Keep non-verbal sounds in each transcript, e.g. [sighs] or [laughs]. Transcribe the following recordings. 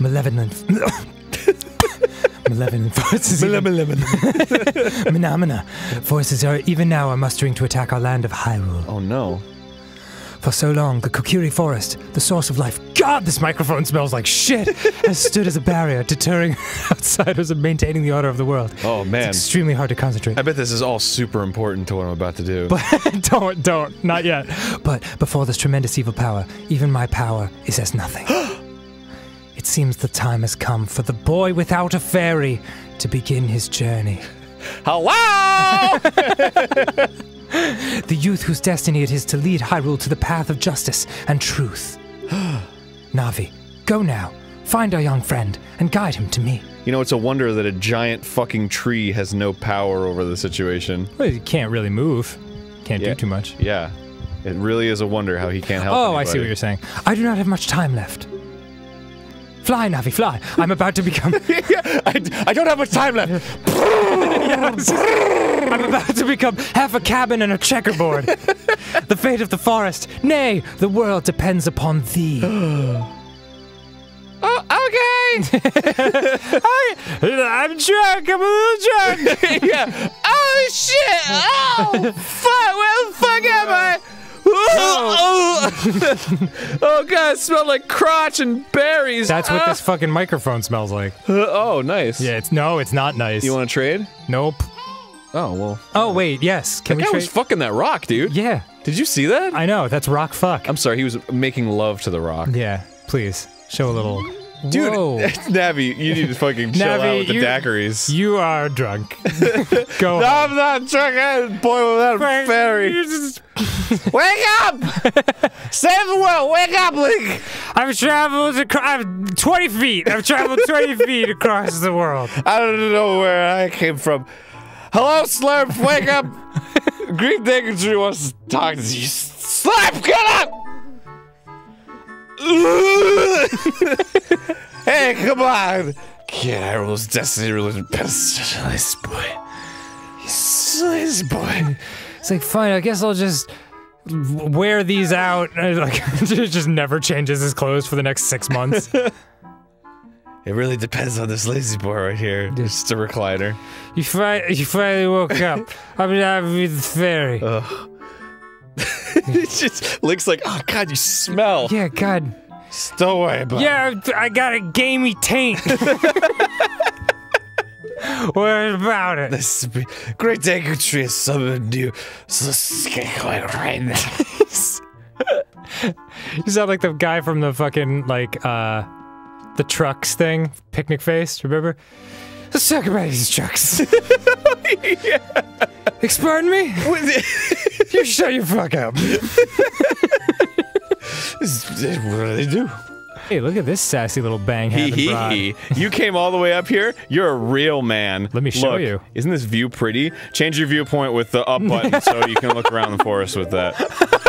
Malevolent. [coughs] Malevolent forces. Phenomena. [laughs] Forces are even now are mustering to attack our land of Hyrule. Oh no. For so long, the Kokiri Forest, the source of life, God, this microphone smells like shit, [laughs] has stood as a barrier, deterring [laughs] outsiders and maintaining the order of the world. Oh man. It's extremely hard to concentrate. I bet this is all super important to what I'm about to do. But [laughs] don't, don't, not yet. But before this tremendous evil power, even my power is as nothing. [gasps] [gasps] it seems the time has come for the boy without a fairy to begin his journey. Hello! [laughs] The youth whose destiny it is to lead Hyrule to the path of justice and truth. [gasps] Navi, go now. Find our young friend and guide him to me. you know, it's a wonder that a giant fucking tree has no power over the situation. Well, you can't really move. Can't Yeah. do too much. Yeah. It really is a wonder how he can't help Oh, I see what you're saying. I do not have much time left. Fly, Navi, fly. I'm about to become. [laughs] I, I don't have much time left. I'm about to become half a cabin and a checkerboard. the fate of the forest, nay, the world depends upon thee. [gasps] Oh, okay. [laughs] I, I'm drunk. I'm a little drunk. yeah. Oh shit. Oh [laughs] fuck. The fuck am I? Oh, [laughs] oh god, it smelled like crotch and berries. That's what Ah. this fucking microphone smells like. oh, nice. Yeah, it's no, it's not nice. You want to trade? nope. Oh well. Oh wait, yes. Can That we guy was fucking that rock, dude. yeah, Did you see that? I know. That's rock fuck. I'm sorry. He was making love to the rock. yeah, please show a little. Dude, Whoa. [laughs] Navi, you need to fucking chill Navi, out with the you- daiquiris. You are drunk. [laughs] Go. No. I'm not drunk. I'm boy without a fairy. Just- [laughs] Wake up! Save the world! Wake up, Link! I've traveled across I'm 20 feet. I've traveled 20 feet across the world. I don't know where I came from. Hello, Slurp! Wake up! Green Dignitary wants to talk to you. Slurp, get up! [laughs] hey, come on! Kid Hyrule's destiny religion best. Such a nice boy. He's such a nice boy. It's like, fine, I guess I'll just wear these out. And, [laughs] Like, it just never changes his clothes for the next six months. [laughs] It really depends on this lazy boy right here. Just a recliner. you, fi- you finally woke up. I'm gonna be the fairy. [laughs] it just looks like, oh god, you smell. yeah, God. Don't worry about it. Yeah, I got a gamey taint. [laughs] what about it? This Great Dignitary has summoned you. So going right now. You sound like the guy from the fucking like uh the trucks thing, picnic face, remember? Let's talk about these trucks. Pardon me? you shut your fuck up. [laughs] This is- what do they do? Hey, look at this sassy little bang Hee having hee broad. hee. You came all the way up here. You're a real man. Let me show Look, you. Isn't this view pretty? Change your viewpoint with the up button so you can look around the forest with that. [laughs]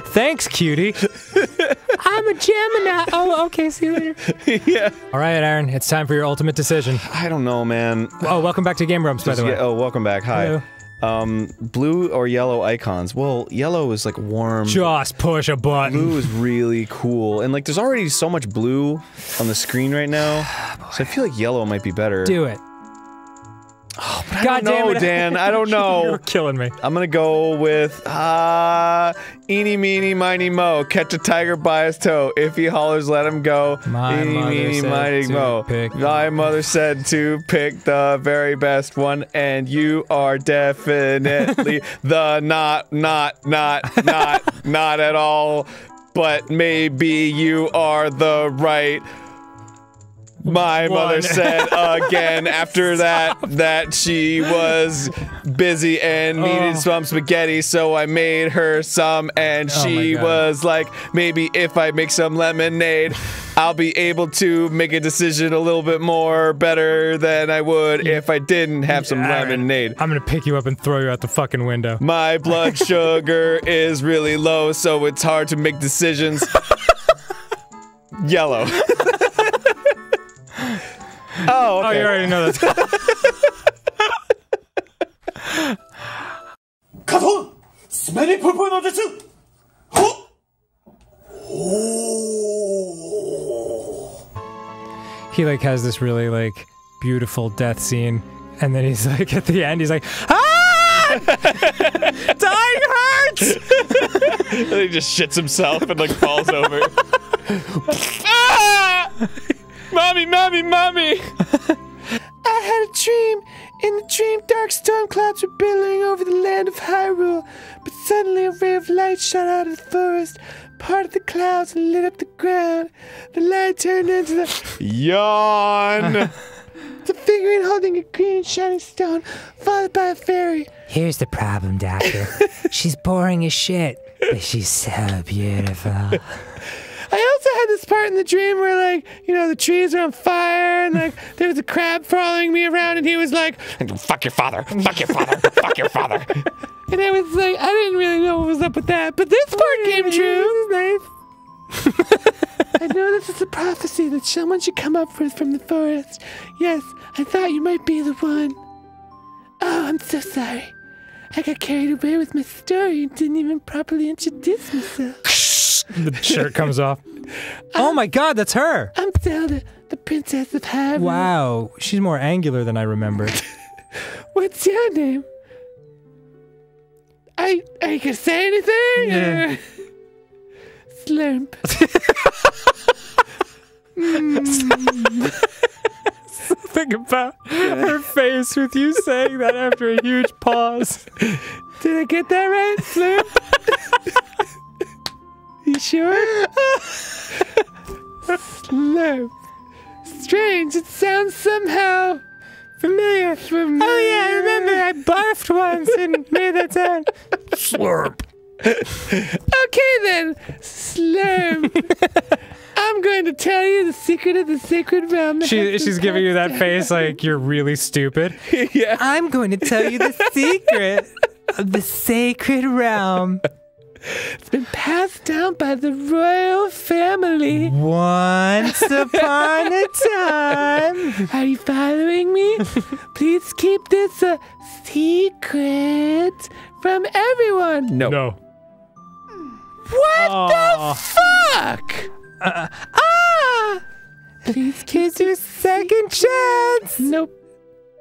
Thanks, cutie. [laughs] I'm a Gemini. Oh, okay, see you later. [laughs] yeah. All right, Aaron, it's time for your ultimate decision. I don't know, man. Oh, welcome back to Game Grumps, by the way. Yeah, oh, welcome back. Hi. Hello. Um, blue or yellow icons? Well, yellow is like warm. Just push a button. Blue is really cool, and like there's already so much blue on the screen right now, [sighs] so I feel like yellow might be better. Do it. I God don't damn know. Dan. I don't [laughs] know. You're killing me. I'm gonna go with uh eeny meeny miny mo. Catch a tiger by his toe. If he hollers, let him go. My eeny meeny miny mo. My mother said to pick the very best one, and you are definitely [laughs] the not not not not not at all. But maybe you are the right. My mother said again [laughs] after that that she was busy and oh. needed Oh. some spaghetti, so I made her some, and Oh she was like, maybe if I make some lemonade, I'll be able to make a decision a little bit more better than I would if I didn't have some Aaron, lemonade. I'm gonna pick you up and throw you out the fucking window. My [laughs] blood sugar is really low, so it's hard to make decisions. [laughs] Yellow. [laughs] Oh, okay. oh, you already know that. [laughs] Kato, smelly poo no desu. Oh. He like has this really like beautiful death scene, and then he's [laughs] like at the end, he's like, ah, dying hurts. and he just shits himself and like falls over. ah! Mommy, mommy, mommy! [laughs] I had a dream. In the dream, dark storm clouds were billowing over the land of Hyrule. But suddenly, a ray of light shot out of the forest, parted the clouds, and lit up the ground. The light turned into the. Yawn! [laughs] [laughs] the figurine holding a green shining stone, followed by a fairy. Here's the problem, Doctor. she's boring as shit, but she's so beautiful. I also had this part in the dream where, like, you know, the trees are on fire and, like, [laughs] there was a crab following me around and he was like, Fuck your father, fuck your father, fuck your father. [laughs] And I was like, I didn't really know what was up with that, but this part came true. Nice. [laughs] I know this is a prophecy that someone should come up us from the forest. Yes, I thought you might be the one. Oh, I'm so sorry. I got carried away with my story and didn't even properly introduce myself. [laughs] the shirt comes off. Oh my god, that's her! I'm Zelda, the princess of Hyrule. Wow, she's more angular than I remembered. [laughs] What's your name? I you gonna say anything? Yeah. or- [laughs] Slurp. Think about her face with you saying that after a huge pause. Did I get that right, Slurp? You sure? Slurp. Strange, it sounds somehow familiar. familiar. Oh yeah, I remember I barfed once and made that sound. Slurp. Okay then, Slurp. I'm going to tell you the secret of the sacred realm. that She, has she's giving you that face like you're really stupid. [laughs] yeah. I'm going to tell you the secret of the sacred realm. It's been passed down by the royal family. Once upon a time. [laughs] Are you following me? [laughs] Please keep this a secret from everyone. No. No. What Aw. the fuck? Ah! Please Here's your second chance. Nope.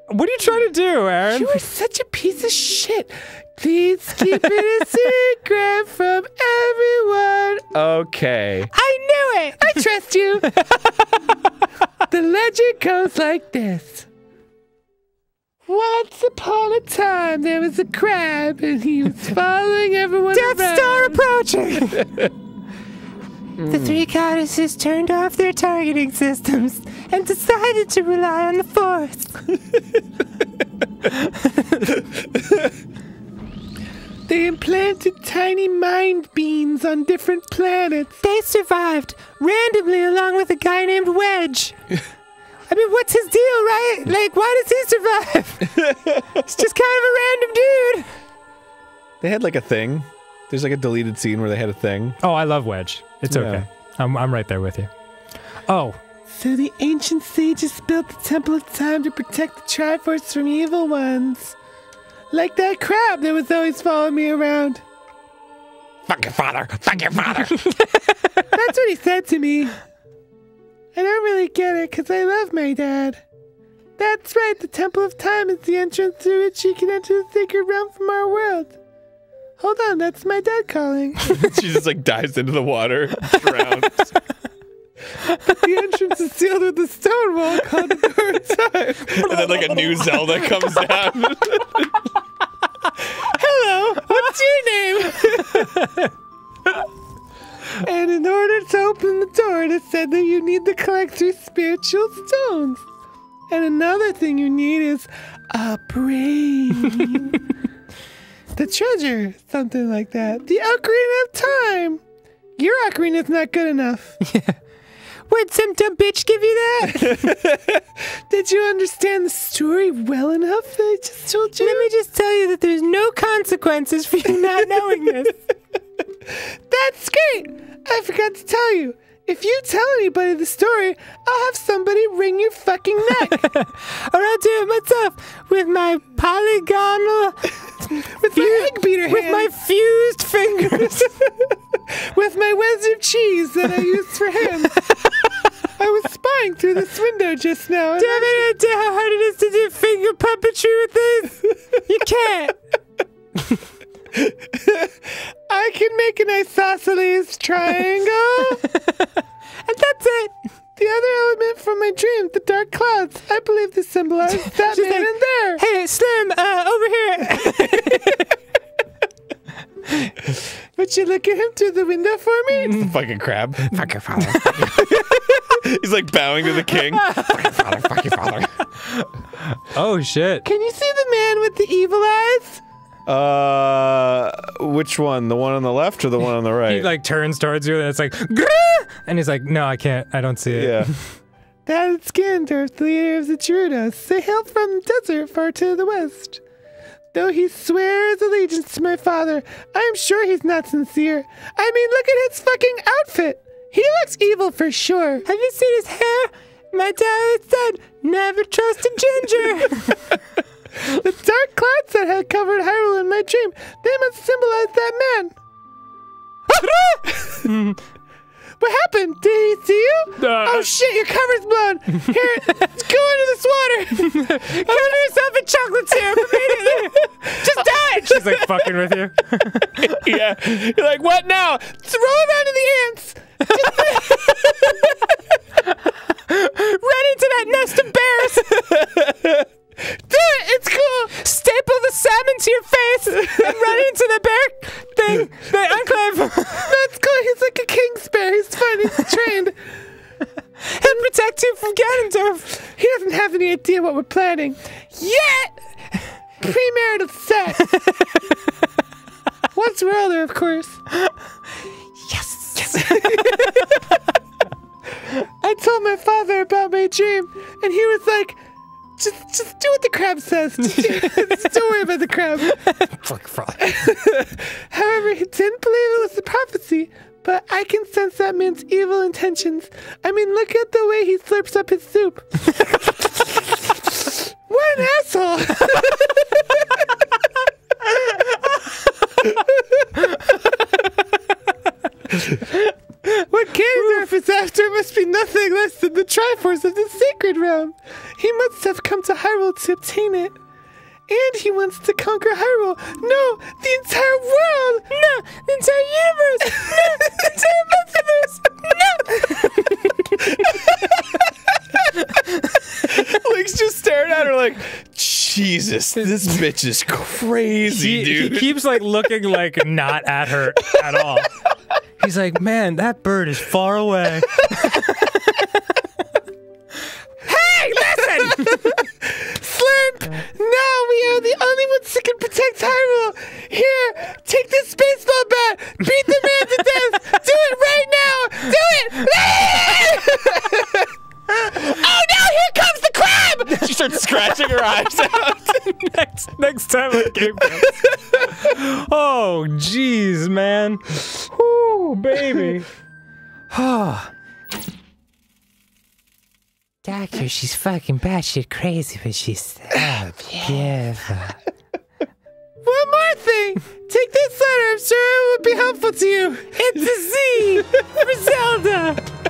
What are you trying to do, Aaron? You are such a piece of shit. Please keep it a secret from everyone. Okay. I knew it. I trust you. [laughs] the legend goes like this. Once upon a time, there was a crab, and he was [laughs] following everyone Death around. Star approaching. the three goddesses turned off their targeting systems and decided to rely on the Force. [laughs] They implanted tiny mind beans on different planets. They survived randomly along with a guy named Wedge. [laughs] I mean, what's his deal, right? Like, why does he survive? [laughs] it's just kind of a random dude. They had like a thing. There's like a deleted scene where they had a thing. Oh, I love Wedge. It's Yeah. okay. I'm, I'm right there with you. Oh, So the ancient sages built the Temple of Time to protect the Triforce from evil ones. Like that crab that was always following me around. Fuck your father. Fuck your father. [laughs] That's what he said to me. I don't really get it because I love my dad. That's right, the Temple of Time is the entrance through which you can enter the sacred realm from our world. Hold on, that's my dad calling. [laughs] she just like dives into the water, drowns. [laughs] the entrance is sealed with a stone wall called the Door of Time. and then like a new Zelda comes [laughs] down. Hello, what's your name? and in order to open the door, it is said that you need to collect three spiritual stones. And another thing you need is a brain. the treasure, something like that. The Ocarina of Time. Your ocarina is not good enough. [laughs] would some dumb bitch give you that? [laughs] Did you understand the story well enough that I just told you? Let me just tell you that there's no consequences for you not knowing this. [laughs] That's great! I forgot to tell you. If you tell anybody the story, I'll have somebody wring your fucking neck. [laughs] Or I'll do it myself with my polygonal, [laughs] with my egg beater with my fused fingers. [laughs] with my wedge of cheese that I used for hands. I was spying through this window just now. and Do you have any idea how hard it is to do finger puppetry with this? You can't. [laughs] I can make an isosceles triangle. [laughs] And that's it. the other element from my dream, the dark clouds, I believe they symbolize [laughs] that She's man like, in there. Hey, Slim, uh, over here. Would you look at him through the window for me? The fucking crab. Fuck your father. He's like bowing to the king. Fuck your father. Fuck your father. Oh, shit. Can you see the man with the evil eyes? Uh, which one? The one on the left or the one on the [laughs] right? He like turns towards you and it's like, "Grr!" and he's like, no, I can't. I don't see it. yeah. [laughs] That is Gandalf, the leader of the Gerudos. They hail from the desert far to the west. Though he swears allegiance to my father, I am sure he's not sincere. I mean, look at his fucking outfit. He looks evil for sure. Have you seen his hair? My dad said, never trust a ginger. [laughs] The dark clouds that had covered Hyrule in my dream, they must symbolize that man. [laughs] what happened? Did he see you? Uh, oh shit, your cover's blown. Here, [laughs] go under this water. [laughs] Cover yourself in chocolate syrup immediately. Just die. She's like fucking with you. yeah. You're like, what now? Throw him onto the ants. Run into that nest of bears. Do it. It's cool. Staple the salmon to your face and run into the bear thing. The enclave. That's cool. He's like a king's bear. He's fine. He's trained. He'll protect you from Ganondorf. He doesn't have any idea what we're planning yet. Premarital sex. Once we're older, of course. Yes. Yes. [laughs] I told my father about my dream, and he was like, "Just, just do what the crab says. [laughs] Just, do- just don't worry about the crab." [laughs] Fuck fraud. [laughs] However, he didn't believe it was a prophecy, but I can sense that man's evil intentions. I mean, look at the way he slurps up his soup. what an asshole! What Ganondorf is after must be nothing less than the Triforce of the Sacred Realm. He must have come to Hyrule to obtain it. And he wants to conquer Hyrule. No, the entire world. No, the entire universe. No, the [laughs] entire multiverse. No. [laughs] Link's just staring at her like, Jesus, this bitch is crazy, He, he keeps like looking like not at her at all. [laughs] He's like, man, that bird is far away. [laughs] hey, listen! Slurp! Now we are the only ones that can protect Hyrule. Here, take this baseball bat. Beat the man to death. Do it right now. Do it. [laughs] oh no! Here comes the [laughs] she starts scratching her eyes out. [laughs] next next time the game. Oh, jeez, man. Whoo, baby. [sighs] Doctor, she's fucking batshit crazy, but she's so beautiful. One more thing. Take this letter. I'm sure it will be helpful to you. It's a Z for Zelda. [laughs]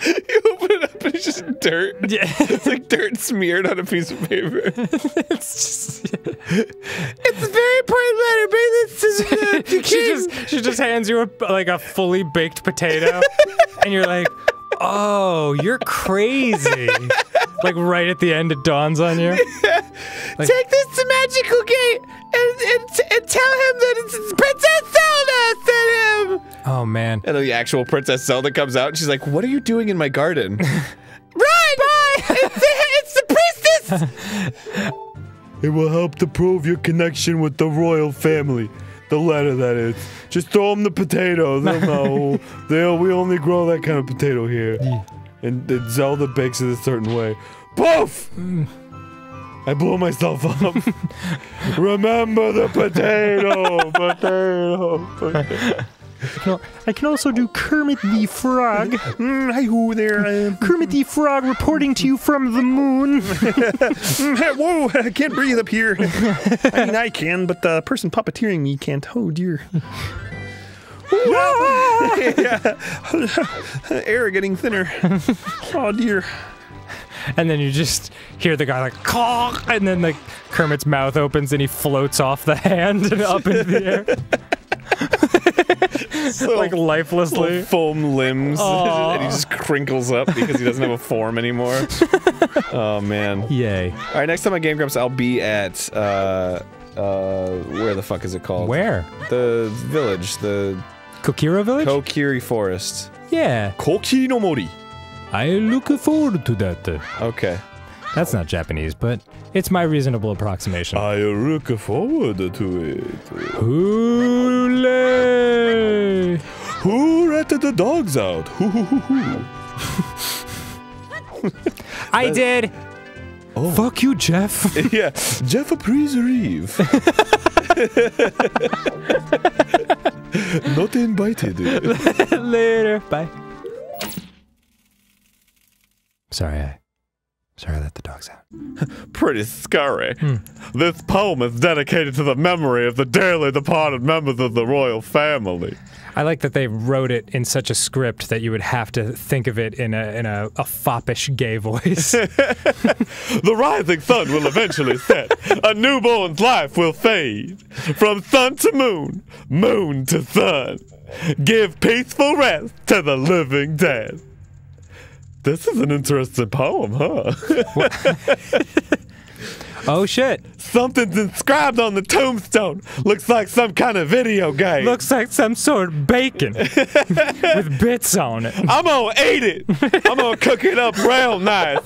[laughs] you open it up and it's just dirt. [laughs] Yeah, It's like dirt smeared on a piece of paper. [laughs] it's just. It's a very important letter. Bring this to the, the she just she just hands you a, like a fully baked potato, and you're like, "Oh, you're crazy!" like right at the end, it dawns on you. Take this to Magical Gate and, and, and tell him that it's Princess Zelda sent him. Oh man, And then the actual Princess Zelda comes out and she's like, What are you doing in my garden? [laughs] Run! Bye! [laughs] It's the, it's the priestess! [laughs] It will help to prove your connection with the royal family. The letter, that is. Just throw them the potato. They'll know. They'll, we only grow that kind of potato here. And, and Zelda bakes it a certain way. Poof! Mm. I blew myself up. Remember the potato, potato, potato. I can also do Kermit the Frog. Mm, hi ho there. Uh, Kermit the Frog reporting to you from the moon. [laughs] [laughs] whoa, I can't breathe up here. I mean, I can, but the person puppeteering me can't. Oh dear. [laughs] Air getting thinner. Oh dear. and then you just hear the guy like caw, and then the Kermit's mouth opens and he floats off the hand and up into the air, [laughs] like lifelessly. Foam limbs, [laughs] and he just crinkles up because he doesn't have a form anymore. [laughs] oh man! Yay! All right, next time on Game Grumps, I'll be at uh, uh, where the fuck is it called? Where? The village, the Kokiro Village? Kokiri Forest. yeah, Koki no Mori. I look forward to that. Okay. That's not Japanese, but it's my reasonable approximation. I look forward to it. Hooray! Who ratted the dogs out? Hoo hoo hoo hoo. I did. Oh. Fuck you, Jeff. [laughs] yeah, Jeff Eve. Not invited. [laughs] Later. Bye. Sorry, I. Sorry, I let the dogs out. [laughs] Pretty scary. Hmm. This poem is dedicated to the memory of the dearly departed members of the royal family. I like that they wrote it in such a script that you would have to think of it in a in a, a foppish gay voice. [laughs] The rising sun will eventually set. A newborn's life will fade. From sun to moon, moon to sun. Give peaceful rest to the living dead. This is an interesting poem, huh? [laughs] oh shit! Something's inscribed on the tombstone. Looks like some kind of video game. Looks like some sort of bacon [laughs] with bits on it. I'm gonna eat it. I'm gonna cook it up real nice.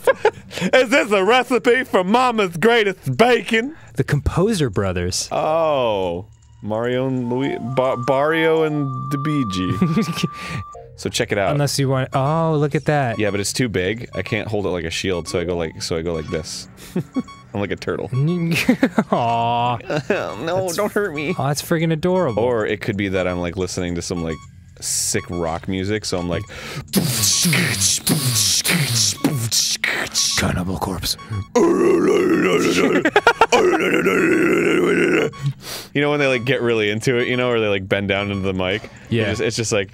Is this a recipe for Mama's greatest bacon? The Composer Brothers. Oh, Mario and Louis, ba- Barrio and DeBigi. [laughs] so check it out. Unless you want. Oh, look at that. yeah, but it's too big. I can't hold it like a shield, so I go like so I go like this. I'm like a turtle. [laughs] Aw. [laughs] no, don't hurt me. Oh, that's friggin' adorable. Or it could be that I'm like listening to some like sick rock music, so I'm like Cannibal Corpse. [laughs] You know when they like get really into it, you know, or they like bend down into the mic. Yeah. Just, it's just like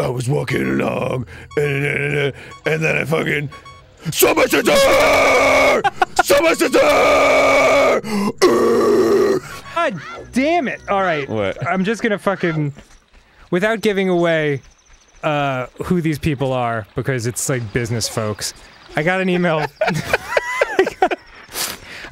I was walking along, and, and, and then I fucking. Somebody's a door! Somebody's a door! God damn it! All right. What? I'm just gonna fucking, without giving away uh, who these people are, because it's like business folks. I got an email. [laughs]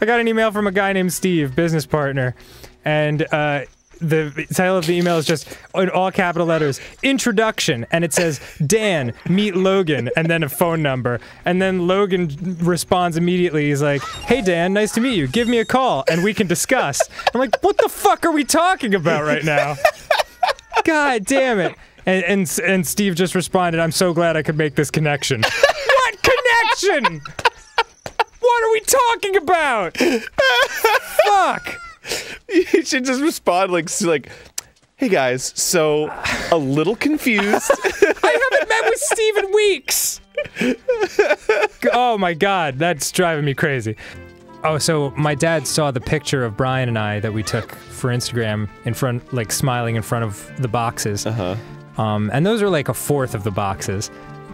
I got an email from a guy named Steve, business partner, and uh, the title of the email is just in all capital letters introduction and it says dan meet logan and then a phone number. And then logan responds immediately. He's like hey dan nice to meet you. Give me a call and we can discuss. I'm like what the fuck are we talking about right now? God damn it. And, and and steve just responded i'm so glad i could make this connection. What connection? What are we talking about? Fuck [laughs] you should just respond like s- like Hey guys, so a little confused. [laughs] I haven't met with Steven Weeks. oh my god, that's driving me crazy. Oh, so my dad saw the picture of Brian and I that we took for Instagram in front, like smiling in front of the boxes. Uh-huh. Um, and those are like a fourth of the boxes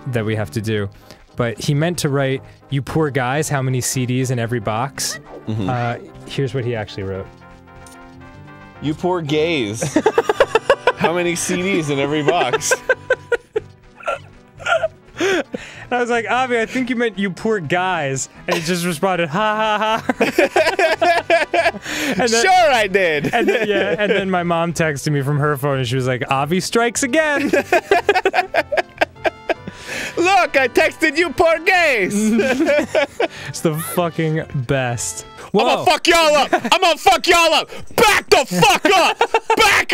that we have to do. But he meant to write, "You poor guys, how many CDs in every box?" Uh, here's what he actually wrote. You poor gays. [laughs] How many CDs in every box? And I was like, Avi, I think you meant you poor guys. And he just responded, ha ha ha. [laughs] and then, sure I did. and then, yeah, and then my mom texted me from her phone and she was like, Avi strikes again. Look, I texted you poor gays. [laughs] it's the fucking best. I'm Whoa. gonna fuck y'all up! [laughs] I'm gonna fuck y'all up! Back the fuck up! Back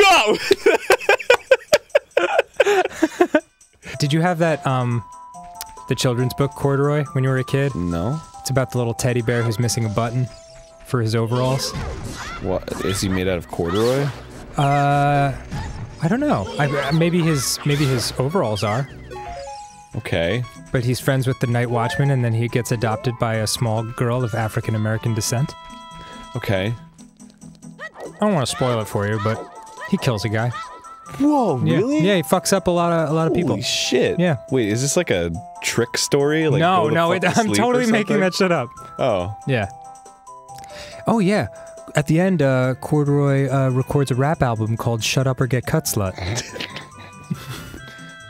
up! [laughs] Did you have that, um, the children's book, Corduroy, when you were a kid? no. It's about the little teddy bear who's missing a button for his overalls. What is he made out of corduroy? Uh, I don't know. I, maybe his maybe his overalls are. Okay. But he's friends with the night watchman, and then he gets adopted by a small girl of African American descent. Okay. I don't want to spoil it for you, but he kills a guy. Whoa, Yeah, really? yeah, he fucks up a lot of a lot of people. Holy shit. Yeah. Wait, is this like a trick story? Like no, no, it, I'm totally making that shit up. Oh. Yeah. Oh yeah. At the end, uh, Corduroy uh, records a rap album called "Shut Up or Get Cut, Slut." [laughs]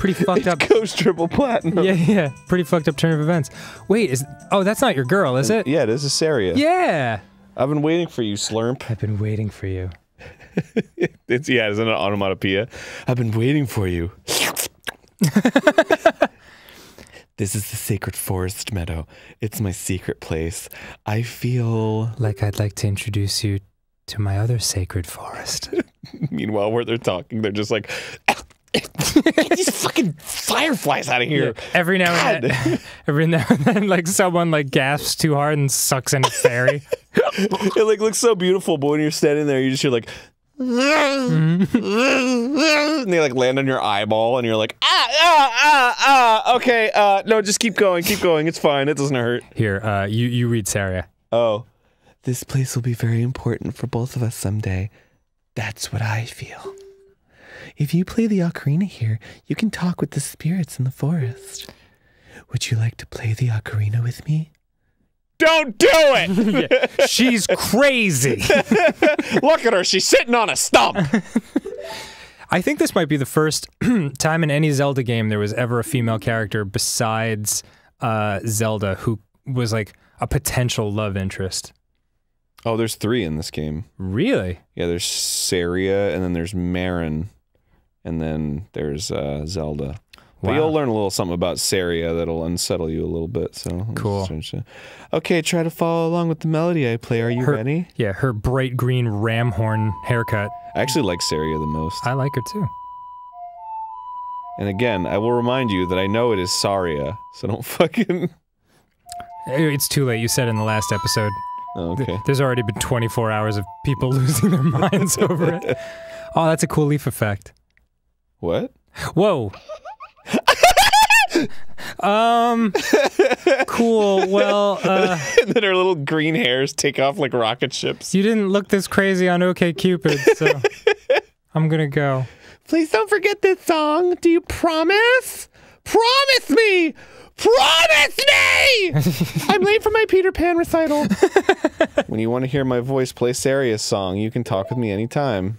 Pretty [laughs] fucked up. Goes triple platinum. Yeah, yeah. Pretty fucked up turn of events. Wait, is oh that's not your girl, is it? Yeah, this is Saria. Yeah. I've been waiting for you, Slurp. I've been waiting for you. [laughs] It's yeah, it's an onomatopoeia. I've been waiting for you. [laughs] this is the sacred forest meadow. It's my secret place. I feel. Like I'd like to introduce you to my other sacred forest. Meanwhile, where they're talking, they're just like, get [laughs] these fucking fireflies out of here. Every now and then, [laughs] every now and then, like someone like gasps too hard and sucks in a fairy. [laughs] It like looks so beautiful, but when you're standing there, you just hear like. and they like land on your eyeball, and you're like, ah, ah, ah, ah. Okay, uh, no, just keep going, keep going. It's fine. It doesn't hurt. Here, uh, you you read Saria. Oh, this place will be very important for both of us someday. That's what I feel. If you play the ocarina here, you can talk with the spirits in the forest. Would you like to play the ocarina with me? Don't do it! [laughs] She's crazy. [laughs] Look at her. She's sitting on a stump. [laughs] I think this might be the first [clears throat] time in any Zelda game there was ever a female character besides uh, Zelda who was like a potential love interest. Oh, there's three in this game. Really? Yeah, there's Saria, and then there's Marin, and then there's uh, Zelda. But you'll learn a little something about Saria that'll unsettle you a little bit. So Cool. Okay, try to follow along with the melody I play. Are you Her- ready? Yeah, her bright green ram horn haircut. I actually like Saria the most. I like her too. And again, I will remind you that I know it is Saria, so don't [laughs] fucking. It's too late. You said in the last episode. Oh, okay. There's already been 24 hours of people [laughs] losing their minds over it. [laughs] Oh, that's a cool leaf effect. What? Whoa. [laughs] um. Cool. Well, [laughs] uh, and then her little green hairs take off like rocket ships. you didn't look this crazy on OK Cupid, so [laughs] I'm gonna go. Please don't forget this song. Do you promise? Promise me! Promise me! I'm late for my Peter Pan recital. when you want to hear my voice play Saria's song, you can talk with me anytime.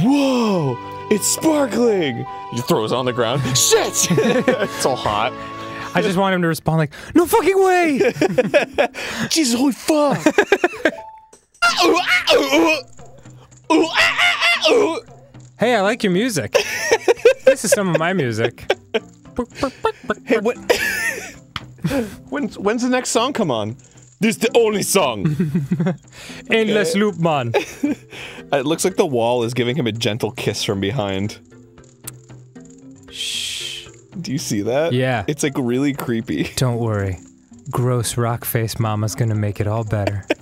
Whoa! It's sparkling! He throws it on the ground. Shit! [laughs] it's all hot. I just want him to respond like, "No fucking way!" [laughs] Jesus, holy fuck! [laughs] Hey, I like your music. this is some of my music. Hey, when, when's, when's the next song come on? This is the only song. [laughs] Endless loop, man. [laughs] it looks like the wall is giving him a gentle kiss from behind. Shh. Do you see that? Yeah. It's like really creepy. Don't worry. Gross rock face mama's gonna make it all better. [laughs]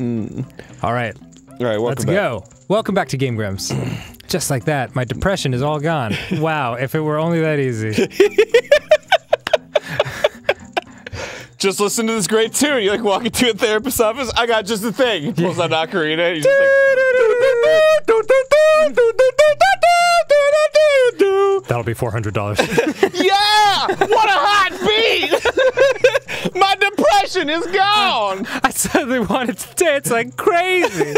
Mm. All right, All right, welcome let's back. go. Welcome back to Game Grumps. [clears throat] Just like that, my depression is all gone. Wow, if it were only that easy. Just listen to this great tune. You're like walk into a therapist's office. I got just the thing. He pulls out an ocarina. He's like. That'll be four hundred dollars. [laughs] Yeah! What a hot beat! [laughs] My depression is gone! I suddenly wanted to dance like crazy.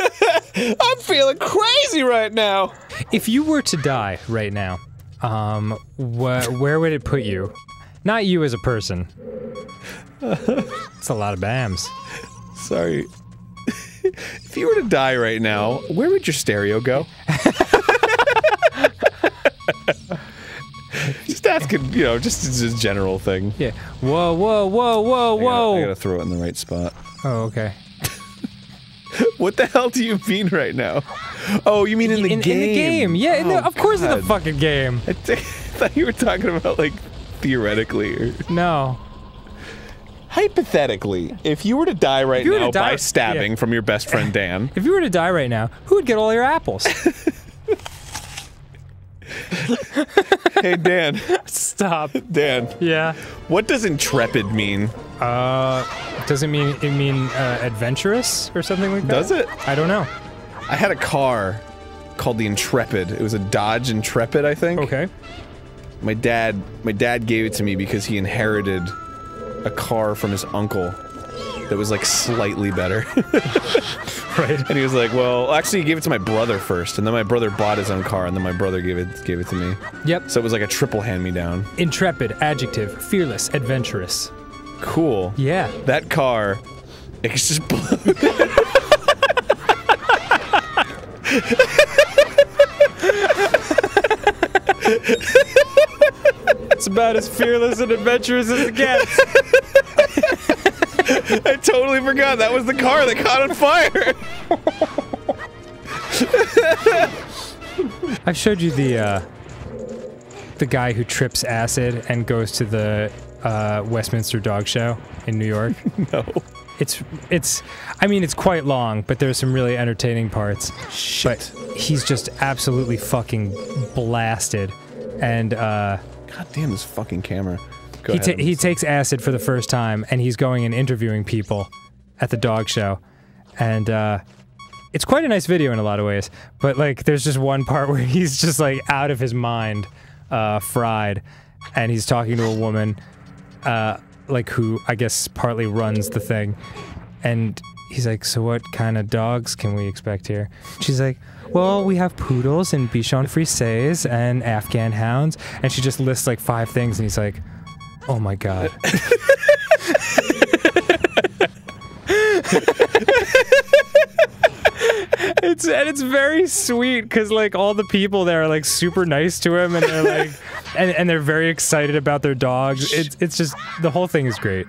[laughs] I'm feeling crazy right now. if you were to die right now, um, wh- where would it put you? Not you as a person. It's a lot of BAMs. Sorry. [laughs] if you were to die right now, where would your stereo go? [laughs] just asking, you know, just as a general thing. Yeah. Whoa, whoa, whoa, whoa, I gotta- whoa. I gotta throw it in the right spot. Oh, okay. [laughs] What the hell do you mean right now? Oh, you mean in the in, game? in the game, yeah. in the- Oh, of course, in the God. fucking game. I t- thought you were talking about like theoretically. No. hypothetically, if you were to die right now die- by stabbing yeah. from your best friend Dan, [laughs] If you were to die right now, who would get all your apples? [laughs] hey Dan, Stop. Dan, Yeah. what does intrepid mean? Uh, does it mean it mean uh, adventurous or something like that? Does it? I don't know. I had a car called the Intrepid. It was a Dodge Intrepid, I think. Okay. My dad, my dad gave it to me because he inherited a car from his uncle that was like slightly better. [laughs] Right. and he was like, "Well, actually, he gave it to my brother first, and then my brother bought his own car, and then my brother gave it gave it to me. Yep. So it was like a triple hand me down. Intrepid, adjective, fearless, adventurous. Cool. Yeah. That car, it's just [laughs] blew. [laughs] It's about as fearless and adventurous as it gets. [laughs] I totally forgot that was the car that caught on fire. [laughs] I've showed you the uh, the guy who trips acid and goes to the uh, Westminster Dog Show in New York. [laughs] no. It's it's I mean it's quite long, but there's some really entertaining parts. Shit. But he's just absolutely fucking blasted. And uh God damn this fucking camera. Go he ta- he takes acid for the first time and he's going and interviewing people at the dog show. And uh it's quite a nice video in a lot of ways, but like there's just one part [laughs] where he's just like out of his mind, uh fried and he's talking to a woman uh like who I guess partly runs the thing. And he's like, "So what kind of dogs can we expect here?" She's like, "Well, we have poodles and Bichon Frises and Afghan hounds." And she just lists like five things and he's like, "Oh my god." it's and it's very sweet because like all the people there are like super nice to him and they're like [laughs] and, and they're very excited about their dogs it's it's just the whole thing is great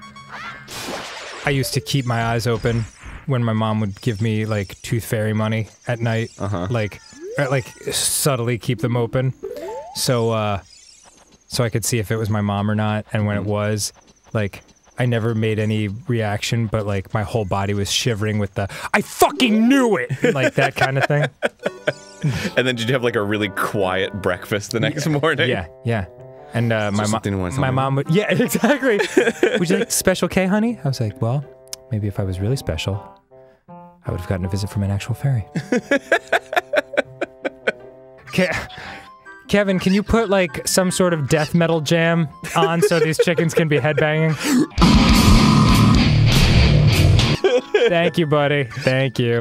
i used to keep my eyes open when my mom would give me like tooth fairy money at night Uh-huh. like or, like subtly keep them open so uh so i could see if it was my mom or not and when it was like I never made any reaction, but like my whole body was shivering with the I fucking knew it, like that kind of thing. [laughs] And then did you have like a really quiet breakfast the next morning? Yeah, yeah. And uh, my something to mom, my mom would, [laughs] yeah, exactly. would you like special K, honey? I was like, well, maybe if I was really special, I would have gotten a visit from an actual fairy. [laughs] Ke- Kevin, can you put like some sort of death metal jam on so these chickens can be headbanging? Thank you, buddy. Thank you.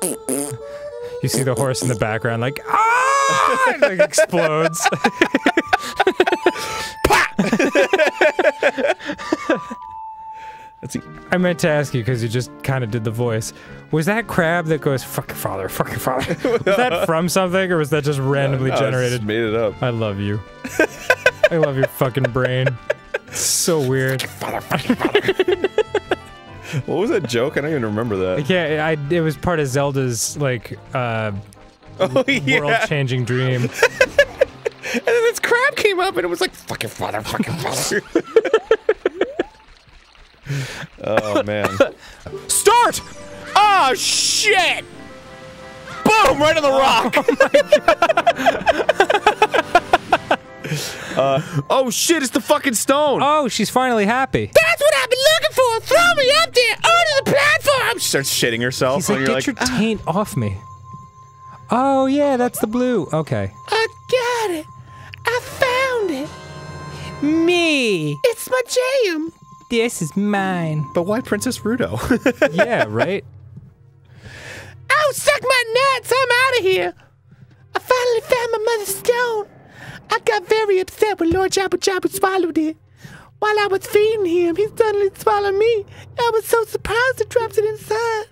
You see the horse in the background, like ah, it, like explodes. [laughs] I meant to ask you because you just kind of did the voice. Was that crab that goes "fuck your father, fuck your father"? [laughs] was that from something, or was that just randomly I just generated? made it up. I love you. I love your fucking brain. It's so weird. [laughs] What was that joke? I don't even remember that. can't. I. It was part of Zelda's like uh, [laughs] Oh yeah. world-changing dream. And then this crab came up and it was like, fuck your father, fuck your father. Oh man. Start! Oh shit! Boom! Right on the rock. [laughs] Oh, uh, oh shit! It's the fucking stone. Oh, she's finally happy. That's what I've been looking for. Throw me up there onto the platform. She starts shitting herself. He's like, get you're your taint off me. Oh yeah, that's the blue. Okay. I got it. I found it. Me. It's my jam. This is mine. But why Princess Ruto? [laughs] yeah, right. Oh, suck my nuts! I'm out of here. I finally found my mother's stone. I got very upset when Lord Jabu Jabu swallowed it. While I was feeding him, he suddenly swallowed me. I was so surprised it dropped it inside.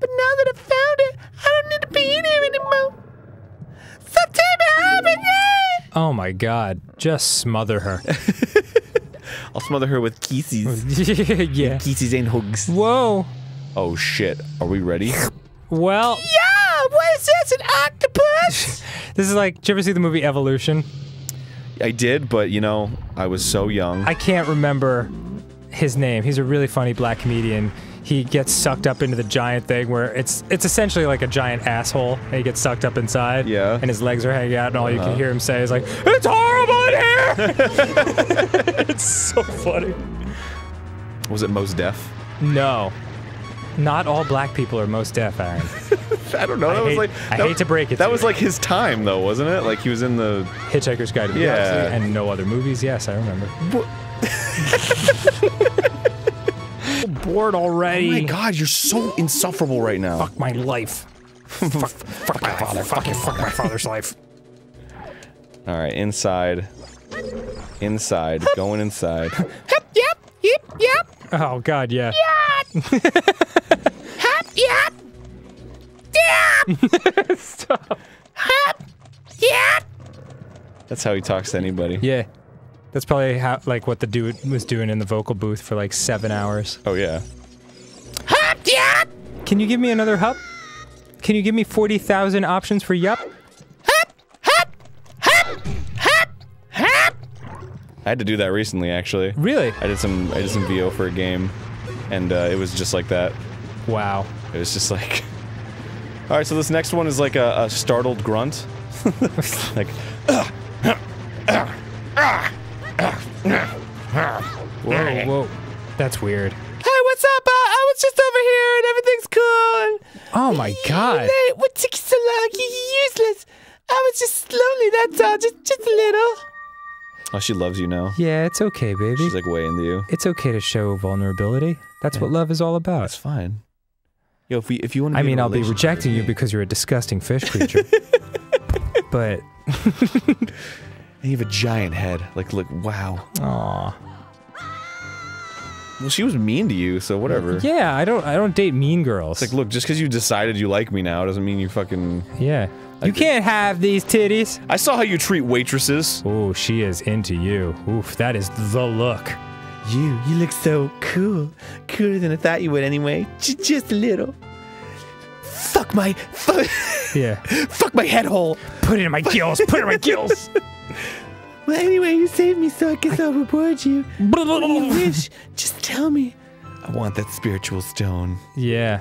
But now that I found it, I don't need to be in here anymore. So take me home again. Oh my god. Just smother her. [laughs] I'll smother her with kisses. [laughs] yeah. Kisses and hugs. Whoa. Oh shit. Are we ready? Well, Yeah, what is this? An octopus? [laughs] this is like, did you ever see the movie Evolution? I did, but you know, I was so young. I can't remember his name. He's a really funny black comedian. He gets sucked up into the giant thing where it's it's essentially like a giant asshole, and he gets sucked up inside. Yeah. And his legs are hanging out, and all you Uh-huh. can hear him say is like, "It's horrible in here." [laughs] it's so funny. Was it Mos Def? No, not all black people are Mos Def, Aaron. [laughs] I don't know. I That was hate- like I that hate to break it That was you. like his time, though, wasn't it? Like he was in the. Hitchhiker's Guide to the Yeah. Galaxy and no other movies. Yes, I remember. [laughs] bored Oh already. my God, you're so insufferable right now. Fuck my life. [laughs] fuck, fuck my father. Fuck you. Fuck my father's life. All right, inside. Inside. Going inside. [laughs] Yep, yep, yep, Oh God, yeah. hop, yep. Yep. [laughs] Stop. Hop, yep. That's how he talks to anybody. Yeah. That's probably how, like, what the dude was doing in the vocal booth for like seven hours. Oh yeah. Hop, yep. Can you give me another hup? Can you give me 40,000 options for yup? Hop, hop, hop, hop, hop. I had to do that recently, actually. Really? I did some. I did some VO for a game, and uh, it was just like that. Wow. It was just like. [laughs] All right, so this next one is like a, a startled grunt. [laughs] like, [laughs] ah, ah, ah, Whoa, whoa. That's weird. Hey, what's up? Uh, I was just over here and everything's cool. Oh my God. Hey, what took you so long? You- You're useless. I was just lonely, that's all. Just, just a little. oh, she loves you now. Yeah, it's okay, baby. She's like way into you. It's okay to show vulnerability. That's what love is all about. That's fine. Yo, if we, if you want to, I mean, I'll be rejecting you because you're a disgusting fish creature. [laughs] but, [laughs] And you have a giant head. Like, look, wow. aw. Well, she was mean to you, so whatever. Yeah, I don't I don't date mean girls. It's like, look, just because you decided you like me now doesn't mean you fucking. yeah. You can't have these titties. I saw how you treat waitresses. Oh, she is into you. Oof, that is the look. You, you look so cool. Cooler than I thought you would anyway. J- just a little. Fuck my, fuck, Yeah. [laughs] fuck my head hole. Put it in my gills. Put it in my gills. [laughs] Well, anyway, you saved me, so I guess I'll reward you. What do you [laughs] wish? Just tell me. I want that spiritual stone. yeah.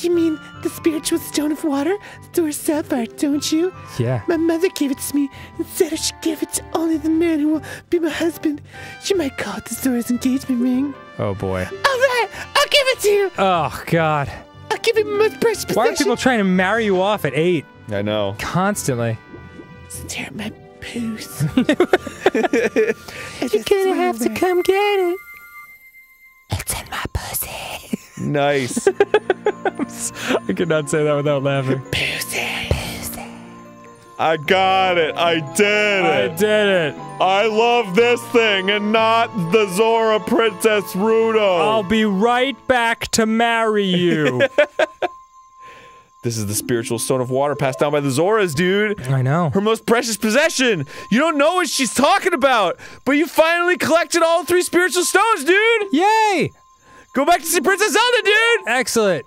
You mean the spiritual stone of water? Zora's Sapphire, don't you? Yeah. My mother gave it to me and said I should give it to only the man who will be my husband. You might call it the Zora's engagement ring. Oh boy. All right, I'll give it to you. Oh God. I'll give you my most precious Why are people trying to marry you off at eight I know. constantly? Stare at my poos. [laughs] You're gonna have to come get it. It's in my pussy. Nice. [laughs] [laughs] I could not say that without laughing. Pussy. I got it. I did it. I did it. I love this thing and not the Zora Princess Ruto. I'll be right back to marry you. This is the spiritual stone of water passed down by the Zoras, dude. I know. Her most precious possession. You don't know what she's talking about, but you finally collected all three spiritual stones, dude. Yay! Go back to see Princess Zelda, dude. Excellent.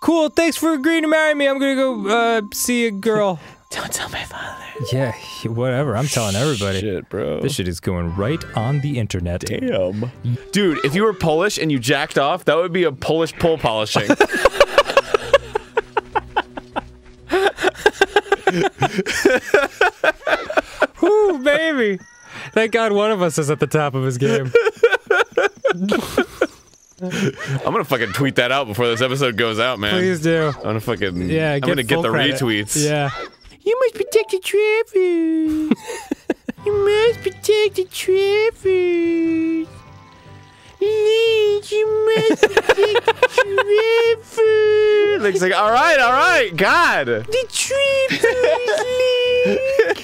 Cool. Thanks for agreeing to marry me. I'm gonna go uh, see a girl. [laughs] Don't tell my father. yeah. Whatever. I'm telling everybody. Shit, bro. This shit is going right on the internet. Damn. Dude, if you were Polish and you jacked off, that would be a Polish pole polishing. [laughs] [laughs] Woo, baby. Thank God one of us is at the top of his game. [laughs] I'm gonna fucking tweet that out before this episode goes out, man. Please do. I'm gonna fucking. Yeah, I'm get gonna get the credit. retweets. Yeah. [laughs] You must protect the travelers. you must protect the travelers. Looks like, all right, all right, God. The Link.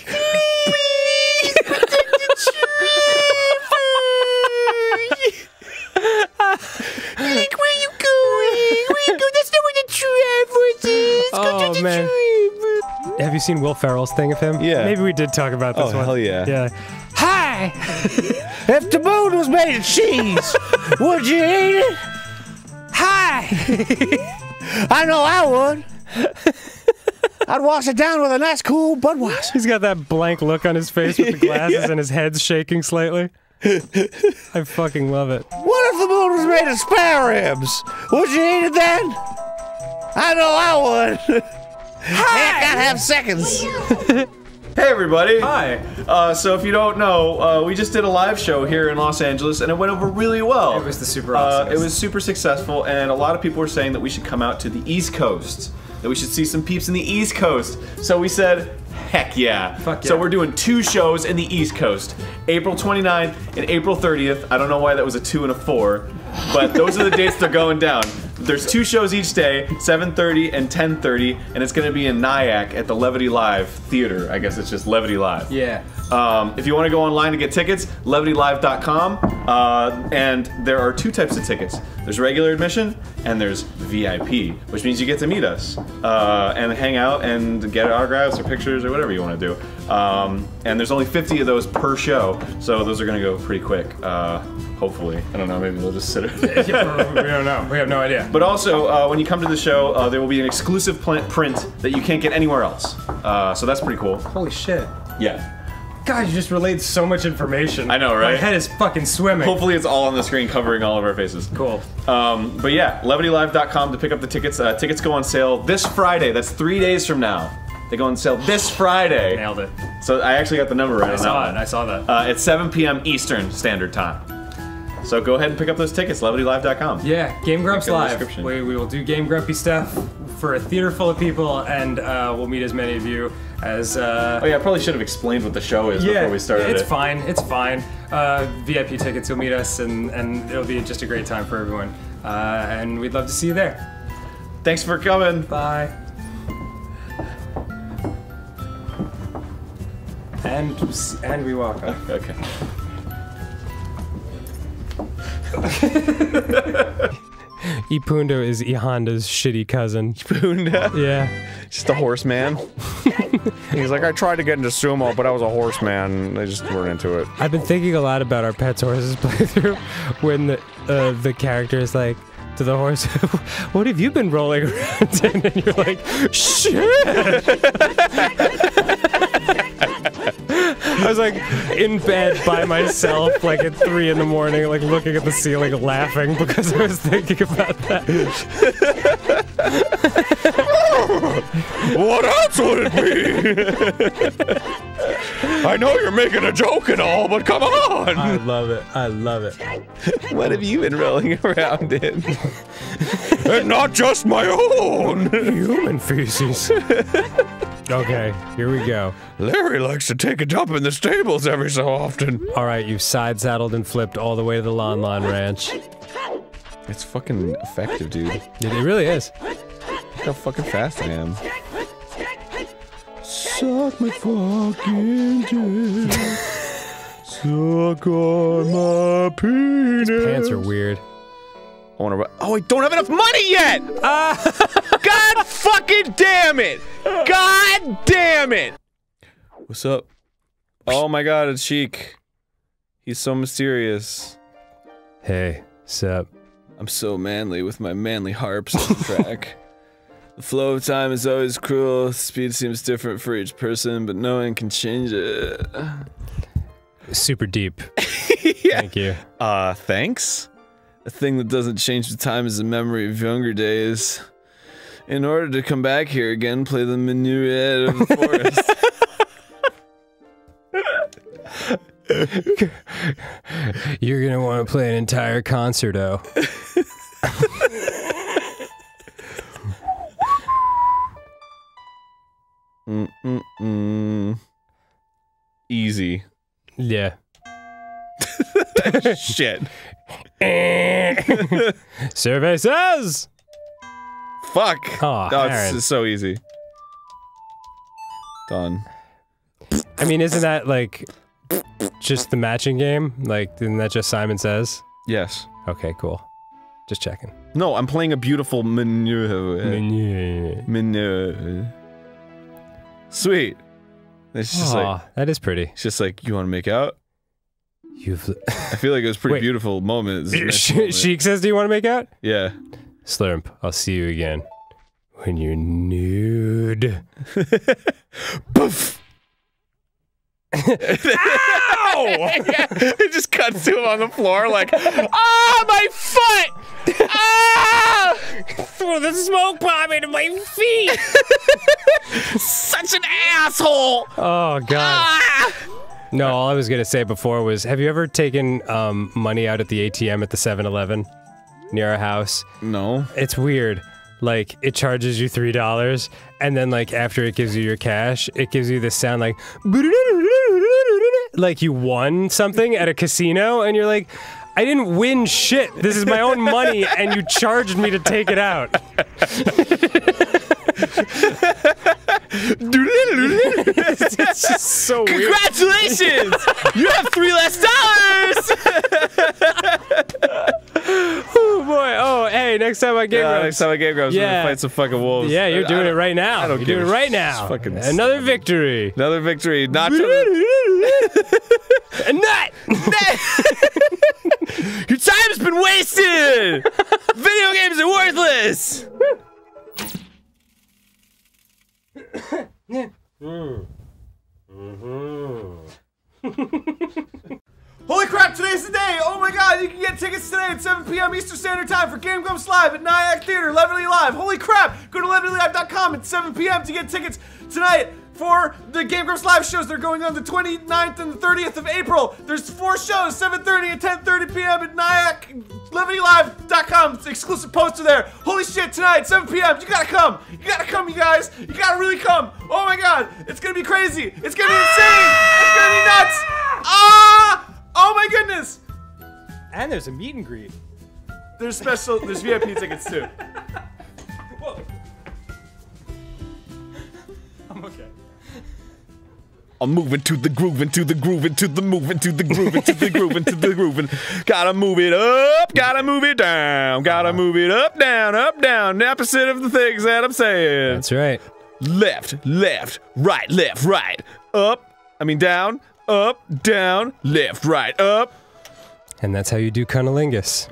Please protect the travelers. Link, where you going? Where you going? That's not where the oh, travelers is. Go Oh, to the man. travelers. Have you seen Will Ferrell's thing of him? Yeah. Maybe we did talk about this Oh, one. hell yeah. Yeah. Hi! [laughs] if the moon was made of cheese, would you eat it? Hi! [laughs] I know I would. [laughs] I'd wash it down with a nice cool Budweiser. He's got that blank look on his face with the glasses and his head's shaking slightly. I fucking love it. What if the moon was made of spare ribs? Would you eat it then? I know I would. Heck, I'd have seconds. [laughs] Hey everybody! Hi. Uh, so if you don't know, uh, we just did a live show here in Los Angeles, and it went over really well. It was the super Uh, it was super successful, and a lot of people were saying that we should come out to the East Coast, that we should see some peeps in the East Coast. So we said, heck yeah! Fuck So we're doing two shows in the East Coast, April 29th and April 30th. I don't know why that was a two and a four, but those are the dates they're going down. There's two shows each day, 7:30 and 10:30, and it's going to be in Nyack at the Levity Live Theater. I guess it's just Levity Live. Yeah. Um, if you want to go online to get tickets, levitylive.com. Uh, and there are two types of tickets. There's regular admission and there's VIP, which means you get to meet us uh, and hang out and get autographs or pictures or whatever you want to do. Um, and there's only 50 of those per show, so those are going to go pretty quick. Uh, hopefully, I don't know. Maybe they'll just sit. there. [laughs] we don't know. We have no idea. But also, uh, when you come to the show, uh, there will be an exclusive print that you can't get anywhere else. Uh, so that's pretty cool. Holy shit. Yeah. God, you just relayed so much information. I know, right? My head is fucking swimming. Hopefully, it's all on the screen covering all of our faces. Cool. Um, but yeah, levitylive.com to pick up the tickets. Uh, tickets go on sale this Friday. That's three days from now. They go on sale this Friday. Nailed it. So I actually got the number right I saw one. it. I saw that. Uh, it's 7 p.m. Eastern Standard Time. So go ahead and pick up those tickets, levitylive.com. Yeah, Game Grumps live. We, we will do Game Grumpy stuff for a theater full of people, and uh, we'll meet as many of you as. Uh, Oh yeah, I probably should have explained what the show is before we started it's it. fine. It's fine. Uh, VIP tickets, you'll meet us, and, and it'll be just a great time for everyone. Uh, and we'd love to see you there. Thanks for coming. Bye. And and we walk off. [laughs] Okay. [laughs] [laughs] Ipundo is Ihonda's shitty cousin. Punda. Yeah. Just a horseman. [laughs] He's like, I tried to get into sumo, but I was a horseman. They just weren't into it. I've been thinking a lot about our Pets Horses [laughs] playthrough when the uh, the character is like to the horse, "What have you been rolling around in?" And you're like, "Shit." I was like in bed by myself, like at three in the morning, like looking at the ceiling, laughing because I was thinking about that. What else would it be? I know you're making a joke and all, but come on! I love it. I love it. What have you been rolling around in? and not just my own! Human feces. Okay, here we go. Larry likes to take a dump in the stables every so often. All right, you've side saddled and flipped all the way to the Lon Lon Ranch. It's fucking effective, dude. It, it really is. Look how fucking fast I am. Suck my fucking dick. Suck on my penis. Pants are weird. I want to. Oh, I don't have enough money yet. [laughs] God fucking damn it! God damn it! What's up? Oh my God, it's Sheik. He's so mysterious. Hey, sup? I'm so manly with my manly harps on the [laughs] track. The flow of time is always cruel. Speed seems different for each person, but no one can change it. Super deep. [laughs] yeah. Thank you. Uh, thanks. A thing that doesn't change with time is the memory of younger days. In order to come back here again, play the minuet of the forest. [laughs] You're gonna want to play an entire concerto. Mm-mm-mm. Easy. Yeah. [laughs] Shit. [laughs] Survey says. Fuck. Oh, it's, so easy. Done. I mean, isn't that like just the matching game? Like, isn't that just Simon Says? Yes. Okay, cool. Just checking. No, I'm playing a beautiful minuet. Aw, Minuet. Sweet. It's just like that is pretty. it's just like you want to make out. You've. I feel like it was a pretty Wait. beautiful moment. [laughs] Nice moment. Sheik says, "Do you want to make out?" Yeah. Slurp, I'll see you again when you're nude. [laughs] Poof. [laughs] it just cuts to him on the floor like, [laughs] ah, my foot! Ah! Throw the smoke bomb into my feet. Such an asshole! Oh god. Ah! No, all I was gonna say before was, have you ever taken um, money out at the ATM at the 7-Eleven near our house? No. It's weird. Like it charges you three dollars, and then like after it gives you your cash, it gives you this sound like like you won something at a casino, and you're like. I didn't win shit. This is my own money, and you charged me to take it out. [laughs] it's just so weird. Congratulations! you have three less dollars! Oh boy. Oh, hey, next time I get Uh, next time I Game Grumps, we're Yeah. gonna fight some fucking wolves. Yeah, you're doing it right now. I don't You're give doing it right now. fucking Another victory. Another victory. Not [laughs] [laughs] A nut. [laughs] Your time's been wasted! Video games are worthless! [coughs] Holy crap, today's the day! Oh my god, you can get tickets today at 7 p.m. Eastern Standard Time for Game Grumps Live at Nyack Theater, Levity Live. Holy crap! Go to levitylive.com at 7 p.m. to get tickets tonight for the Game Grumps Live shows. They're going on the 29th and the 30th of April. There's four shows, 7.30 and 10.30 p.m. at Nyack, levitylive.com. It's an exclusive poster there. Holy shit, tonight, 7 p.m. You gotta come. You gotta come, you guys. You gotta really come. Oh my god, it's gonna be crazy. It's gonna be insane. It's gonna be nuts. Ah! Oh my goodness! And there's a meet and greet. There's special, there's VIP tickets too. [laughs] Whoa. I'm okay. I'm moving to the groove, into the groove, into the move, into the groove, into the groove, into the groove. And gotta move it up, gotta move it down, gotta move it up, down, up, down. Opposite of the things that I'm saying. That's right. left, left, right, left, right, up. I mean down, up, down, left, right, up. And that's how you do cunnilingus.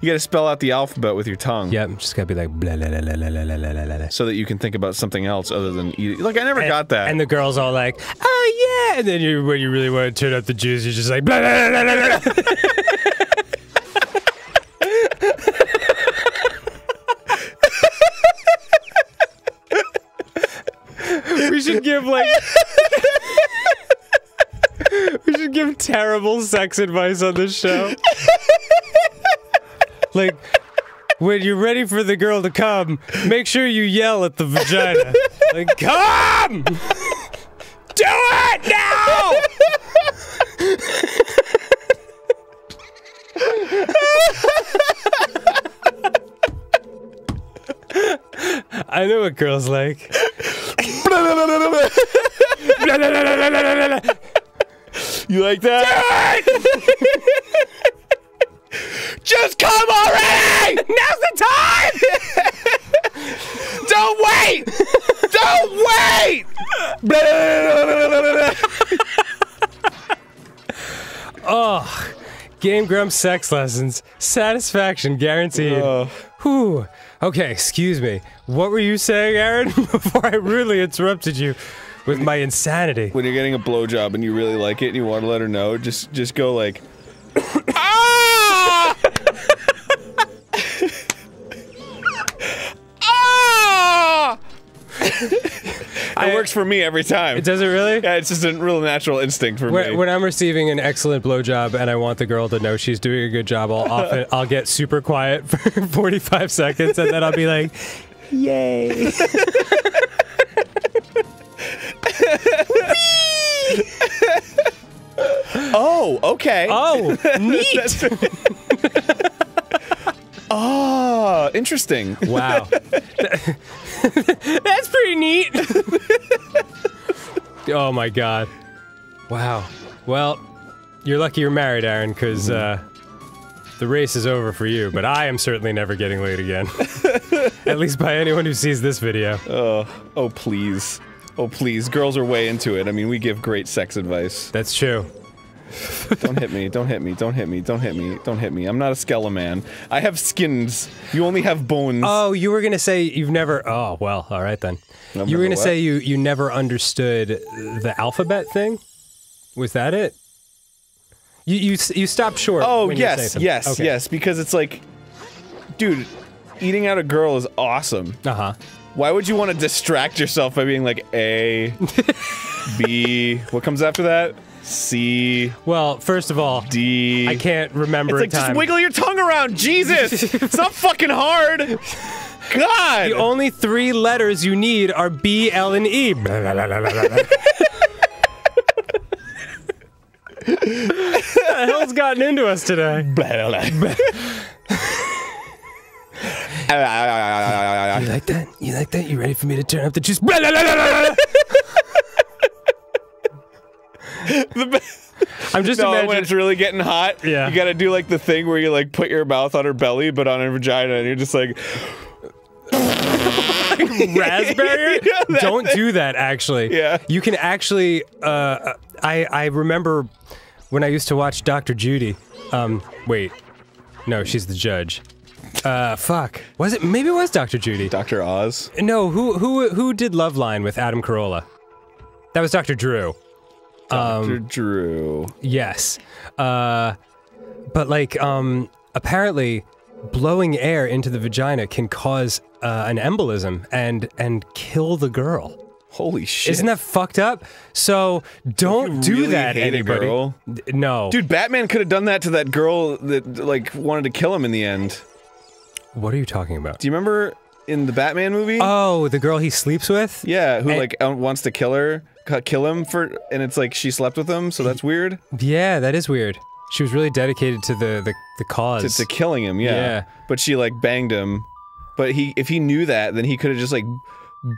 You gotta spell out the alphabet with your tongue. Yep, just gotta be like blah, blah, blah, blah, blah, blah, blah, blah. So that you can think about something else other than eating. Like I never and, got that. And the girls all like, oh yeah. And then you, when you really want to turn up the juice, you're just like blah, blah, blah, blah, blah. we should give like. we should give terrible sex advice on this show like, when you're ready for the girl to come, make sure you yell at the vagina. Like, come! Do it now! I know what girls like. you like that? Just come already! [laughs] Now's the time! [laughs] Don't wait! Don't wait! [laughs] oh, Game Grumps sex lessons. Satisfaction guaranteed. Whew. Okay, excuse me. What were you saying, Aaron? Before I rudely interrupted you with my insanity. when you're getting a blowjob and you really like it and you want to let her know, just just go like, it works for me every time. It does it really? yeah, it's just a real natural instinct for me. When, when I'm receiving an excellent blowjob and I want the girl to know she's doing a good job, I'll often [laughs] I'll get super quiet for [laughs] 45 seconds and then I'll be like, "Yay!" [laughs] oh, okay. Oh, neat! Oh, interesting. Wow, [laughs] that's pretty neat. oh my god! Wow. Well, you're lucky you're married, Aaron, because uh, the race is over for you. But I am certainly never getting laid again. [laughs] At least by anyone who sees this video. Oh, oh, please. Oh, please. Girls are way into it. I mean, we give great sex advice. That's true. Don't hit me. Don't hit me. Don't hit me. Don't hit me. Don't hit me. I'm not a skeleman. I have skins. You only have bones. Oh, you were gonna say you've never. Oh, well, all right then. You were gonna what? say you you never understood the alphabet thing. Was that it? You you you stopped short. Oh when you were saying yes, yes, Okay. yes. Because it's like, dude, eating out a girl is awesome. Uh huh. Why would you want to distract yourself by being like A, B? What comes after that? C, Well, first of all, D. I can't remember It's like a time. just wiggle your tongue around, Jesus! [laughs] it's not fucking hard. God. the only three letters you need are B, L, and E. Blah, [laughs] blah, blah, blah, blah, blah. what the hell's gotten into us today? [laughs] You You like that? You like that? You ready for me to turn up the juice? [laughs] Blah. I'm just No, when it's really getting hot, Yeah. you gotta do like the thing where you like put your mouth on her belly, but on her vagina, and you're just like, [laughs] [laughs] raspberry? Yeah, Don't do that. Actually, Yeah. You can actually. Uh, I I remember when I used to watch Dr. Judy. Um, wait, no, she's the judge. Uh, fuck. Was it? Maybe it was Dr. Judy. Dr. Oz. No, who who who did Loveline with Adam Carolla? That was Dr. Drew. Dr. Drew. Yes. Uh, but like, um, apparently, blowing air into the vagina can cause uh, an embolism and and kill the girl. Holy shit. Isn't that fucked up? So don't do really that, anybody. girl? No, Dude, Batman could have done that to that girl that like wanted to kill him in the end. What are you talking about? Do you remember in the Batman movie? Oh, the girl he sleeps with. yeah, who and- like wants to kill her, kill him for, and it's like she slept with him, so that's weird. Yeah, that is weird. She was really dedicated to the the, the cause. To, to killing him, yeah. Yeah. But she like banged him. But he, if he knew that, then he could have just like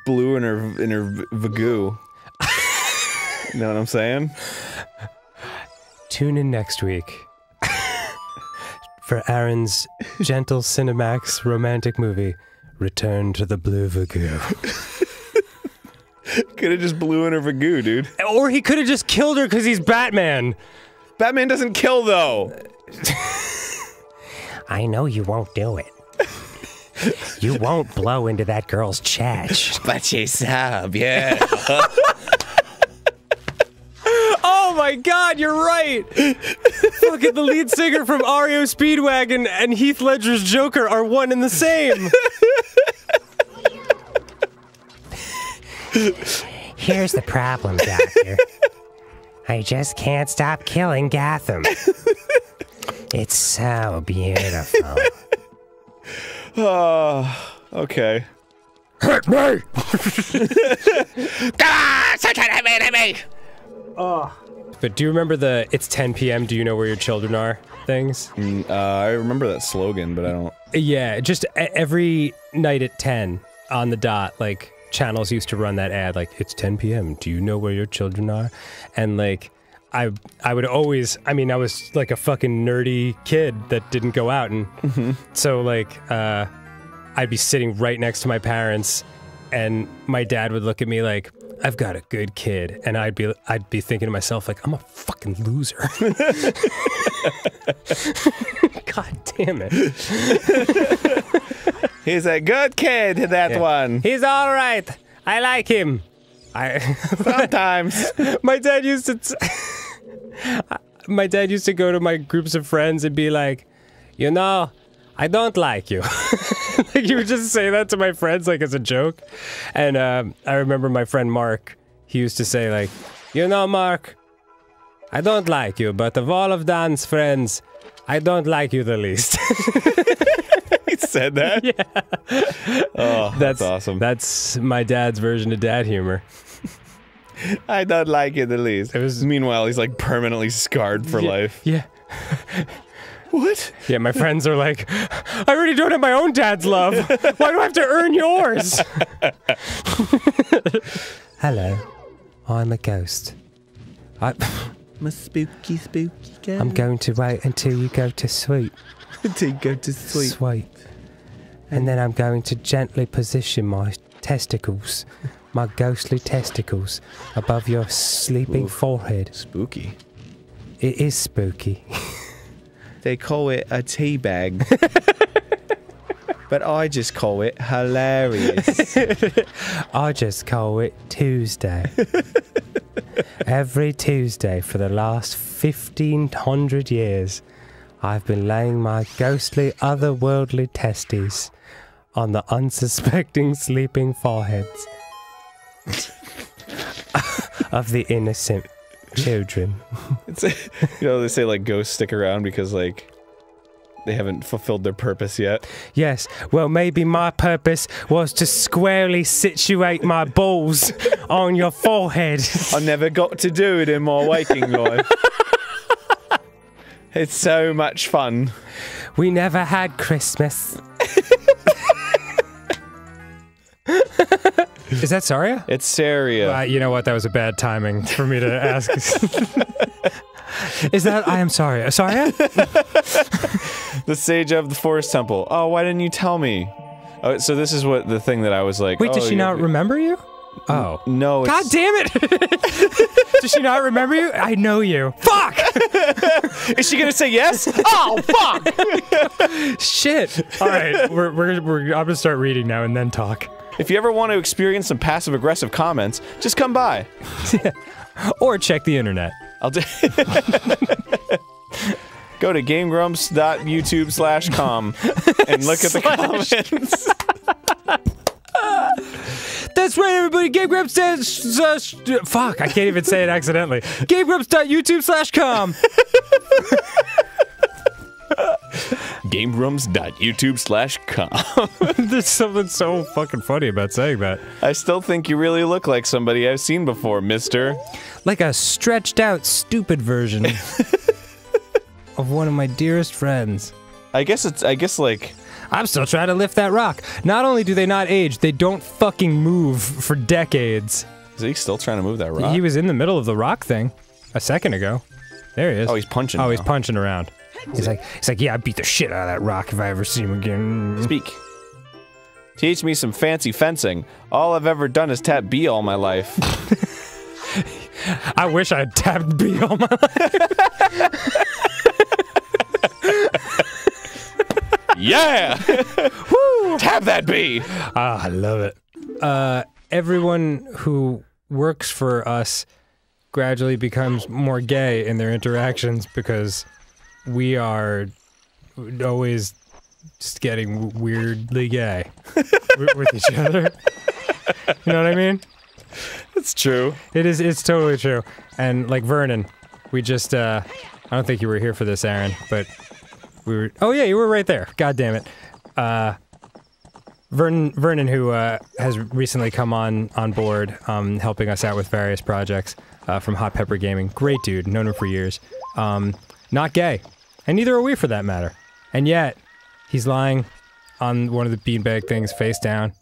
blew in her in her vagoo. you [laughs] know what I'm saying? Tune in next week for Aaron's gentle Cinemax romantic movie, Return to the Blue Vagoo. [laughs] Could have just blew in her vagoo, dude. or he could have just killed her because he's Batman. Batman doesn't kill though. [laughs] I know you won't do it. You won't blow into that girl's chest. [laughs] But she's sub, yeah. [laughs] Oh my god, you're right! Fucking the lead singer from REO Speedwagon and Heath Ledger's Joker are one and the same. Here's the problem, Doctor. I just can't stop killing Gotham. It's so beautiful. Oh, okay. Hit me! [laughs] Come on! Oh But do you remember the "It's 10 p.m. Do you know where your children are?" things? Mm, uh, I remember that slogan, but I don't. Yeah, just e- every night at 10 on the dot, like channels used to run that ad, like it's 10 p.m. Do you know where your children are? And like, I I would always, I mean, I was like a fucking nerdy kid that didn't go out, and so like, uh, I'd be sitting right next to my parents, and my dad would look at me like. I've got a good kid, and I'd be I'd be thinking to myself like I'm a fucking loser. [laughs] [laughs] God damn it! [laughs] He's a good kid, that one. He's all right. I like him. I [laughs] Sometimes. my dad used to t- [laughs] my dad used to go to my groups of friends and be like, you know, I don't like you. [laughs] like he would just say that to my friends like as a joke. And um, I remember my friend Mark. He used to say like, you know, Mark, I don't like you, but of all of Dan's friends, I don't like you the least. [laughs] he said that? Yeah. Oh, that's, awesome. That's my dad's version of dad humor. I don't like it the least. It was- Meanwhile, he's like permanently scarred for life. Yeah. [laughs] What? Yeah, my friends are like, I already don't have my own dad's love. Why do I have to earn yours? [laughs] Hello, I'm a ghost. I. am a spooky, spooky guy. I'm going to wait until you go to sleep. to go to sleep. Sweet. And then I'm going to gently position my testicles, my ghostly testicles, above your sleeping forehead. Spooky. It is spooky. [laughs] They call it a tea bag. [laughs] but I just call it hilarious. [laughs] I just call it Tuesday. Every Tuesday for the last 1500 years, I've been laying my ghostly, otherworldly testes on the unsuspecting sleeping foreheads of the innocent children. It's, you know, they say like ghosts stick around because like they haven't fulfilled their purpose yet. Yes, well, maybe my purpose was to squarely situate my balls on your forehead. [laughs] I never got to do it in my waking life. [laughs] It's so much fun. We never had Christmas. [laughs] [laughs] Is that Saria? It's Saria. Uh, you know what? That was a bad timing for me to ask. Is that I am sorry. Uh, Saria? [laughs] the sage of the forest temple. Oh, why didn't you tell me? Oh, so this is what the thing that I was like. Wait, does oh, she yeah, not remember you? Oh. No. God damn it! [laughs] does she not remember you? I know you. Fuck! is she gonna say yes? oh, fuck! Shit. All right, we're, we're, we're, I'm gonna start reading now and then talk. If you ever want to experience some passive aggressive comments, just come by. [laughs] Or check the internet. I'll do. [laughs] Go to gamegrumps.youtube slash com and look at the comments. [laughs] That's right, everybody. Game Grumps says, uh, fuck, I can't even say it accidentally. GameGrumps.youtube slash com. gamerooms.youtube slash com. [laughs] There's something so fucking funny about saying that. I still think you really look like somebody I've seen before, mister. Like a stretched out, stupid version [laughs] of one of my dearest friends. I guess it's, I guess like, I'm still trying to lift that rock. Not only do they not age, they don't fucking move for decades. is he still trying to move that rock? He was in the middle of the rock thing a second ago. There he is. oh, he's punching. Oh, he's now. punching around. He's like, he's like, yeah, I beat the shit out of that rock if I ever see him again. Speak. Teach me some fancy fencing. All I've ever done is tap B all my life. [laughs] [laughs] I wish I had tapped B all my life. yeah! [laughs] Woo! Tap that B! Ah, I love it. Uh, everyone who works for us gradually becomes more gay in their interactions because we are always just getting weirdly gay [laughs] with each other. You know what I mean? It's true. It is. It's totally true. And like Vernon, we just. uh I don't think you were here for this, Aaron, but we were. Oh yeah, you were right there. God damn it. Uh, Vernon, Vernon, who uh, has recently come on on board, um, helping us out with various projects uh, from Hot Pepper Gaming. Great dude, known him for years. Um, not gay, and neither are we for that matter. And yet, he's lying on one of the beanbag things, face down,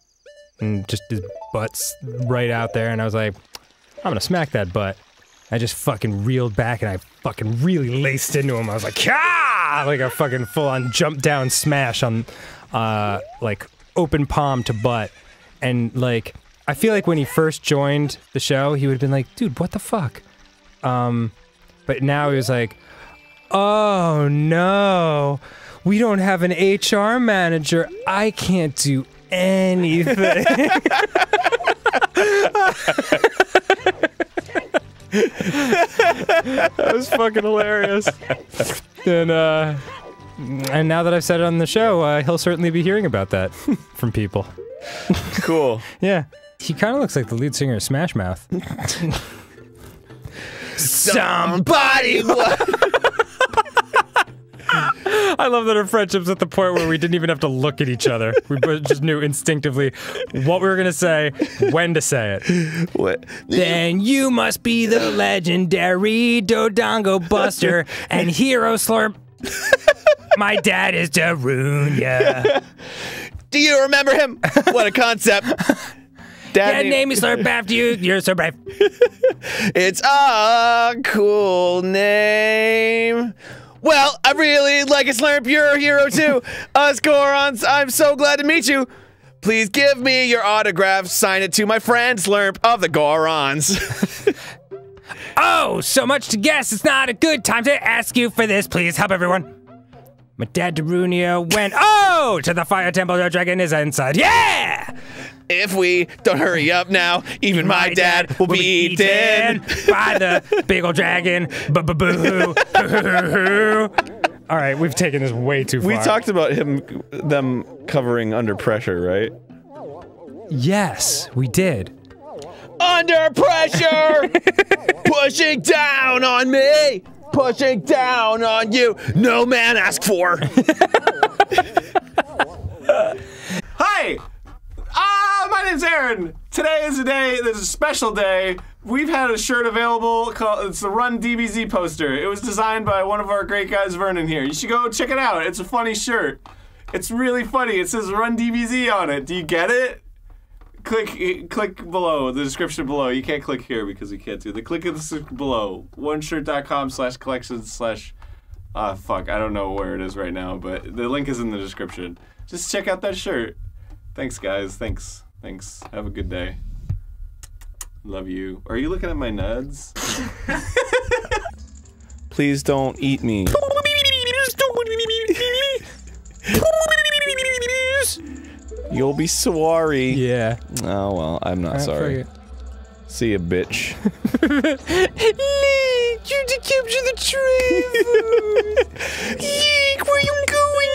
and just his butt's right out there. And I was like, I'm gonna smack that butt. I just fucking reeled back and I fucking really laced into him. I was like, ah, like a fucking full on jump down smash on, uh, like open palm to butt. And like, I feel like when he first joined the show, he would have been like, dude, what the fuck? Um, but now he was like, oh no, we don't have an HR manager. I can't do anything. [laughs] that was fucking hilarious. and uh, and now that I've said it on the show, uh, he'll certainly be hearing about that [laughs] from people. Cool. [laughs] Yeah, he kind of looks like the lead singer of Smash Mouth. Somebody [laughs] I love that our friendship's at the point where we didn't even have to look at each other. We just knew instinctively what we were gonna say, when to say it. What? Then you must be the legendary Dodongo Buster and Hero Slurp. My dad is Darunia. [laughs] Do you remember him? What a concept. Dad, Dad named me Slurp [laughs] after you. You're so brave. It's a cool name. Well, I really like it, Slurp. You're a hero too. [laughs] Uh, Us Gorons, I'm so glad to meet you. Please give me your autograph. Sign it to my friend Slurp of the Gorons. [laughs] Oh, so much to guess. It's not a good time to ask you for this. Please help everyone. My dad Darunia went, oh, to the fire temple. The dragon is inside. Yeah! If we don't hurry up now, even my, dad, will be eaten. by the big old dragon. [laughs] All right, we've taken this way too far. We talked about him, them covering under pressure, right? Yes, we did. Under pressure, [laughs] pushing down on me, pushing down on you. No man asked for. [laughs] Hi! Ah, my name's Aaron. Today is a day, there's a special day. We've had a shirt available called, it's the Run DBZ poster. It was designed by one of our great guys, Vernon, here. You should go check it out. It's a funny shirt. It's really funny. It says Run DBZ on it. Do you get it? Click, click below the description below. You can't click here because you can't do the click in the below. Oneshirt.com slash collections slash. Ah, fuck. I don't know where it is right now, but the link is in the description. Just check out that shirt. Thanks, guys. Thanks. Thanks. Have a good day. Love you. Are you looking at my nuds? [laughs] Please don't eat me. [laughs] You'll be sorry. Yeah. Oh well, I'm not sorry. See ya, bitch. [laughs] Link, you to capture the train. Link, where you going,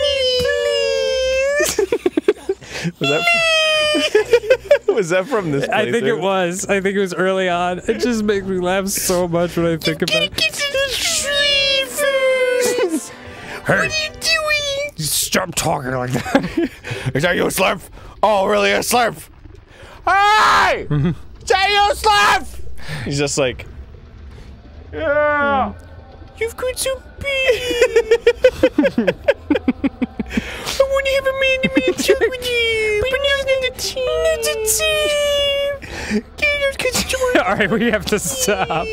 please? Was that? [laughs] was that from this? I think it was. I think it was early on. It just makes me laugh so much when I think about it. Get to the tree first. What are you doing? You Stop talking like that. [laughs] Is that you, Slurp? Oh, really, a Slurp? Hey! Is that you, Slurp? He's just like, yeah. You've got so big. [laughs] I want to have a man-to-man talk [laughs] with you, but not in the team. Not a team. Get out, cause All right, we have to stop.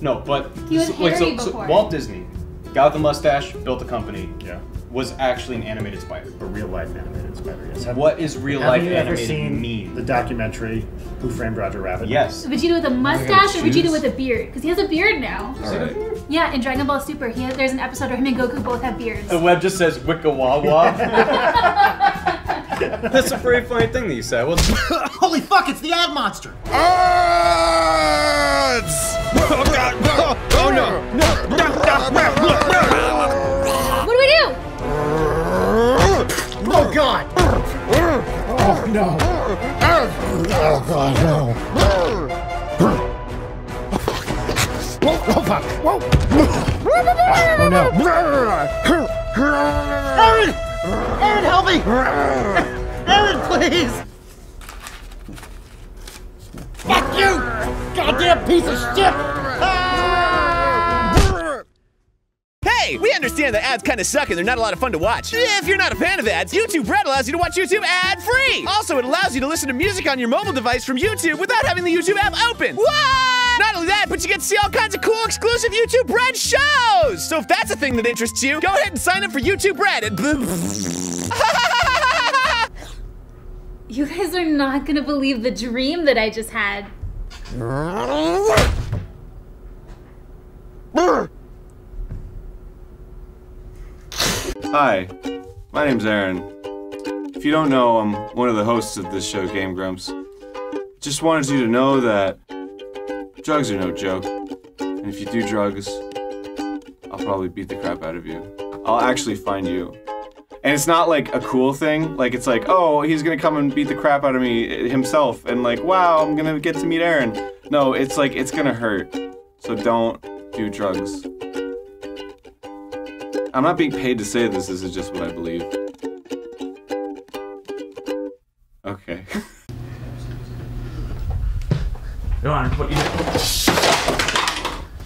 No, but He was wait, so, hairy so. Walt Disney, guy with the mustache, built a company, Yeah. was actually an animated spider. A real life animated spider. Yes. Have, What is real life? have life you ever seen mean? the documentary Who Framed Roger Rabbit? yes. Vegeta with a mustache or Vegeta with a beard? Because he has a beard now. Alright. Yeah, in Dragon Ball Super, he has, there's an episode where him and Goku both have beards. The web just says Wicca Wawa. [laughs] [laughs] That's a pretty funny thing that you said. Well, [laughs] Holy fuck, it's the ad monster! Oh no! What do we do? Oh god! Oh no! Oh god, no! Oh fuck! Oh no! Aaron! Aaron, help me! Aaron, please! Fuck you! Goddamn piece of shit! Hey, we understand that ads kind of suck and they're not a lot of fun to watch. If you're not a fan of ads, YouTube Red allows you to watch YouTube ad-free. Also, it allows you to listen to music on your mobile device from YouTube without having the YouTube app open. What? Not only that, but you get to see all kinds of cool exclusive YouTube Red shows. So if that's a thing that interests you, go ahead and sign up for YouTube Red at [laughs] [laughs] You guys are not gonna believe the dream that I just had. Hi, my name's Aaron. If you don't know, I'm one of the hosts of this show, Game Grumps. Just wanted you to know that drugs are no joke. And if you do drugs, I'll probably beat the crap out of you. I'll actually find you. And it's not like a cool thing. Like, it's like, oh, he's gonna come and beat the crap out of me eh, himself. And like, wow, I'm gonna get to meet Aaron. No, it's like, it's gonna hurt. So don't do drugs. I'm not being paid to say this, this is just what I believe. Okay. [laughs] Your Honor, what you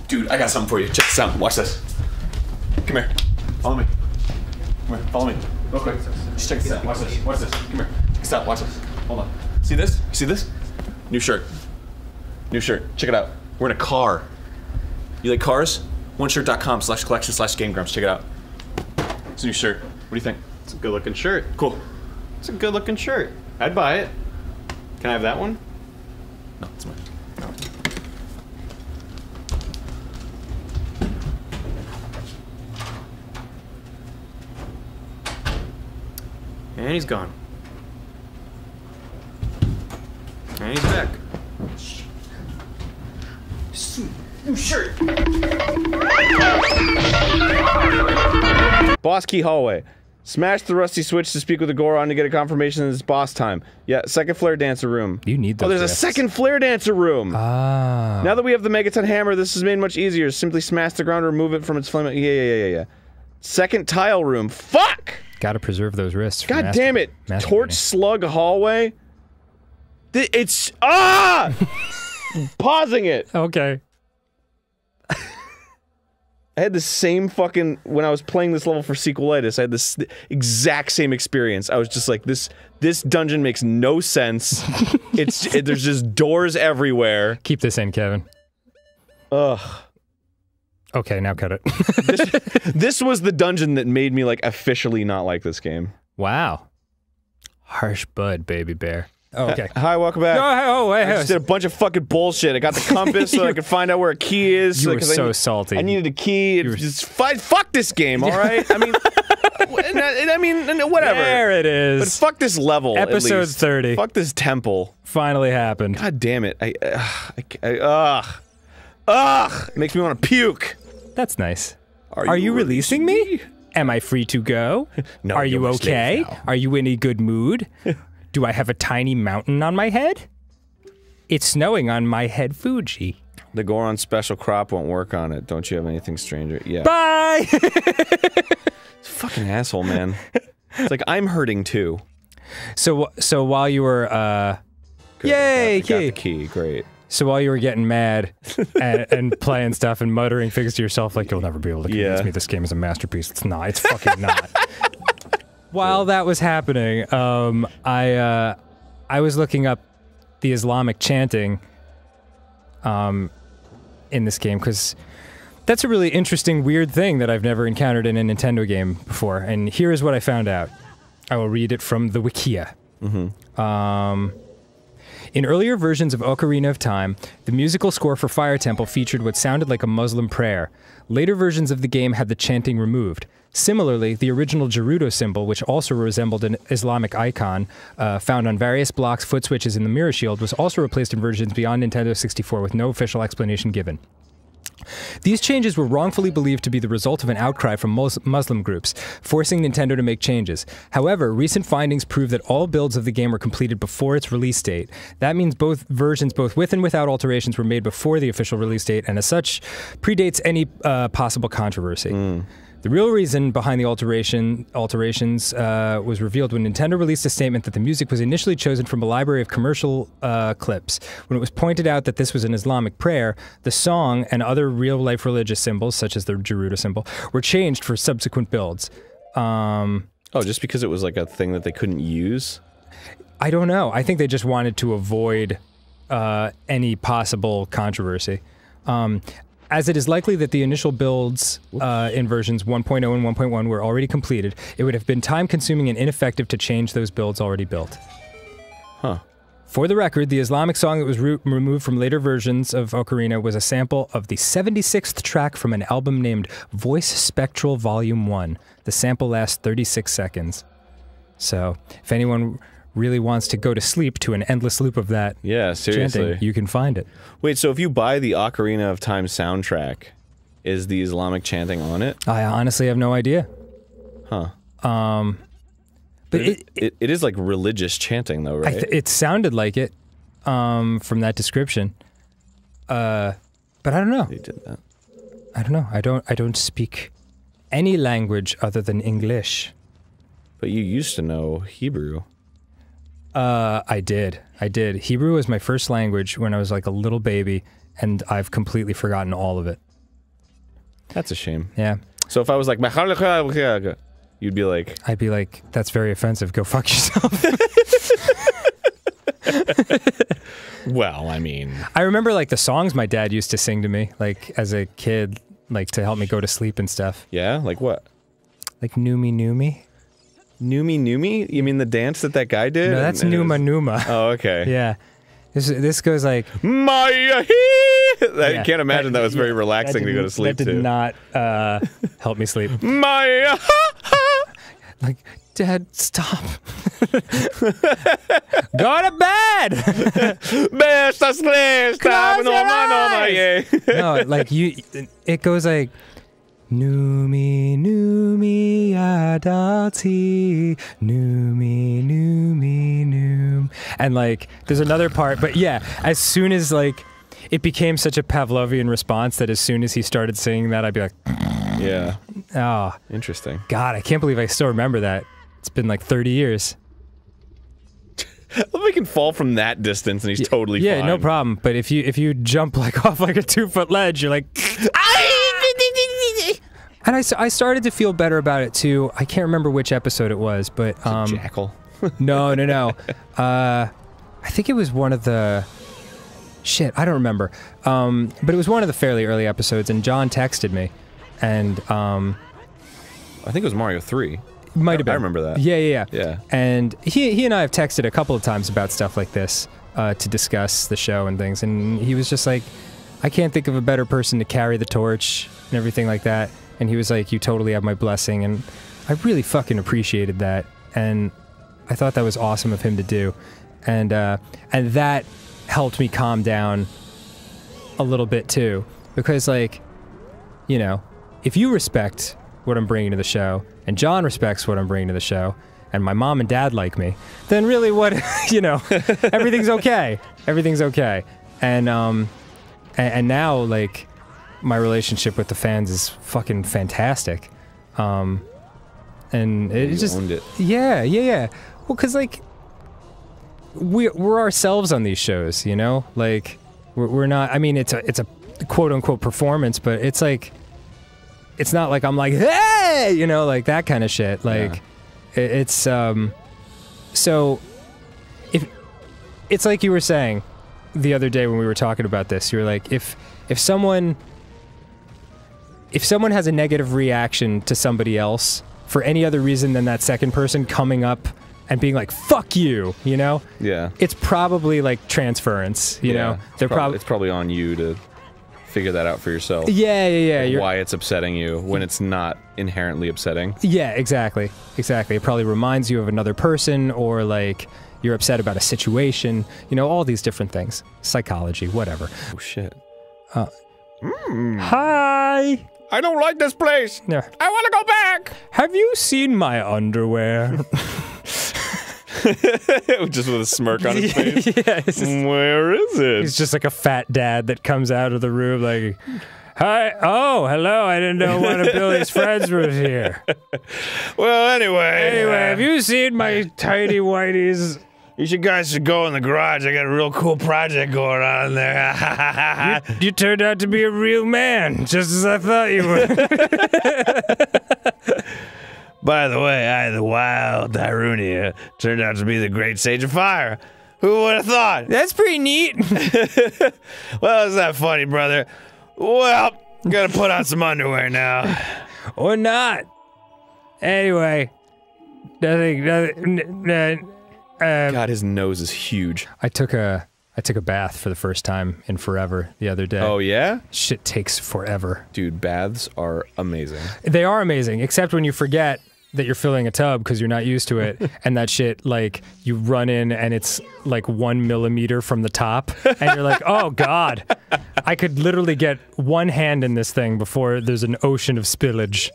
Dude, I got something for you. Check this out. Watch this. Come here. Follow me. Come here. Follow me. Real quick. Just check this out. Watch this. Watch this. Come here. Check this out. Watch this. Hold on. See this? You see this? New shirt. New shirt. Check it out. We're in a car. You like cars? OneShirt.com slash collection slash Game Grumps. Check it out. It's a new shirt. What do you think? it's a good looking shirt. Cool. It's a good looking shirt. I'd buy it. Can I have that one? No, it's mine. And he's gone. And he's back. New shirt. Boss key hallway. Smash the rusty switch to speak with the Goron to get a confirmation that it's boss time. Yeah, second flare dancer room. You need Oh, those. there's a second flare dancer room. Ah. Now that we have the Megaton hammer, this is made much easier. Simply smash the ground or remove it from its flame. Yeah, yeah, yeah, yeah, yeah. Second tile room. Fuck! Gotta preserve those wrists. for God damn it! Torch slug hallway. Th- It's ah! [laughs] Pausing it. Okay. I had the same fucking when I was playing this level for sequelitis. I had this exact same experience. I was just like, this this dungeon makes no sense. [laughs] it's it, there's just doors everywhere. Keep this in, Kevin. Ugh. Okay, now cut it. [laughs] This was the dungeon that made me like officially not like this game. wow. Harsh bud, baby bear. Oh, okay. Hi, welcome back. Oh, oh, wait, I just did a bunch of fucking bullshit. I got the compass so [laughs] I could find out where a key is. You were 'cause I so ne- salty. I needed a key. It were- just fi- fuck this game, all right? I mean, [laughs] and I, and I mean, and whatever. There it But fuck this level. at Episode least. 30. Fuck this temple. Finally happened. God damn it. I, uh, I, I ugh. Ugh. It makes me want to puke. That's nice. Are, you releasing me? Am I free to go? [laughs] No, Are you okay? Are you in a good mood? [laughs] Do I have a tiny mountain on my head? It's snowing on my head, Fuji. The Goron special crop won't work on it. Don't you have anything stranger? Yeah. Bye! [laughs] Fucking asshole, man. It's like I'm hurting too. so, so while you were, uh, Good. Yay, got the key. key. Great. So while you were getting mad [laughs] and, and playing stuff and muttering things to yourself like you'll never be able to convince Yeah. me this game is a masterpiece. It's not. It's fucking not. [laughs] while that was happening, um, I uh, I was looking up the Islamic chanting um, in this game because that's a really interesting, weird thing that I've never encountered in a Nintendo game before. And here is what I found out. I will read it from the Wikia. Um, in earlier versions of Ocarina of Time, the musical score for Fire Temple featured what sounded like a Muslim prayer. Later versions of the game had the chanting removed. Similarly, the original Gerudo symbol, which also resembled an Islamic icon uh, found on various blocks, foot switches, and the mirror shield, was also replaced in versions beyond Nintendo 64 with no official explanation given. These changes were wrongfully believed to be the result of an outcry from Muslim groups, forcing Nintendo to make changes. However, recent findings prove that all builds of the game were completed before its release date. That means both versions, both with and without alterations, were made before the official release date, and as such, predates any uh, possible controversy. The real reason behind the alteration alterations uh, was revealed when Nintendo released a statement that the music was initially chosen from a library of commercial uh, clips. When it was pointed out that this was an Islamic prayer, the song and other real-life religious symbols, such as the Gerudo symbol, were changed for subsequent builds. Um, Oh, just because it was like a thing that they couldn't use? I don't know. I think they just wanted to avoid uh, any possible controversy. Um, as it is likely that the initial builds uh, in versions 1.0 and 1.1 were already completed, it would have been time consuming and ineffective to change those builds already built. Huh. For the record, the Islamic song that was re- removed from later versions of Ocarina was a sample of the 76th track from an album named Voice Spectral Volume 1. The sample lasts 36 seconds. So, if anyone really wants to go to sleep to an endless loop of that Yeah, seriously. chanting, you can find it. Wait, so if you buy the Ocarina of Time soundtrack, is the Islamic chanting on it? I honestly have no idea. Huh. Um, but it, It, it is like religious chanting, though, I right? th- it sounded like it um, from that description. Uh, but I don't know. they did that. I don't know. I don't. I don't speak any language other than English. But you used to know Hebrew. Uh, I did. I did. Hebrew was my first language when I was like a little baby, and I've completely forgotten all of it. That's a shame. Yeah. So if I was like, you'd be like, I'd be like, "That's very offensive. Go fuck yourself." [laughs] well, I mean, I remember like the songs my dad used to sing to me, like as a kid, like to help me go to sleep and stuff. yeah, like what? Like Numi Numi. Numi Numi? You mean the dance that that guy did? No, that's And Numa was- Numa. Oh, okay. [laughs] Yeah. This this goes like Maya. I Yeah, can't imagine that, was very yeah, relaxing to go to sleep That did to. not uh, help me sleep. [laughs] Maya. Like Dad, stop. [laughs] Go to bed. Close your no, like you, it goes like. Numi, numi, adati, numi, numi, num. And like, there's another part, but yeah, as soon as like, it became such a Pavlovian response that as soon as he started singing that, I'd be like, Yeah, oh, interesting. God, I can't believe I still remember that. It's been like 30 years. We can fall from that distance and he's totally yeah, fine. no problem. But if you if you jump like [laughs] off like a two foot ledge, you're like. [laughs] Ah, And I, I started to feel better about it too. I can't remember which episode it was, but um, Jackal. [laughs] no, no, no. Uh, I think it was one of the shit. I don't remember. Um, but it was one of the fairly early episodes, and Jon texted me, and um, I think it was Mario 3. might have been. I remember that. Yeah, yeah, yeah. Yeah. And he he and I have texted a couple of times about stuff like this uh, to discuss the show and things, and he was just like, I can't think of a better person to carry the torch and everything like that. And he was like, You totally have my blessing, and I really fucking appreciated that, and I thought that was awesome of him to do, and uh, and that helped me calm down a little bit too, because like, you know, if you respect what I'm bringing to the show, and Jon respects what I'm bringing to the show, and my mom and dad like me, then really what, [laughs] you know, everything's okay. Everything's okay. And, um, and, and now, like, my relationship with the fans is fucking fantastic. Um, and it You just, it. yeah, yeah, yeah. Well, cause like, we, we're ourselves on these shows, you know? Like, we're, we're not, I mean, it's a, it's a quote unquote performance, but it's like, it's not like I'm like, hey, you know, like that kind of shit. Like, i- it's um, so if it's like you were saying the other day when we were talking about this, you were like, if if someone if someone has a negative reaction to somebody else for any other reason than that second person coming up and being like, fuck you, you know, Yeah. it's probably like transference, you yeah. know, they're prob- probably. It's probably on you to figure that out for yourself. Yeah, yeah, yeah. Why it's upsetting you when it's not inherently upsetting. Yeah, exactly. Exactly. It probably reminds you of another person or like you're upset about a situation, you know, all these different things. Psychology, whatever. Oh shit. Uh, Hi. I don't like this place. Yeah. I want to go back. Have you seen my underwear? [laughs] Just with a smirk on his [laughs] face. yeah, just- Where is it? he's just like a fat dad that comes out of the room like, "Hi, oh, hello. I didn't know one of Billy's [laughs] friends was here." well, anyway. Anyway, uh, have you seen my tidy whities? You should guys should go in the garage. I got a real cool project going on there. [laughs] You turned out to be a real man, just as I thought you would. [laughs] By the way, I, the wild Darunia, uh, turned out to be the great sage of fire. Who would have thought? That's pretty neat. [laughs] Well, is that funny, brother? Well, gotta put on some underwear now. or not. Anyway, nothing. nothing uh, God, his nose is huge. I took a I took a bath for the first time in forever the other day. Oh yeah, Shit takes forever. dude, baths are amazing. They are amazing, except when you forget that you're filling a tub because you're not used to it, [laughs] and that shit like you run in and it's like one millimeter from the top, and you're like, oh [laughs] god, I could literally get one hand in this thing before there's an ocean of spillage.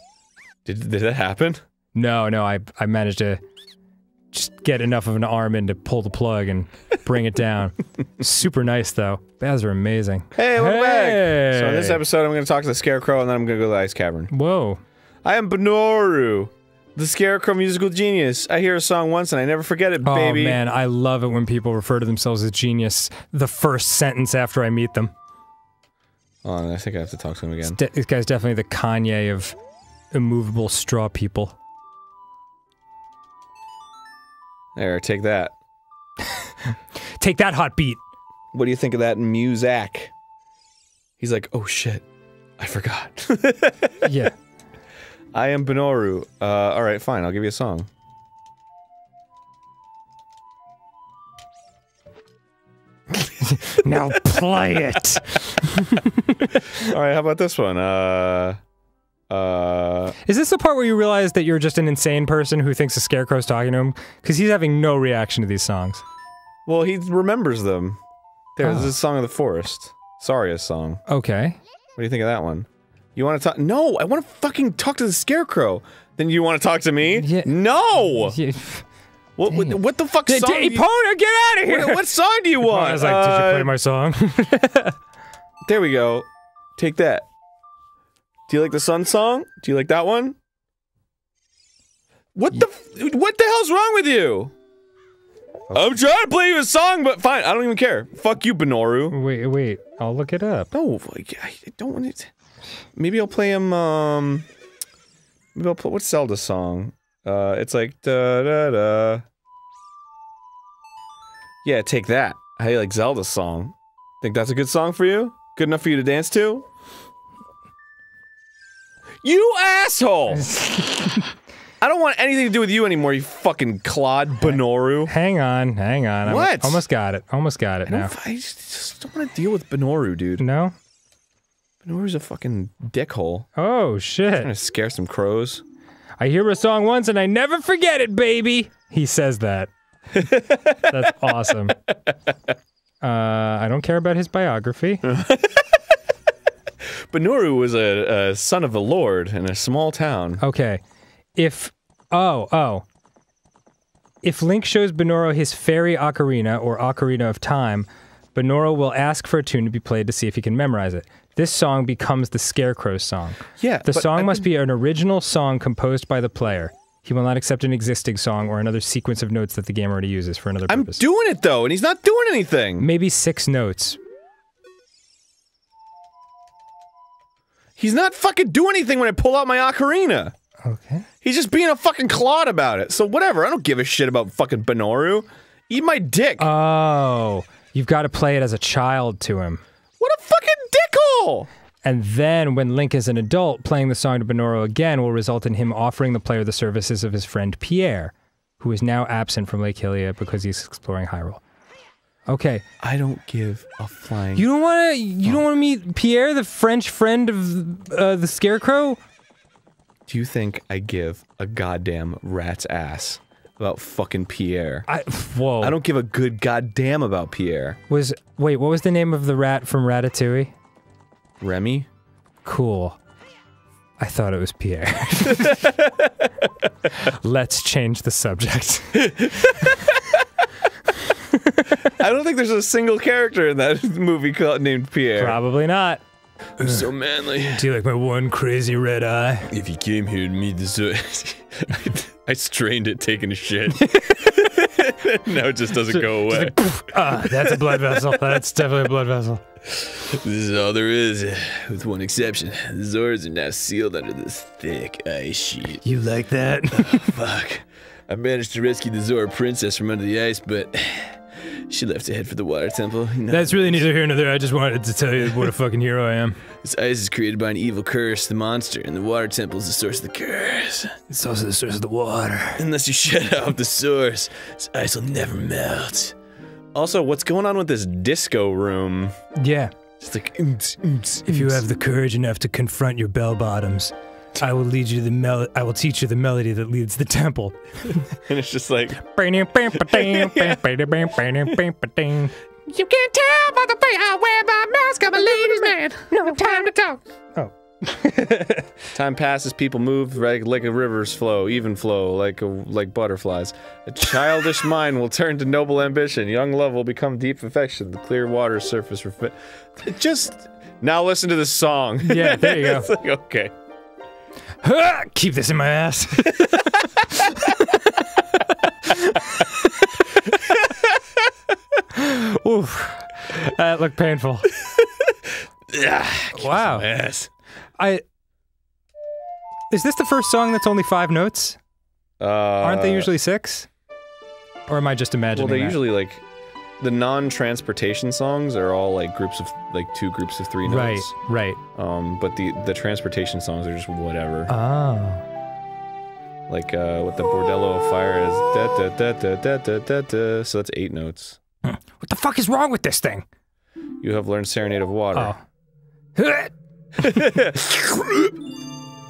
Did did that happen? No, no, I I managed to just get enough of an arm in to pull the plug and bring it down. [laughs] Super nice though. Baths are amazing. Hey, welcome back. So in this episode, I'm going to talk to the Scarecrow, and then I'm going to go to the Ice Cavern. Whoa. I am Bonooru, the Scarecrow musical genius. I hear a song once, and I never forget it, Oh baby. Oh man, I love it when people refer to themselves as genius the first sentence after I meet them. Oh, I think I have to talk to him again. De- this guy's definitely the Kanye of immovable straw people. There, take that. [laughs] Take that hot beat. What do you think of that Muzak? He's like, oh shit, I forgot. [laughs] Yeah. I am Bonooru. Uh, all right, fine. I'll give you a song. [laughs] now play it. All right, how about this one? Uh, Uh, Is this the part where you realize that you're just an insane person who thinks the scarecrow's talking to him? Because he's having no reaction to these songs. well, he remembers them. There's Oh. this song of the forest. Saria's song. Okay. What do you think of that one? You want to talk? No, I want to fucking talk to the scarecrow. Then you want to talk to me? Yeah. No. Yeah. What, what, what the fuck song? D- Epona, get out of here! what, what song do you [laughs] want? I was like, did you Uh, play my song? [laughs] There we go. Take that. Do you like the Sun song? Do you like that one? What the what the hell's wrong with you? I'm trying to play you a song, but fine. I don't even care. Fuck you, Bonooru. wait, wait. I'll look it up. No, like, I don't want it. Maybe I'll play him. Um, maybe I'll play what's Zelda's song? Uh, it's like da da da. Yeah, take that. I like Zelda's song. Think that's a good song for you? Good enough for you to dance to? You asshole! [laughs] I don't want anything to do with you anymore, you fucking clod, Bonooru. Hang on, hang on. What? almost got it. Almost got it I, now. I just, just don't want to deal with Bonooru, dude. No? Bonooru's a fucking dickhole. Oh, shit. I'm trying to scare some crows. I hear a song once and I never forget it, baby. He says that. [laughs] That's awesome. Uh, I don't care about his biography. [laughs] Bonooru was a, a son of a lord in a small town. Okay. If oh, oh. If Link shows Bonooru his fairy ocarina or ocarina of time, Bonooru will ask for a tune to be played to see if he can memorize it. This song becomes the Scarecrow song. Yeah, The song I've must be an original song composed by the player. He will not accept an existing song or another sequence of notes that the game already uses for another purpose. I'm doing it though, and he's not doing anything. Maybe six notes. He's not fucking doing anything when I pull out my ocarina. Okay. He's just being a fucking clod about it. So whatever. I don't give a shit about fucking Bonooru. Eat my dick. Oh, you've got to play it as a child to him. what a fucking dickhole! And then, when Link is an adult, playing the song to Bonooru again will result in him offering the player the services of his friend Pierre, who is now absent from Lake Hylia because he's exploring Hyrule. Okay, I don't give a flying. you don't want to. You don't want to meet Pierre, the French friend of uh, the Scarecrow. Do you think I give a goddamn rat's ass about fucking Pierre? I whoa. I don't give a good goddamn about Pierre. was wait. What was the name of the rat from Ratatouille? Remy? Cool. I thought it was Pierre. [laughs] [laughs] Let's change the subject. [laughs] [laughs] I don't think there's a single character in that [laughs] movie called named Pierre. Probably not. I'm so manly. Do you like my one crazy red eye? If you came here to meet the I, I strained it taking a shit. [laughs] now it just doesn't go away. Ah, that's a blood vessel. That's definitely a blood vessel. This is all there is, with one exception. The Zoras are now sealed under this thick ice sheet. You like that? Fuck. I managed to rescue the Zora princess from under the ice, but she left to head for the water temple. You know, That's really neither here nor there. I just wanted to tell you what a fucking hero I am. [laughs] this ice is created by an evil curse, the monster, and the water temple is the source of the curse. It's also the source of the water. Unless you shut [laughs] off the source, this ice will never melt. Also, what's going on with this disco room? Yeah. It's like, "Oomps, oomps, If you have the courage enough to confront your bell bottoms, I will lead you the mel- I will teach you the melody that leads the temple. [laughs] and it's just like, [laughs] You can't tell by the way I wear my mask. I'm a ladies' man. No time to talk. Oh. [laughs] Time passes, people move like, like a river's flow, even flow, like a, like butterflies. A childish mind will turn to noble ambition. Young love will become deep affection. The clear water surface refi- It Just now, listen to this song. Yeah, there you go. it's like okay. Keep this in my ass. [laughs] Oof. That looked painful. wow. Yes. I Is this the first song that's only 5 notes? Uh, Aren't they usually 6? Or am I just imagining Well, they're that? usually like the non-transportation songs are all like groups of like two groups of three notes. right. Um, but the the transportation songs are just whatever. Oh. Like uh, what the Bolero of Fire is. Da, da, da, da, da, da, da, da. So that's eight notes. What the fuck is wrong with this thing? You have learned Serenade of Water. Oh. [laughs]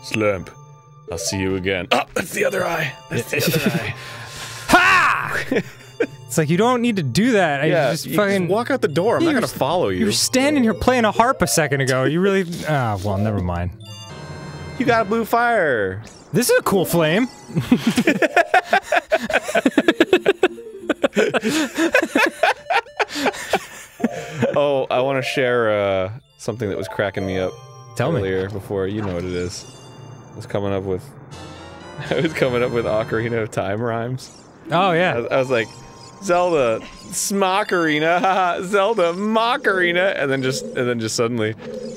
Slurp. I'll see you again. Oh, that's the other eye. That's the other [laughs] eye. Ha! [laughs] it's like you don't need to do that. I Yeah, just you fucking walk out the door. I'm Yeah, not gonna follow you. You were standing here playing a harp a second ago. You really [laughs] Ah, well, never mind. You got a blue fire. This is a cool flame. [laughs] Oh, I want to share uh, something that was cracking me up. Tell me. earlier before you know what it is. I was coming up with. [laughs] I was coming up with Ocarina of Time rhymes. Oh I yeah. was, I was like, Zelda, Smockarina, haha, [laughs] Zelda, Mockarina, and then just and then just suddenly,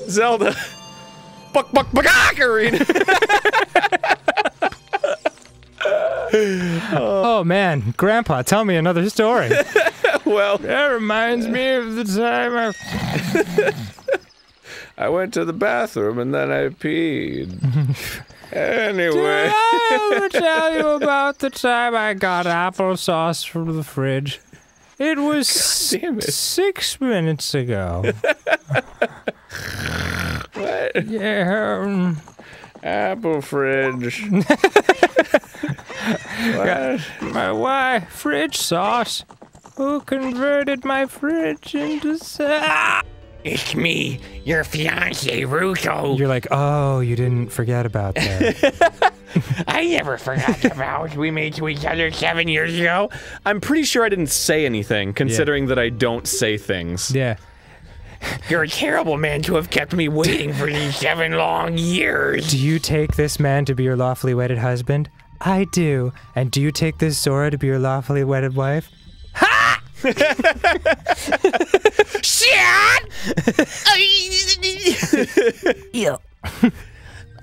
Zelda, [laughs] Buck Buck Buckarina. [laughs] Oh man, Grandpa, tell me another story. well, that reminds me of the time I. I went to the bathroom and then I peed. [laughs] anyway. Did I will tell you about the time I got applesauce from the fridge. It was it. six minutes ago. [laughs] What? Yeah. um, Apple fridge. [laughs] what? My wife, fridge sauce. Who converted my fridge into sa- It's me, your fiance, Ruto. You're like, oh, you didn't forget about that. [laughs] I never forgot about the vows we made to each other seven years ago. I'm pretty sure I didn't say anything, considering that I don't say things. yeah. You're a terrible man to have kept me waiting for these seven long years. Do you take this man to be your lawfully wedded husband? I do. And do you take this Zora to be your lawfully wedded wife? Shit! Ew.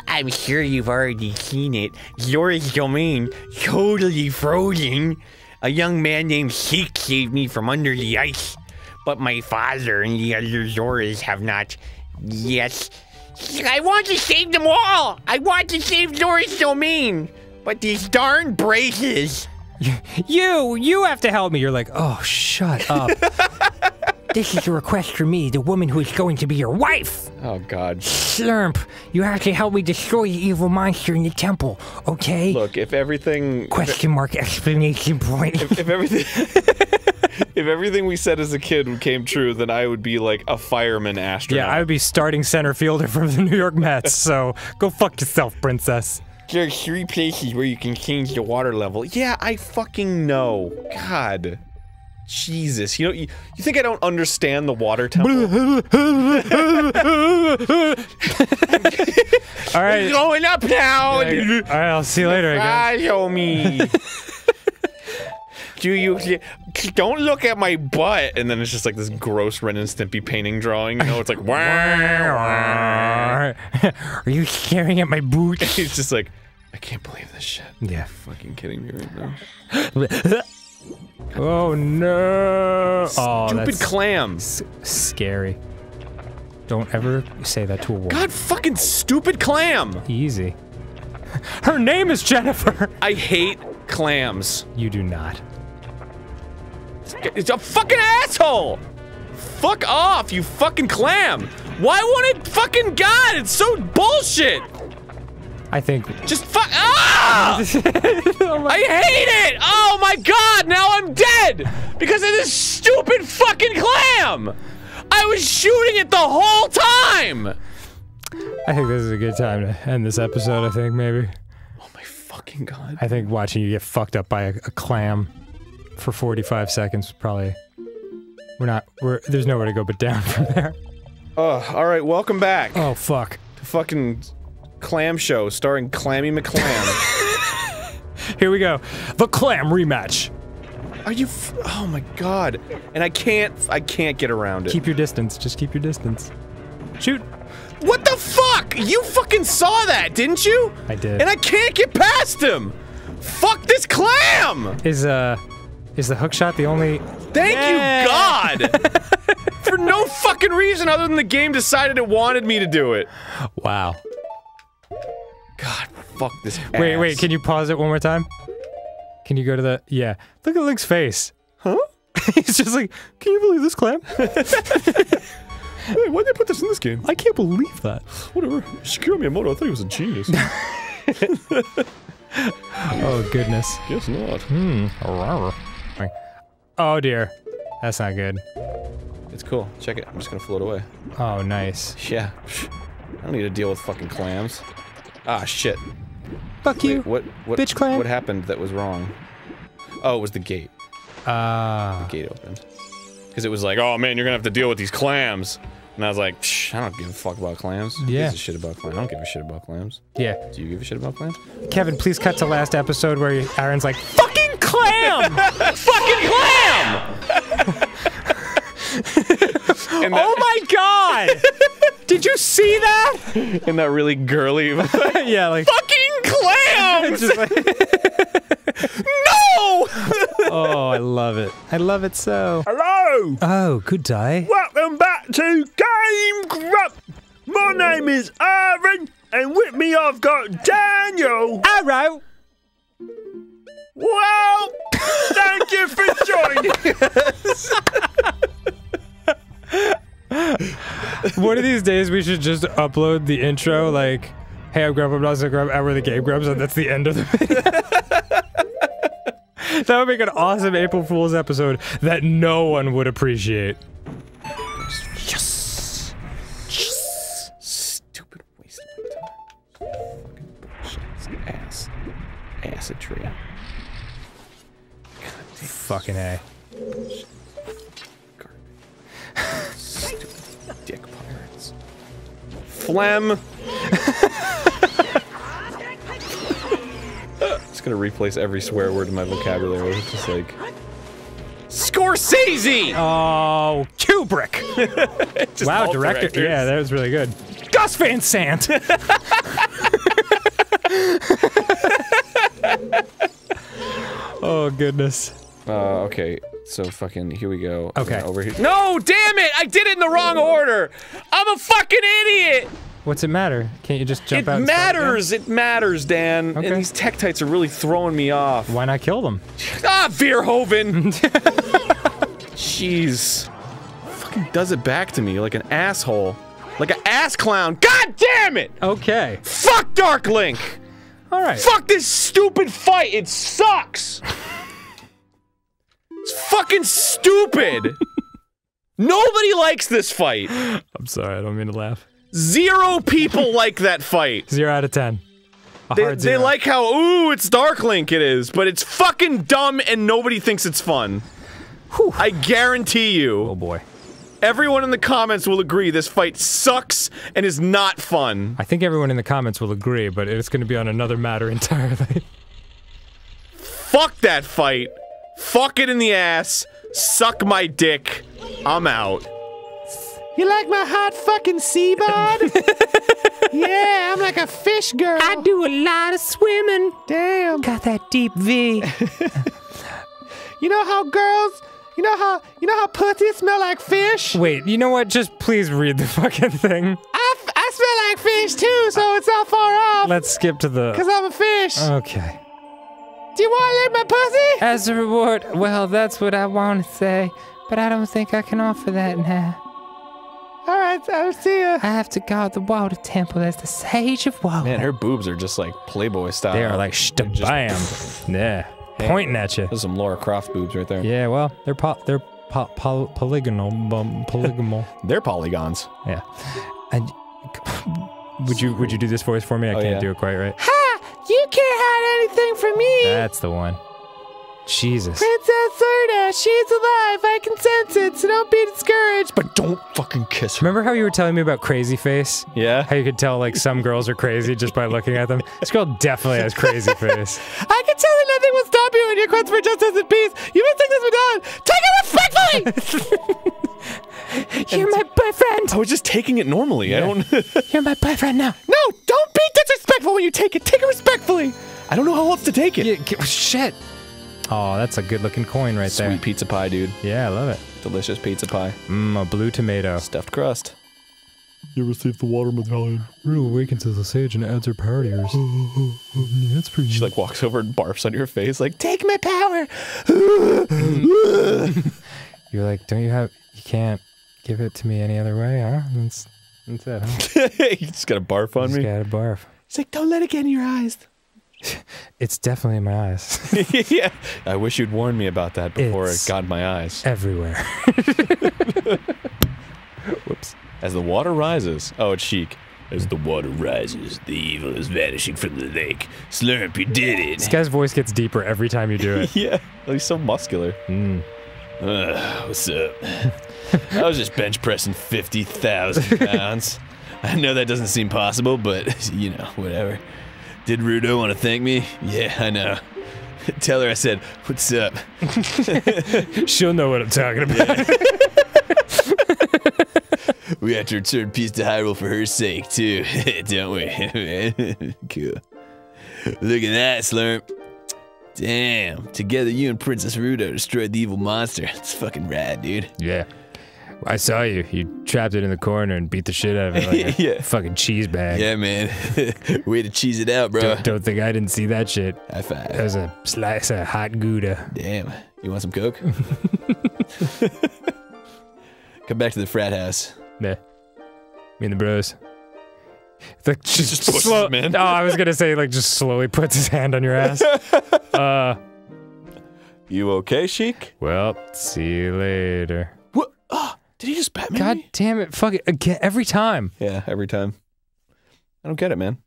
I'm sure you've already seen it. Zora's domain, totally frozen. A young man named Sheik saved me from under the ice, but my father and the other Zoras have not. Yes. I want to save them all! I want to save Zora's domain! But these darn braces! [laughs] You, you have to help me. You're like, oh, shut up. [laughs] This is a request from me, the woman who is going to be your wife! Oh God. Slurp, you have to help me destroy the evil monster in the temple, okay? Look, if everything, Question mark exclamation point. if everything, [laughs] if everything we said as a kid came true, then I would be like a fireman astronaut. yeah, I would be starting center fielder for the New York Mets, so go fuck yourself, princess. There's three places where you can change the water level. Yeah, I fucking know. God. Jesus. You know, you, you think I don't understand the water temple? [laughs] All right. Going up now! All right, I'll see you later, I guess. Follow me. [laughs] Do you don't look at my butt? And then it's just like this gross Ren and Stimpy painting drawing. You know, it's like. [laughs] Are you staring at my boot? He's [laughs] just like, I can't believe this shit. Yeah. Fucking kidding me right now. Oh no! Oh, Stupid that's clams. scary. Don't ever say that to a woman. God, fucking stupid clam. Easy. Her name is Jennifer. I hate clams. You do not. It's a fucking asshole. Fuck off, you fucking clam. Why won't it fucking God? It's so bullshit. I think. Just fuck. Ah! [laughs] I hate it! Oh my god, now I'm dead! Because of this stupid fucking clam! I was shooting it the whole time! I think this is a good time to end this episode. I think maybe. Oh my fucking god. I think watching you get fucked up by a, a clam for 45 seconds probably. We're not. We're. There's nowhere to go but down [laughs] from there. Oh, alright, welcome back Oh fuck. to fucking Clam Show starring Clammy McClam. [laughs] Here we go. The clam rematch. Are you f- Oh my god. And I can't I can't get around it. Keep your distance. Just keep your distance. Shoot. What the fuck? You fucking saw that, didn't you? I did. And I can't get past him! Fuck this clam! Is uh, is the hook shot the only? Thank Yeah. you, God! [laughs] For no fucking reason other than the game decided it wanted me to do it. Wow. God, fuck this. Wait, wait. Can you pause it one more time? Can you go to the? Yeah. Look at Link's face. Huh? [laughs] He's just like, can you believe this clam? Hey, [laughs] why'd they put this in this game? I can't believe that. Whatever. Shigeru Miyamoto, I thought he was a genius. Oh goodness. Guess not. Hmm. Oh dear. That's not good. It's cool. Check it. I'm just gonna float away. Oh nice. Yeah. I don't need to deal with fucking clams. Ah, shit. Fuck you. Wait, what? What? bitch clam. What happened that was wrong? Oh, it was the gate. Ah. The gate opened. Because it was like, oh man, you're gonna have to deal with these clams. And I was like, Psh, I don't give a fuck about clams. Yeah. gives a shit about clams? I don't give a shit about clams. yeah. Do you give a shit about clams? Kevin, please cut to last episode where Arin's like, "Fucking clam! [laughs] fucking clam! [laughs] oh my god! [laughs] Did you see that? In that really girly [laughs] yeah, like fucking clams! like, no! oh, I love it. I love it so. Hello! Oh, good day. Welcome back to Game Grump! My name is Arin, and with me I've got Daniel. Arrow. Well, thank you for joining One of these days we should just upload the intro like, "Hey, I'm Grub, I'm not so Grub, we're the Game Grubs," and that's the end of the [laughs] video. that would make an awesome April Fool's episode that no one would appreciate. Yes! Yes! Stupid waste of time. Fucking bullshit. Ass. Acid tree. Fucking a. Phlegm. [laughs] Just gonna replace every swear word in my vocabulary. It's just like Scorsese. Oh, Kubrick! [laughs] Wow, director. directors. Yeah, that was really good. Gus Van Sant! [laughs] Oh goodness. Uh, okay. So fucking here we go. Okay. Uh, over here. No, damn it! I did it in the wrong order. I'm a fucking idiot. What's it matter? Can't you just jump it out? and start again? matters. It matters, Dan. Okay. And these tektites are really throwing me off. Why not kill them? Ah, Verhoeven! [laughs] Jeez. Fucking does it back to me like an asshole. Like an ass clown. God damn it! Okay. Fuck Dark Link! All right. Fuck this stupid fight! It sucks! It's fucking stupid! Nobody likes this fight. I'm sorry. I don't mean to laugh. Zero people [laughs] like that fight. Zero out of ten. They, they like how, ooh, it's Dark Link, it is, but it's fucking dumb and nobody thinks it's fun. I guarantee you. Oh boy. Everyone in the comments will agree this fight sucks and is not fun. I think everyone in the comments will agree, but it's going to be on another matter [laughs] entirely. Fuck that fight. Fuck it in the ass. Suck my dick. I'm out. You like my hot fucking sea bod? [laughs] yeah, I'm like a fish girl. I do a lot of swimming. Damn. Got that deep V. [laughs] You know how girls, you know how, you know how pussy smell like fish? Wait, you know what? Just please read the [laughs] fucking thing. I, f- I smell like fish too, so it's not far off. Let's skip to the. Cause I'm a fish. Okay. Do you want to lick my pussy? As a reward, well, that's what I want to say, but I don't think I can offer that now. All right, I'll see ya. I have to guard the water temple as the sage of water. Man, her boobs are just like Playboy style. They are like bam. Yeah. Pointing at you. There's some Laura Croft boobs right there. Yeah, well, they're po- they're po- po- polygonal, um, polygonal. [laughs] They're polygons. yeah. And [laughs] would you would you do this voice for me? I Oh, can't yeah. do it quite right. Ha! You can't hide anything from me. That's the one. Jesus. Princess Zelda, she's alive. I can sense it, so don't be discouraged. But don't fucking kiss her. Remember how you were telling me about crazy face? Yeah? How you could tell like some girls are crazy just by looking at them. This girl definitely has crazy face. [laughs] I can tell that nothing will stop you in your quest for justice and peace. You must take this one on. Take it respectfully. [laughs] You're my boyfriend! I was just taking it normally. I don't. [laughs] You're my boyfriend now! no, don't be disrespectful when you take it. Take it respectfully. I don't know how else to take it. Yeah, g- shit. Oh, that's a good looking coin right Sweet there. Sweet pizza pie, dude. Yeah, I love it. Delicious pizza pie. Mmm, a blue tomato. Stuffed crust. You received the water medallion. Really awakens as a sage and adds her power to yours. yeah, [laughs] that's pretty She like walks over and barfs on your face, like, Take my power. [laughs] You're like, don't you have, you can't, give it to me any other way, huh? That's, that's it, huh? [laughs] you just got to barf on Just me. gotta barf. He's like, don't let it get in your eyes. [laughs] It's definitely in my eyes. [laughs] yeah. I wish you'd warned me about that before It's- it got in my eyes. Everywhere. [laughs] Whoops. As the water rises. Oh, it's Sheik. As the water rises, the evil is vanishing from the lake. Slurp, you did it. This guy's voice gets deeper every time you do it. yeah. He's so muscular. Mm. Uh, what's up? I was just bench pressing 50,000 pounds. I know that doesn't seem possible, but, you know, whatever. Did Ruto want to thank me? Yeah, I know. [laughs] Tell her I said, what's up? [laughs] She'll know what I'm talking about. [laughs] We have to return peace to Hyrule for her sake, too, don't we? cool. Look at that, Slurp. Damn. Together, you and Princess Ruto destroyed the evil monster. It's fucking rad, dude. Yeah. I saw you. You trapped it in the corner and beat the shit out of it like [laughs] a Yeah. fucking cheese bag. Yeah, man. [laughs] Way to cheese it out, bro. Don't, don't think I didn't see that shit. High five. That was a slice of hot Gouda. Damn. You want some Coke? [laughs] Come back to the frat house. Yeah. Me and the bros. Like just, Just slow. in. Oh, I was gonna say like just slowly puts his hand on your ass. uh. You okay, Sheik? Well, see you later. What? Oh, did he just Batman God me? damn it! Fuck it again every time. Yeah, every time. I don't get it, man.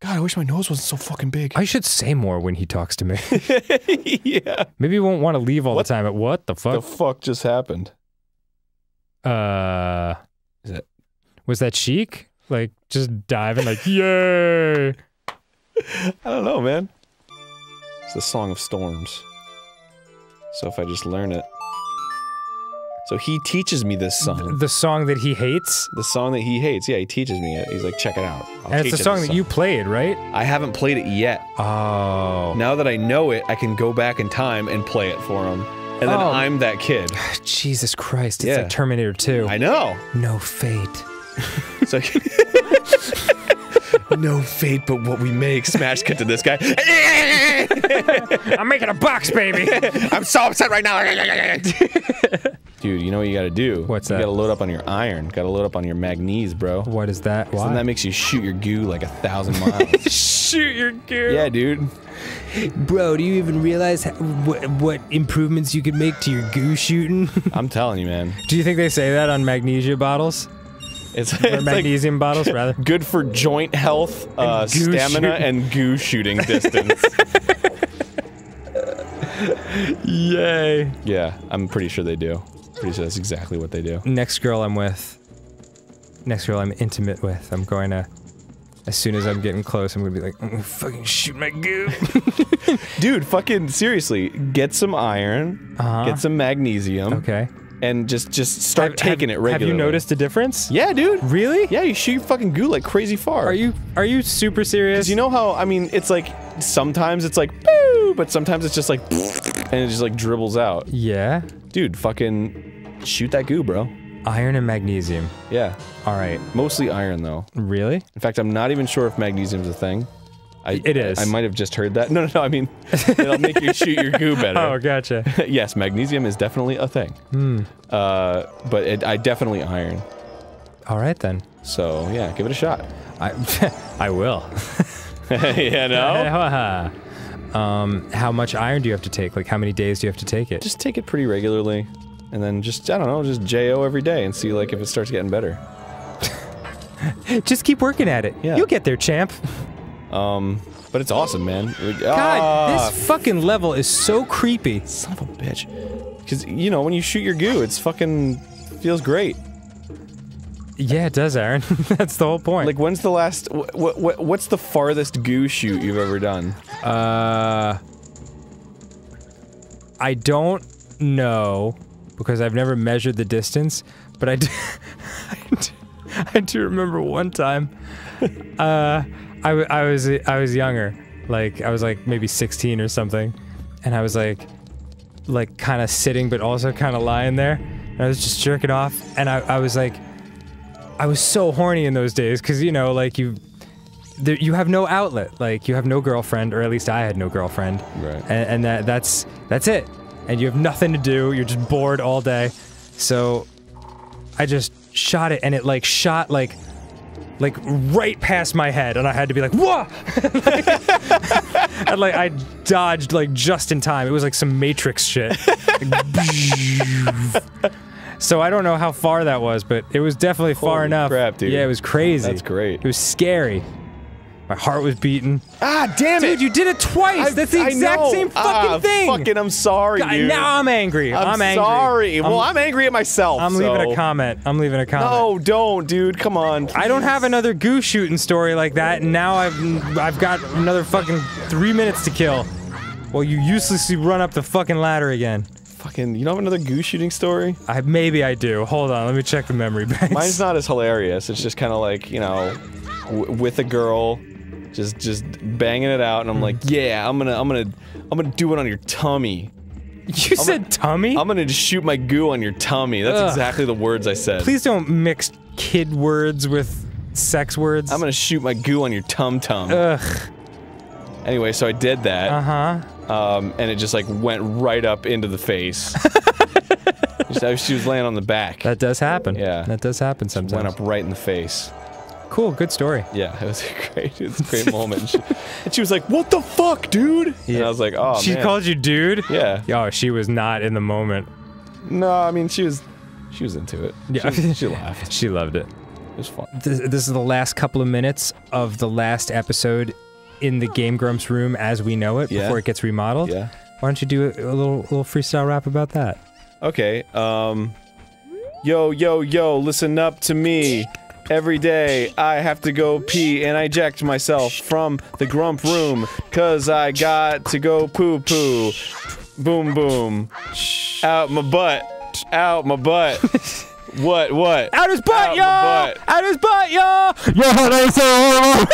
God, I wish my nose wasn't so fucking big. I should say more when he talks to me. [laughs] yeah. Maybe he won't want to leave all What the time. But what the fuck? The fuck? fuck just happened? uh, Is that was that Sheik? Like just diving like [laughs] yay? [laughs] I don't know, man. It's the Song of Storms. So if I just learn it. So he teaches me this song. The song that he hates, The song that he hates. Yeah, he teaches me it. He's like, check it out. I'll and it's a song that you played, right? I haven't played it yet. Oh, Now that I know it, I can go back in time and play it for him. And then Oh. I'm that kid. [sighs] Jesus Christ! It's Yeah. like Terminator 2. I know. no fate. [laughs] So [laughs] no fate but what we make. Smash cut to this guy. [laughs] I'm making a box, baby. I'm so upset right now. Dude, you know what you gotta do? What's You that? gotta load up on your iron. Gotta load up on your magnese, bro. what is that? Why? then that makes you shoot your goo like a thousand miles. [laughs] Shoot your goo. yeah, dude. Bro, do you even realize what, what improvements you could make to your goo shooting? [laughs] I'm telling you, man. do you think they say that on magnesia bottles? It's, Or it's like magnesium bottles, [laughs] rather? good for joint health, uh, stamina, shooting. and goo shooting distance. Yay. yeah, I'm pretty sure they do. Pretty sure that's exactly what they do. Next girl I'm with, next girl I'm intimate with, I'm going to, as soon as I'm getting close, I'm going to be like, I'm going to fucking shoot my goo. [laughs] Dude, fucking seriously, get some iron, Uh-huh. get some magnesium, Okay. and just just start Have- taking have- it regularly. Have you noticed a difference? Yeah, dude. Really? Yeah, you shoot your fucking goo like crazy far. Are you are you super serious? Because you know how I mean, it's like sometimes it's like boo, but sometimes it's just like and it just like dribbles out. Yeah. Dude, fucking shoot that goo, bro. Iron and magnesium. Yeah, All right. mostly iron though. Really? In fact, I'm not even sure if magnesium's a thing. I, It is. I might have just heard that. [laughs] No, no, no. I mean, it'll make you shoot your goo better. [laughs] Oh, gotcha. [laughs] yes, magnesium is definitely a thing. Hmm. Uh, but it, I definitely iron. All right then. So yeah, give it a shot. I I will. you know, um, how much iron do you have to take? Like, how many days do you have to take it? just take it pretty regularly, and then just I don't know, just jo every day and see like if it starts getting better. [laughs] Just keep working at it. Yeah. You'll get there, champ. Um, but it's awesome, man. Like, God, ah, this fucking level is so creepy. son of a bitch. Because you know when you shoot your goo, it's fucking feels great. Yeah, it does, Arin. [laughs] That's the whole point. Like when's the last? What, what what's the farthest goo shoot you've ever done? Uh, I don't know because I've never measured the distance, but I do, [laughs] I do, I do remember one time. Uh, I, I was I was younger, like I was like maybe 16 or something, and I was like, like kind of sitting but also kind of lying there, and I was just jerking off, and I, I was like, I was so horny in those days because you know like you there, you have no outlet. Like you have no girlfriend, or at least I had no girlfriend. Right. And, and that that's that's it. And you have nothing to do. You're just bored all day. So I just shot it, and it like shot like like right past my head, and I had to be like, "Whoa!" [laughs] and like I dodged like just in time. It was like some Matrix shit. [laughs] [laughs] so I don't know how far that was, but it was definitely far Holy enough. crap, dude. Yeah, it was crazy. That's great. It was scary. My heart was beating. Ah, damn it! Dude, you did it twice. That's the I exact know. same fucking Ah, thing. Fucking, I'm sorry, God, dude. now I'm angry. I'm, angry. I'm angry. sorry. well, I'm- I'm angry at myself. I'm leaving a comment. I'm leaving a comment. No, don't, dude. Come on. I don't have another goo shooting story like that, and now I've I've got another fucking three minutes to kill. Well, you uselessly run up the fucking ladder again. Fucking, you don't have another goose shooting story? I maybe I do. Hold on, let me check the memory banks. Mine's not as hilarious. It's just kind of like you know, with a girl, just just banging it out, and I'm like, yeah, I'm gonna I'm gonna I'm gonna do it on your tummy. You said tummy? I'm gonna just shoot my goo on your tummy. That's Ugh. exactly the words I said. Please don't mix kid words with sex words. I'm gonna shoot my goo on your tum tum. Ugh. Anyway, so I did that. Uh huh. Um, and it just like went right up into the face. [laughs] Just- she was laying on the back. That does happen. Yeah. That does happen sometimes. went up right in the face. Cool. Good story. Yeah, [laughs] it was a great, it was a [laughs] great moment. And she, and she was like, "What the fuck, dude?" And I was like, "Oh she man." called you dude. Yeah. Oh, she was not in the moment. No, I mean she was, she was into it. Yeah. she, she laughed. She loved it. It was fun. This, this is the last couple of minutes of the last episode in the Game Grumps room as we know it Yeah. before it gets remodeled. Yeah. Why don't you do a, a little little freestyle rap about that? Okay. Um. Yo, yo, yo! Listen up to me. Every day I have to go pee and I eject myself from the grump room cause I got to go poo poo. Boom boom. Out my butt. Out my butt. [laughs] what, what? Out his butt, Out yo! my butt. Out his butt, yo! Yo, they say.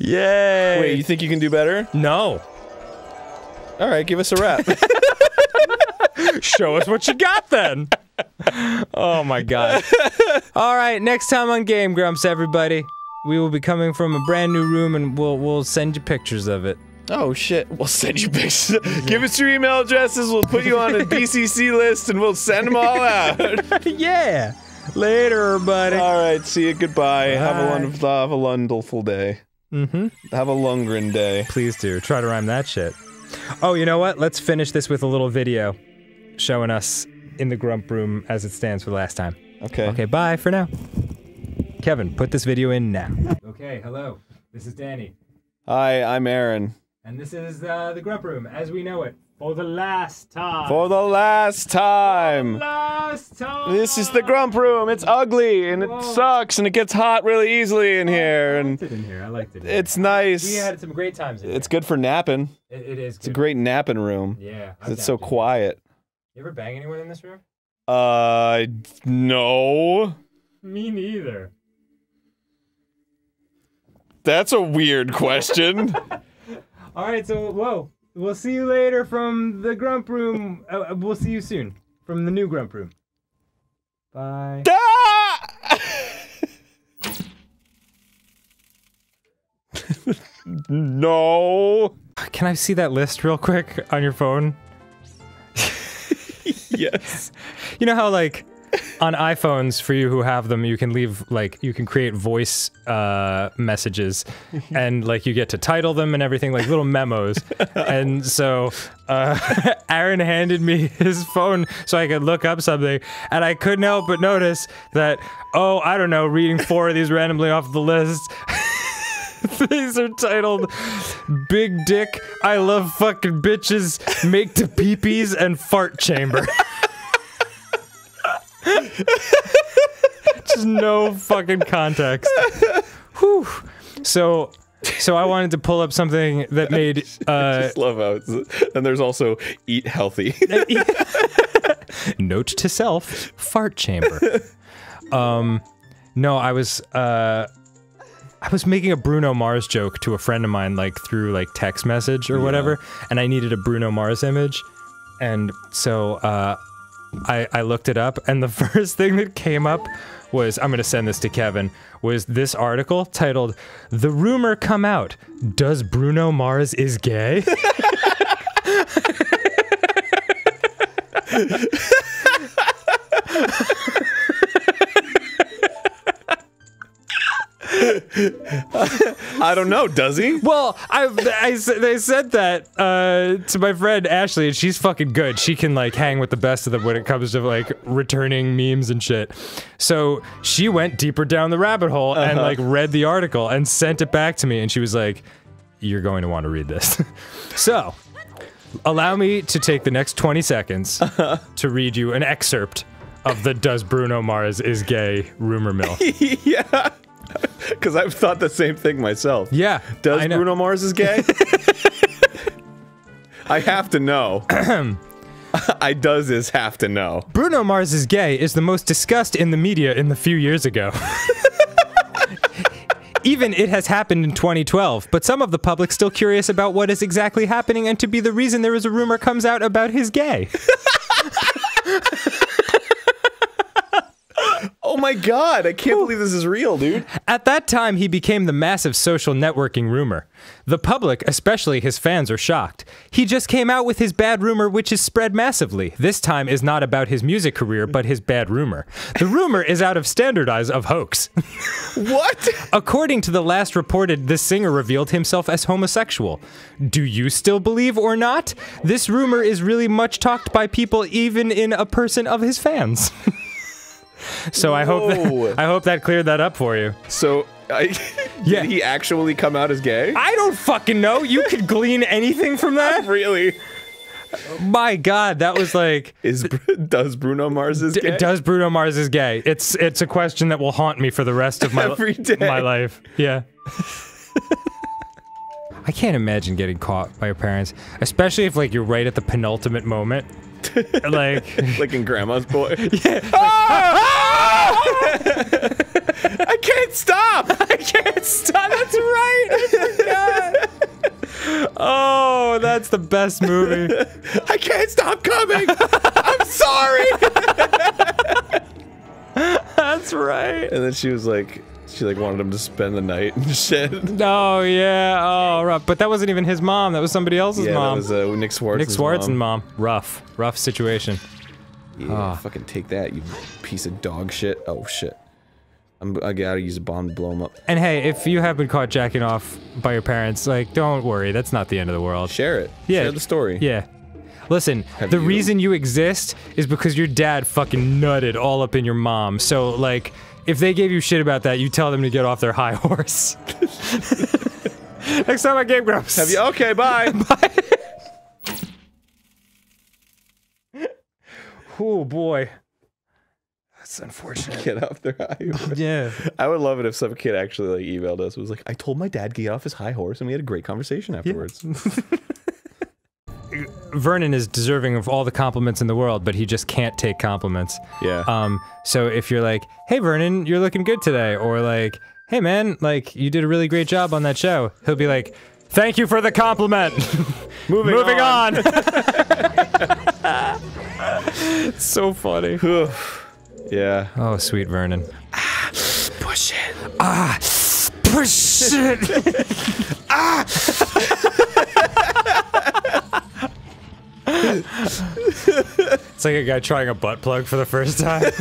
Yay! Wait, you think you can do better? no. Alright, give us a rap. [laughs] Show us what you got then. oh my god. [laughs] All right, next time on Game Grumps, everybody, we will be coming from a brand new room and we'll we'll send you pictures of it. Oh shit. We'll send you pictures. [laughs] give us your email addresses, we'll put you on a [laughs] BCC list and we'll send them all out. [laughs] yeah. Later, buddy. Alright, see you. Goodbye. Have a Bye. wonderful, have a wonderful day. mm-hmm. Have a Lundgren day. Please do. Try to rhyme that shit. Oh, you know what? Let's finish this with a little video showing us in the grump room as it stands for the last time. Okay. Okay, bye for now. Kevin, put this video in now. Okay, hello. This is Danny. Hi, I'm Arin. And this is uh, the grump room as we know it. For the last time. For the last time. last time. This is the grump room. It's ugly and it sucks and it gets hot really easily in here I liked it in here. I liked it. it's nice. We had some great times in It's here. good for napping. It, it is. It's a great napping room. Yeah. It's so quiet. You ever bang anyone in this room? Uh, no. Me neither. That's a weird question. [laughs] All right, so whoa, we'll see you later from the grump room. Uh, uh, we'll see you soon from the new grump room. Bye. Ah! [laughs] no. Can I see that list real quick on your phone? [laughs] Yes. [laughs] You know how like [laughs] on iPhones for you who have them, you can leave like you can create voice uh, messages, [laughs] and like you get to title them and everything like little memos. [laughs] and so uh, Arin handed me his phone so I could look up something, and I couldn't help but notice that oh I don't know, reading four of these randomly off the list. These are titled Big Dick, I Love Fucking Bitches, Make to Peepees, and Fart Chamber. Just no fucking context. Whew. So, so I wanted to pull up something that made [laughs] uh, Just love how it's, and there's also eat healthy. [laughs] note to self: fart chamber. Um, no, I was uh, I was making a Bruno Mars joke to a friend of mine, like through like text message or whatever, and I needed a Bruno Mars image, and so uh, I I looked it up, and the [laughs] first thing that came up was I'm gonna send this to Kevin. Was this article titled "The Rumor Come Out: Does Bruno Mars is Gay?" [laughs] [laughs] I don't know. Does he? Well, I, I they said that uh, to my friend Ashley, and she's fucking good. She can like hang with the best of them when it comes to like returning memes and shit. So she went deeper down the rabbit hole and like read the article and sent it back to me, and she was like, "You're going to want to read this." [laughs] so, allow me to take the next 20 seconds to read you an excerpt of the "Does Bruno Mars is gay?" rumor mill. [laughs] yeah. [laughs] Because I've thought the same thing myself. Yeah, Does. Bruno Mars is gay? [laughs] I have to know. [clears throat] I does is have to know. Bruno Mars is gay is the most discussed in the media in the few years ago. [laughs] Even it has happened in 2012, but some of the public still curious about what is exactly happening and to be the reason there is a rumor comes out about his gay. Oh my god, I can't believe this is real, dude. At that time, he became the massive social networking rumor. The public, especially his fans, are shocked. He just came out with his bad rumor, which is spread massively. This time is not about his music career, but his bad rumor. The rumor is out of standardize of hoax. [laughs] What? According to the last reported, this singer revealed himself as homosexual. Do you still believe or not? This rumor is really much talked by people, even in a person of his fans. [laughs] so I hope that, [laughs] I hope that cleared that up for you. So, I, [laughs] did Yeah. he actually come out as gay? I don't fucking know. You could [laughs] glean anything from that. really? My God, that was like. Is does Bruno Mars is gay? Does Bruno Mars is gay? It's it's a question that will haunt me for the rest of my Every day. my life. Yeah. I can't imagine getting caught by your parents, especially if like you're right at the penultimate moment. [laughs] like [laughs] like in Grandma's Boy. [laughs] Ah! Ah! I can't stop. I can't stop. That's right. I forgot. Oh, that's the best movie. I can't stop coming. I'm sorry. That's right. And then she was like, she like wanted him to spend the night and [laughs] shit. Oh yeah. Oh, rough. But that wasn't even his mom. That was somebody else's yeah, that was uh, Nick Swardson. Nick Swardson and mom. Rough. Rough situation. Yeah, Ah. fucking take that, you piece of dog shit. Oh shit. I'm, I gotta use a bomb to blow him up. And hey, if you have been caught jacking off by your parents, like, don't worry. That's not the end of the world. Share it. Yeah. Share the story. Yeah. Listen, Have the you- reason you exist is because your dad fucking nutted all up in your mom. So, like, if they gave you shit about that, you tell them to get off their high [laughs] horse. Next time I Game Grumps. Have you? Okay, bye. [laughs] Bye. oh boy. That's unfortunate. Get off their high horse. Yeah. I would love it if some kid actually like emailed us. and Was like, I told my dad to get off his high horse, and we had a great conversation afterwards. [laughs] Vernon is deserving of all the compliments in the world, but he just can't take compliments. Yeah. Um, so if you're like, "Hey Vernon, you're looking good today," or like, "Hey man, like you did a really great job on that show," he'll be like, "Thank you for the compliment." [laughs] Moving, Moving on. [laughs] it's so funny. yeah. Oh, sweet Vernon. Ah, Push it. Ah, push it. [laughs] it's like a guy trying a butt plug for the first time. [laughs]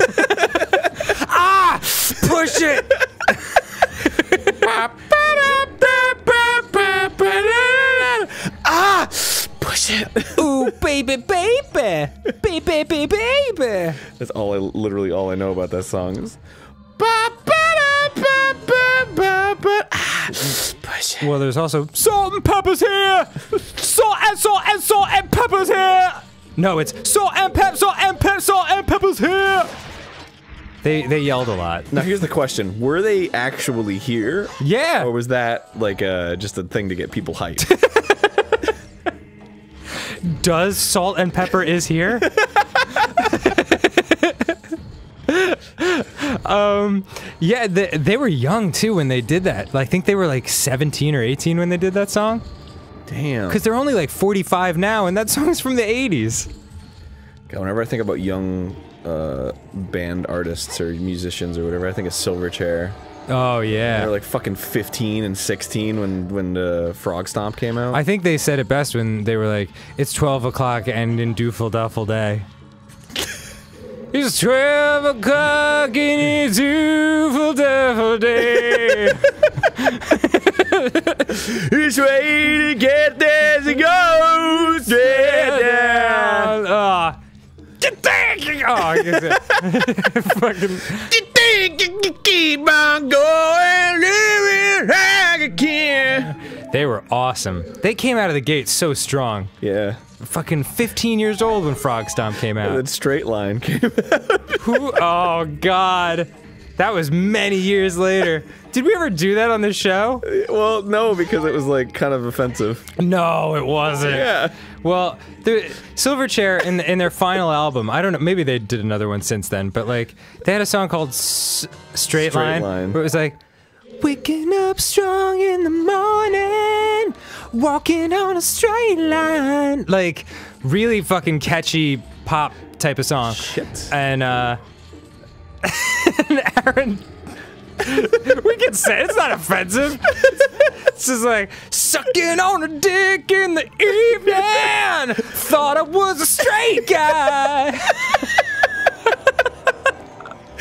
ah, push it. Ah! Push it. Ooh, baby, baby, baby, baby, baby. That's all I literally all I know about that song is. Ba, ba, Well, there's also salt and peppers here. Salt and salt and salt and peppers here. No, it's salt and pep, salt and pep, salt and peppers here. They they yelled a lot. Now here's the question: Were they actually here, Yeah. or was that like uh, just a thing to get people hyped? [laughs] Does salt and pepper is here? [laughs] [laughs] um, yeah, they, they were young too when they did that. I think they were like 17 or 18 when they did that song. Damn. Because they're only like 45 now, and that [laughs] song's from the 80s. God, whenever I think about young uh, band artists or musicians or whatever, I think of Silverchair. Oh yeah, They yeah. were like fucking 15 and 16 when when the Frogstomp came out. I think they said it best when they were like, "It's 12 o'clock and in Doofle Duffle Day." It's 12 o'clock and it's beautiful day. [laughs] It's ready to get there as it goes. Yeah, down. Ah. Oh, I guess it. [laughs] Fucking. Keep on going, living like a. They were awesome. They came out of the gate so strong. Yeah. Fucking 15 years old when Frogstomp came out. That straight line came [laughs] Who? Oh God, that was many years later. Did we ever do that on the show? Well, no, because it was like kind of offensive. No, it wasn't. Yeah. Well, the Silverchair in in their final album, I don't know, maybe they did another one since then, but like they had a song called S- Straight, Straight Line, Line. where it was like waking up strong in the morning, walking on a straight line, like really fucking catchy pop type of song. Shit. And uh [laughs] and Arin [laughs] we can say it's not offensive. It's just like sucking on a dick in the evening. Thought I was a straight guy. [laughs]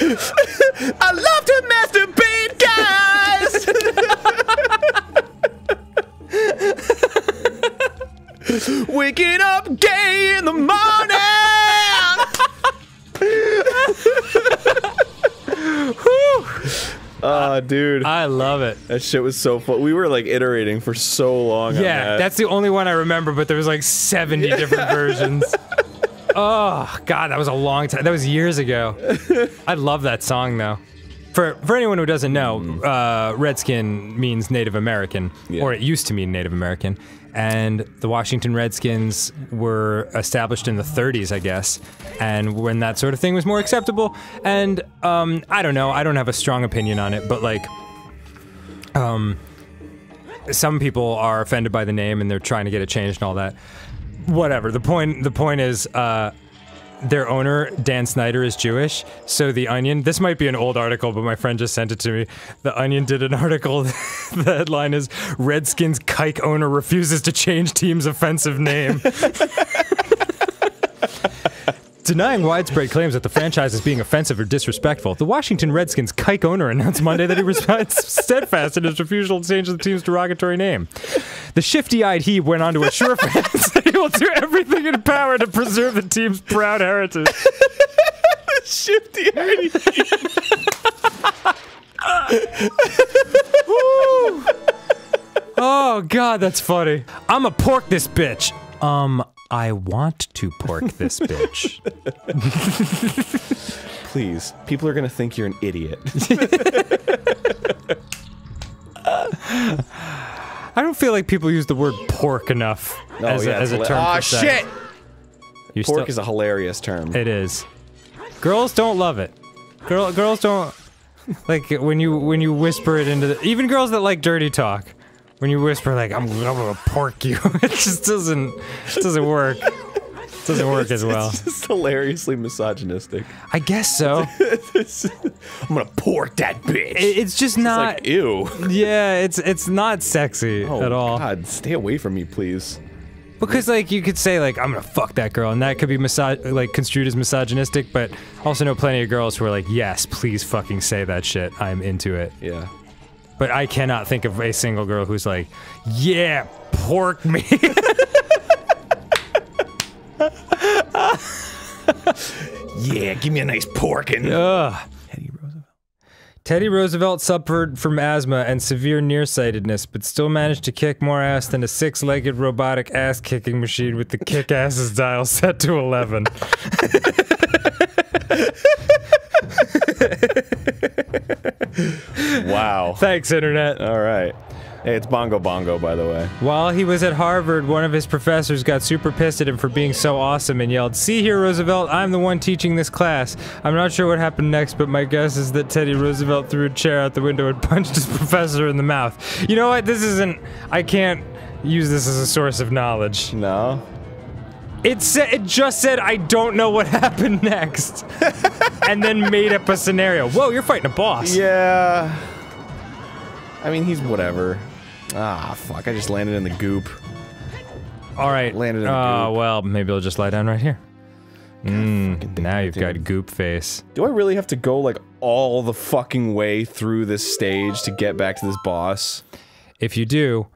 I love to masturbate, guys. Waking up gay in the morning. Ah, dude. I love it. That shit was so fun. We were like iterating for so long. on Yeah, that. that's the only one I remember, but there was like 70 different versions. [laughs] Oh god, that was a long time. That was years ago. I love that song though. For for anyone who doesn't know, uh, Redskin means Native American, or it used to mean Native American, and the Washington Redskins were established in the 30s, I guess, and when that sort of thing was more acceptable. And um, I don't know, I don't have a strong opinion on it, but like, um, some people are offended by the name and they're trying to get it changed and all that. Whatever. The point. The point is, uh, their owner Dan Snyder is Jewish. So the Onion. This might be an old article, but my friend just sent it to me. The Onion did an [laughs] article. [laughs] the headline is Redskins kike owner refuses to change team's offensive name. [laughs] Denying widespread claims that the franchise is being offensive or disrespectful, the Washington Redskins kike owner announced Monday that he was [laughs] steadfast in his refusal to change the team's derogatory name. The shifty-eyed he went on to assure fans that he will do everything in power to preserve the team's proud heritage. [laughs] shifty-eyed Oh god, that's funny. I'ma pork this bitch. Um, I want to pork this [laughs] bitch. Please, people are gonna think you're an idiot. [laughs] I don't feel like people use the word pork enough Oh, as, yeah, a, as a term. hila- for Aw, sex. shit! You Pork is a hilarious term. It is. Girls don't love it. Girl, girls don't like when you when you whisper it into the, even girls that like dirty talk. When you whisper like I'm, gonna pork you, [laughs] it just doesn't it doesn't work. It doesn't work as well. It's [laughs] just hilariously misogynistic. I guess so. [laughs] I'm gonna pork that bitch. It- it's just not. like, ew. Yeah, it's it's not sexy Oh, at all. God, stay away from me, please. Because like you could say like I'm gonna fuck that girl, and that could be like construed as misogynistic. But also know plenty of girls who are like, yes, please fucking say that shit. I'm into it. Yeah. But I cannot think of a single girl who's like, yeah, pork me. [laughs] Yeah, give me a nice porkin'. Ugh. Teddy Roosevelt Teddy Roosevelt suffered from asthma and severe nearsightedness, but still managed to kick more ass than a six legged robotic ass kicking machine with the kick asses dial set to 11. [laughs] Wow. Thanks, Internet. All right. Hey, it's Bongo Bongo, by the way. While he was at Harvard, one of his professors got super pissed at him for being so awesome and yelled, See here, Roosevelt, I'm the one teaching this class. I'm not sure what happened next, but my guess is that Teddy Roosevelt threw a chair out the window and [laughs] punched his professor in the mouth. You know what? This isn't. I can't use this as a source of knowledge. No. It said it just said I don't know what [laughs] happened next, [laughs] and then made up a scenario. Whoa, you're fighting a boss. Yeah. I mean, he's whatever. Ah, fuck. I just landed in the goop. All right. Landed in the Uh, goop. well, maybe I'll just lie down right here. Mm, now you've got goop face. Do I really have to go like all the fucking way through this stage to get back to this boss? If you do,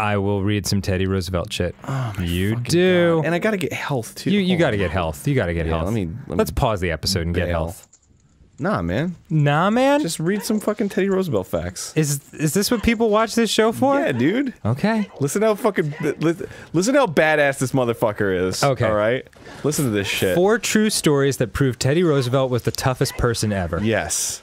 I will read some Teddy Roosevelt shit. Oh you do. And I gotta get health too. You you got to get health. You got to get Yeah, health. let me- let me Let's pause the episode and get health. Nah, man. Nah, man. Just read some fucking Teddy Roosevelt facts. Is is this what people watch this show for? Yeah, dude. Okay. Listen how fucking listen, listen how badass this motherfucker is. Okay. All right. Listen to this shit. Four true stories that prove Teddy Roosevelt was the toughest person ever. Yes.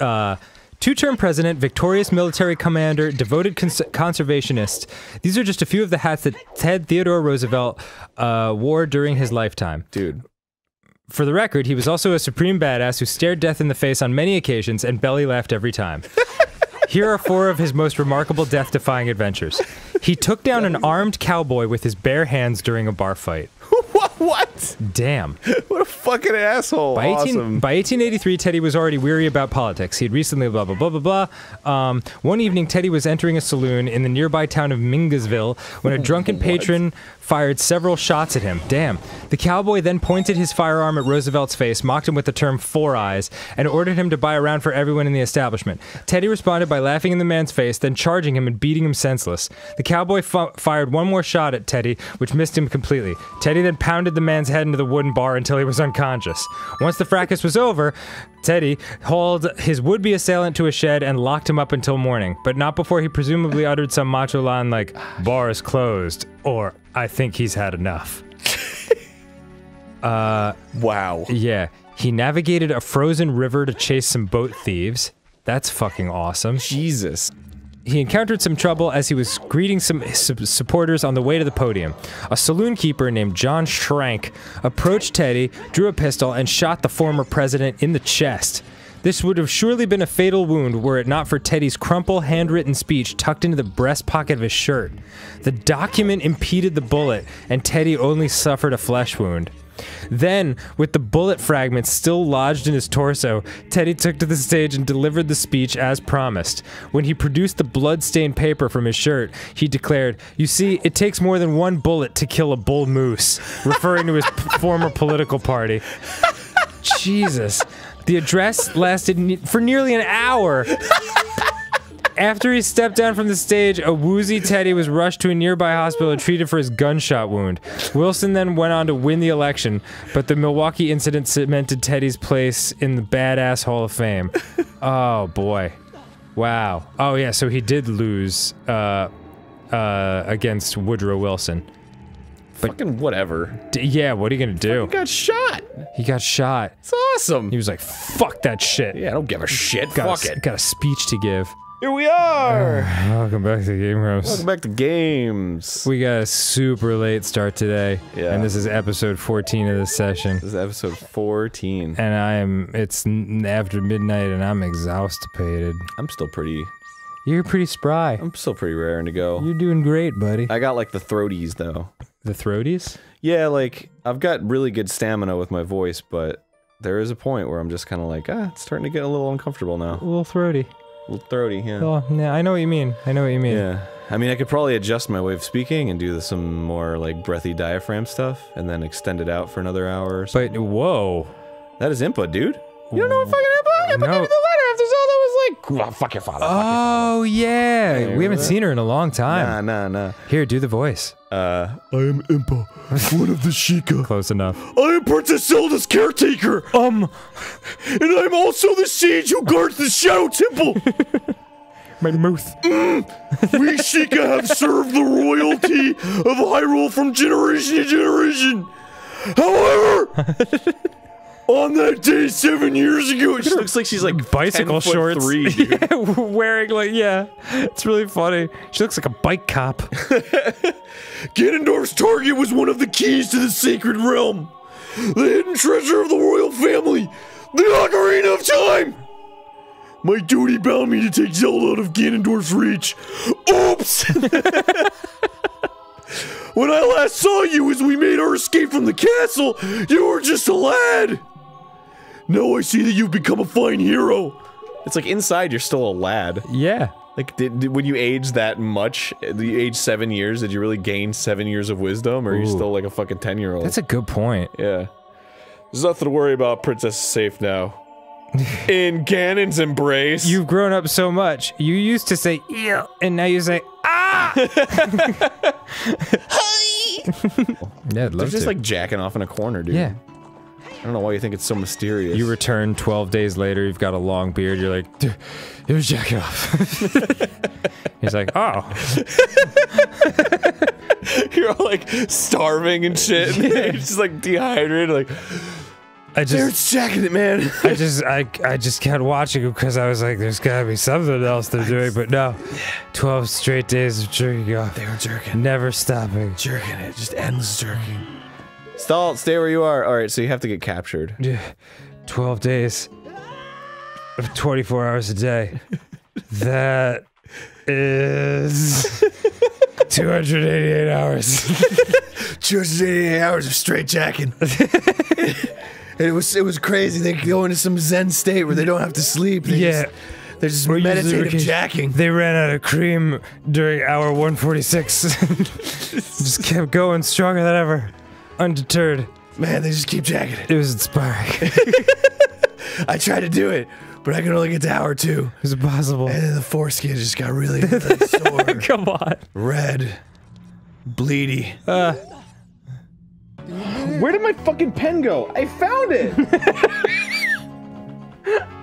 Uh, Two-term president, victorious military commander, devoted cons- conservationist. These are just a few of the hats that Ted Theodore Roosevelt uh, wore during his lifetime. Dude. For the record, he was also a supreme badass who stared death in the face on many occasions and belly laughed every time. [laughs] Here are four of his most remarkable death-defying adventures. He took down an armed cowboy with his bare hands during a bar fight. [laughs] what? Damn. What a fucking asshole. By, 18, awesome. by 1883, Teddy was already weary about politics. He had recently blah blah blah blah blah. Um, one evening, Teddy was entering a saloon in the nearby town of Mingusville when a drunken patron fired several shots at him. Damn. The cowboy then pointed his firearm at Roosevelt's face, mocked him with the term "four eyes," and ordered him to buy a round for everyone in the establishment. Teddy responded by laughing in the man's face, then charging him and beating him senseless. The cowboy fired one more shot at Teddy, which missed him completely. Teddy then pounded the man's head into the wooden bar until he was unconscious. Once the fracas was over, Teddy hauled his would-be assailant to a shed and locked him up until morning, but not before he presumably uttered some macho line like, bar is closed, or I think he's had enough. [laughs] uh, wow. Yeah. He navigated a frozen river to chase some boat thieves. That's fucking awesome. Jesus. He encountered some trouble as he was greeting some su- supporters on the way to the podium. A saloon keeper named John Schrank approached Teddy, drew a pistol, and shot the former president in the chest. This would have surely been a fatal wound were it not for Teddy's crumple handwritten speech tucked into the breast pocket of his shirt. The document impeded the bullet, and Teddy only suffered a flesh wound. Then, with the bullet fragments still lodged in his torso, Teddy took to the stage and delivered the speech as promised. When he produced the blood-stained paper from his shirt, he declared, "You see, it takes more than one bullet to kill a bull moose," referring to his former political party. Jesus. The address lasted ne- for nearly an hour. After he stepped down from the stage, a woozy Teddy was rushed to a nearby hospital and treated for his gunshot wound. Wilson then went on to win the election, but the Milwaukee incident cemented Teddy's place in the Badass Hall of Fame. Oh boy. Wow. Oh yeah, so he did lose uh, uh, against Woodrow Wilson. Fucking whatever. D- yeah, what are you gonna do? He got shot. He got shot. It's awesome. He was like, "Fuck that shit." Yeah, I don't give a shit. Got Fuck a, it. Got a speech to give. Here we are. [sighs] Welcome back to Game Grumps. Welcome back to games. We got a super late start today. Yeah. And this is episode 14 of this session. This is episode 14. And I am, it's n- after midnight and I'm exhausted. I'm still pretty. You're pretty spry. I'm still pretty raring to go. You're doing great, buddy. I got like the throaties though. The throaties? Yeah, like I've got really good stamina with my voice, but there is a point where I'm just kind of like, ah, it's starting to get a little uncomfortable now. A little throaty. Little throaty, yeah. Oh, yeah, I know what you mean. I know what you mean. Yeah. I mean, I could probably adjust my way of speaking and do some more like breathy diaphragm stuff and then extend it out for another hour or so. But, whoa. That is Impa, dude. You don't know what fucking Impa? Impa No. gave me the letter after Zelda was like, "Well, fuck your father. Oh, yeah. Yeah, we haven't that? seen her in a long time. Nah, nah, nah. Here, do the voice. Uh, I am Impa, [laughs] one of the Sheikah. Close enough. I am Princess Zelda's caretaker. Um, and I'm also the sage who guards the Shadow Temple. [laughs] my mouth. we Sheikah have served the royalty of Hyrule from generation to generation. However, [laughs] on that day seven years ago, she looks like she's like Bicycle 10 foot shorts. Three, [laughs] dude. Yeah, [laughs] wearing like, yeah. It's really funny. She looks like a bike cop. [laughs] Ganondorf's target was one of the keys to the sacred realm, the hidden treasure of the royal family, the Ocarina of Time. My duty bound me to take Zelda out of Ganondorf's reach. Oops! when I last saw you as we made our escape from the castle, you were just a lad. Now I see that you've become a fine hero. It's like inside you're still a lad. Yeah. Like, did, did when you age that much, you age seven years, did you really gain seven years of wisdom, or are you still like a fucking ten year old? That's a good point. yeah. There's nothing to worry about. Princess is safe now. [laughs] In Ganon's embrace. You've grown up so much. You used to say "ew," and now you say ah. [laughs] [laughs] yeah, I'd love They're just to. like jacking off in a corner, dude. yeah. I don't know why you think it's so mysterious. You return 12 days later, you've got a long beard, you're like, "Dude, it was jacking off. [laughs] He's like, oh. [laughs] You're all like starving and shit. and You're just like dehydrated. Like, I they're just, jacking it, man. I just, I, I just kept watching him because I was like, there's gotta be something else they're doing, but no. 12 straight days of jerking off. They were jerking. Never stopping. Jerking it. Just endless jerking. Stall, stay where you are. Alright, so you have to get captured. Yeah. 12 days of 24 hours a day. That is 288 hours. [laughs] 288 hours of straight jacking. [laughs] it was it was crazy. They go into some Zen state where they don't have to sleep. They Yeah. just, they're just We're meditative jacking. They ran out of cream during hour 146. [laughs] just kept going stronger than ever. Undeterred. Man, they just keep jacking it. It was inspiring. [laughs] I tried to do it, but I could only get to hour two. It was impossible. And then the foreskin just got really, [laughs] really sore, Come on. red, bleedy. Uh, Where did my fucking pen go? I found it! [laughs]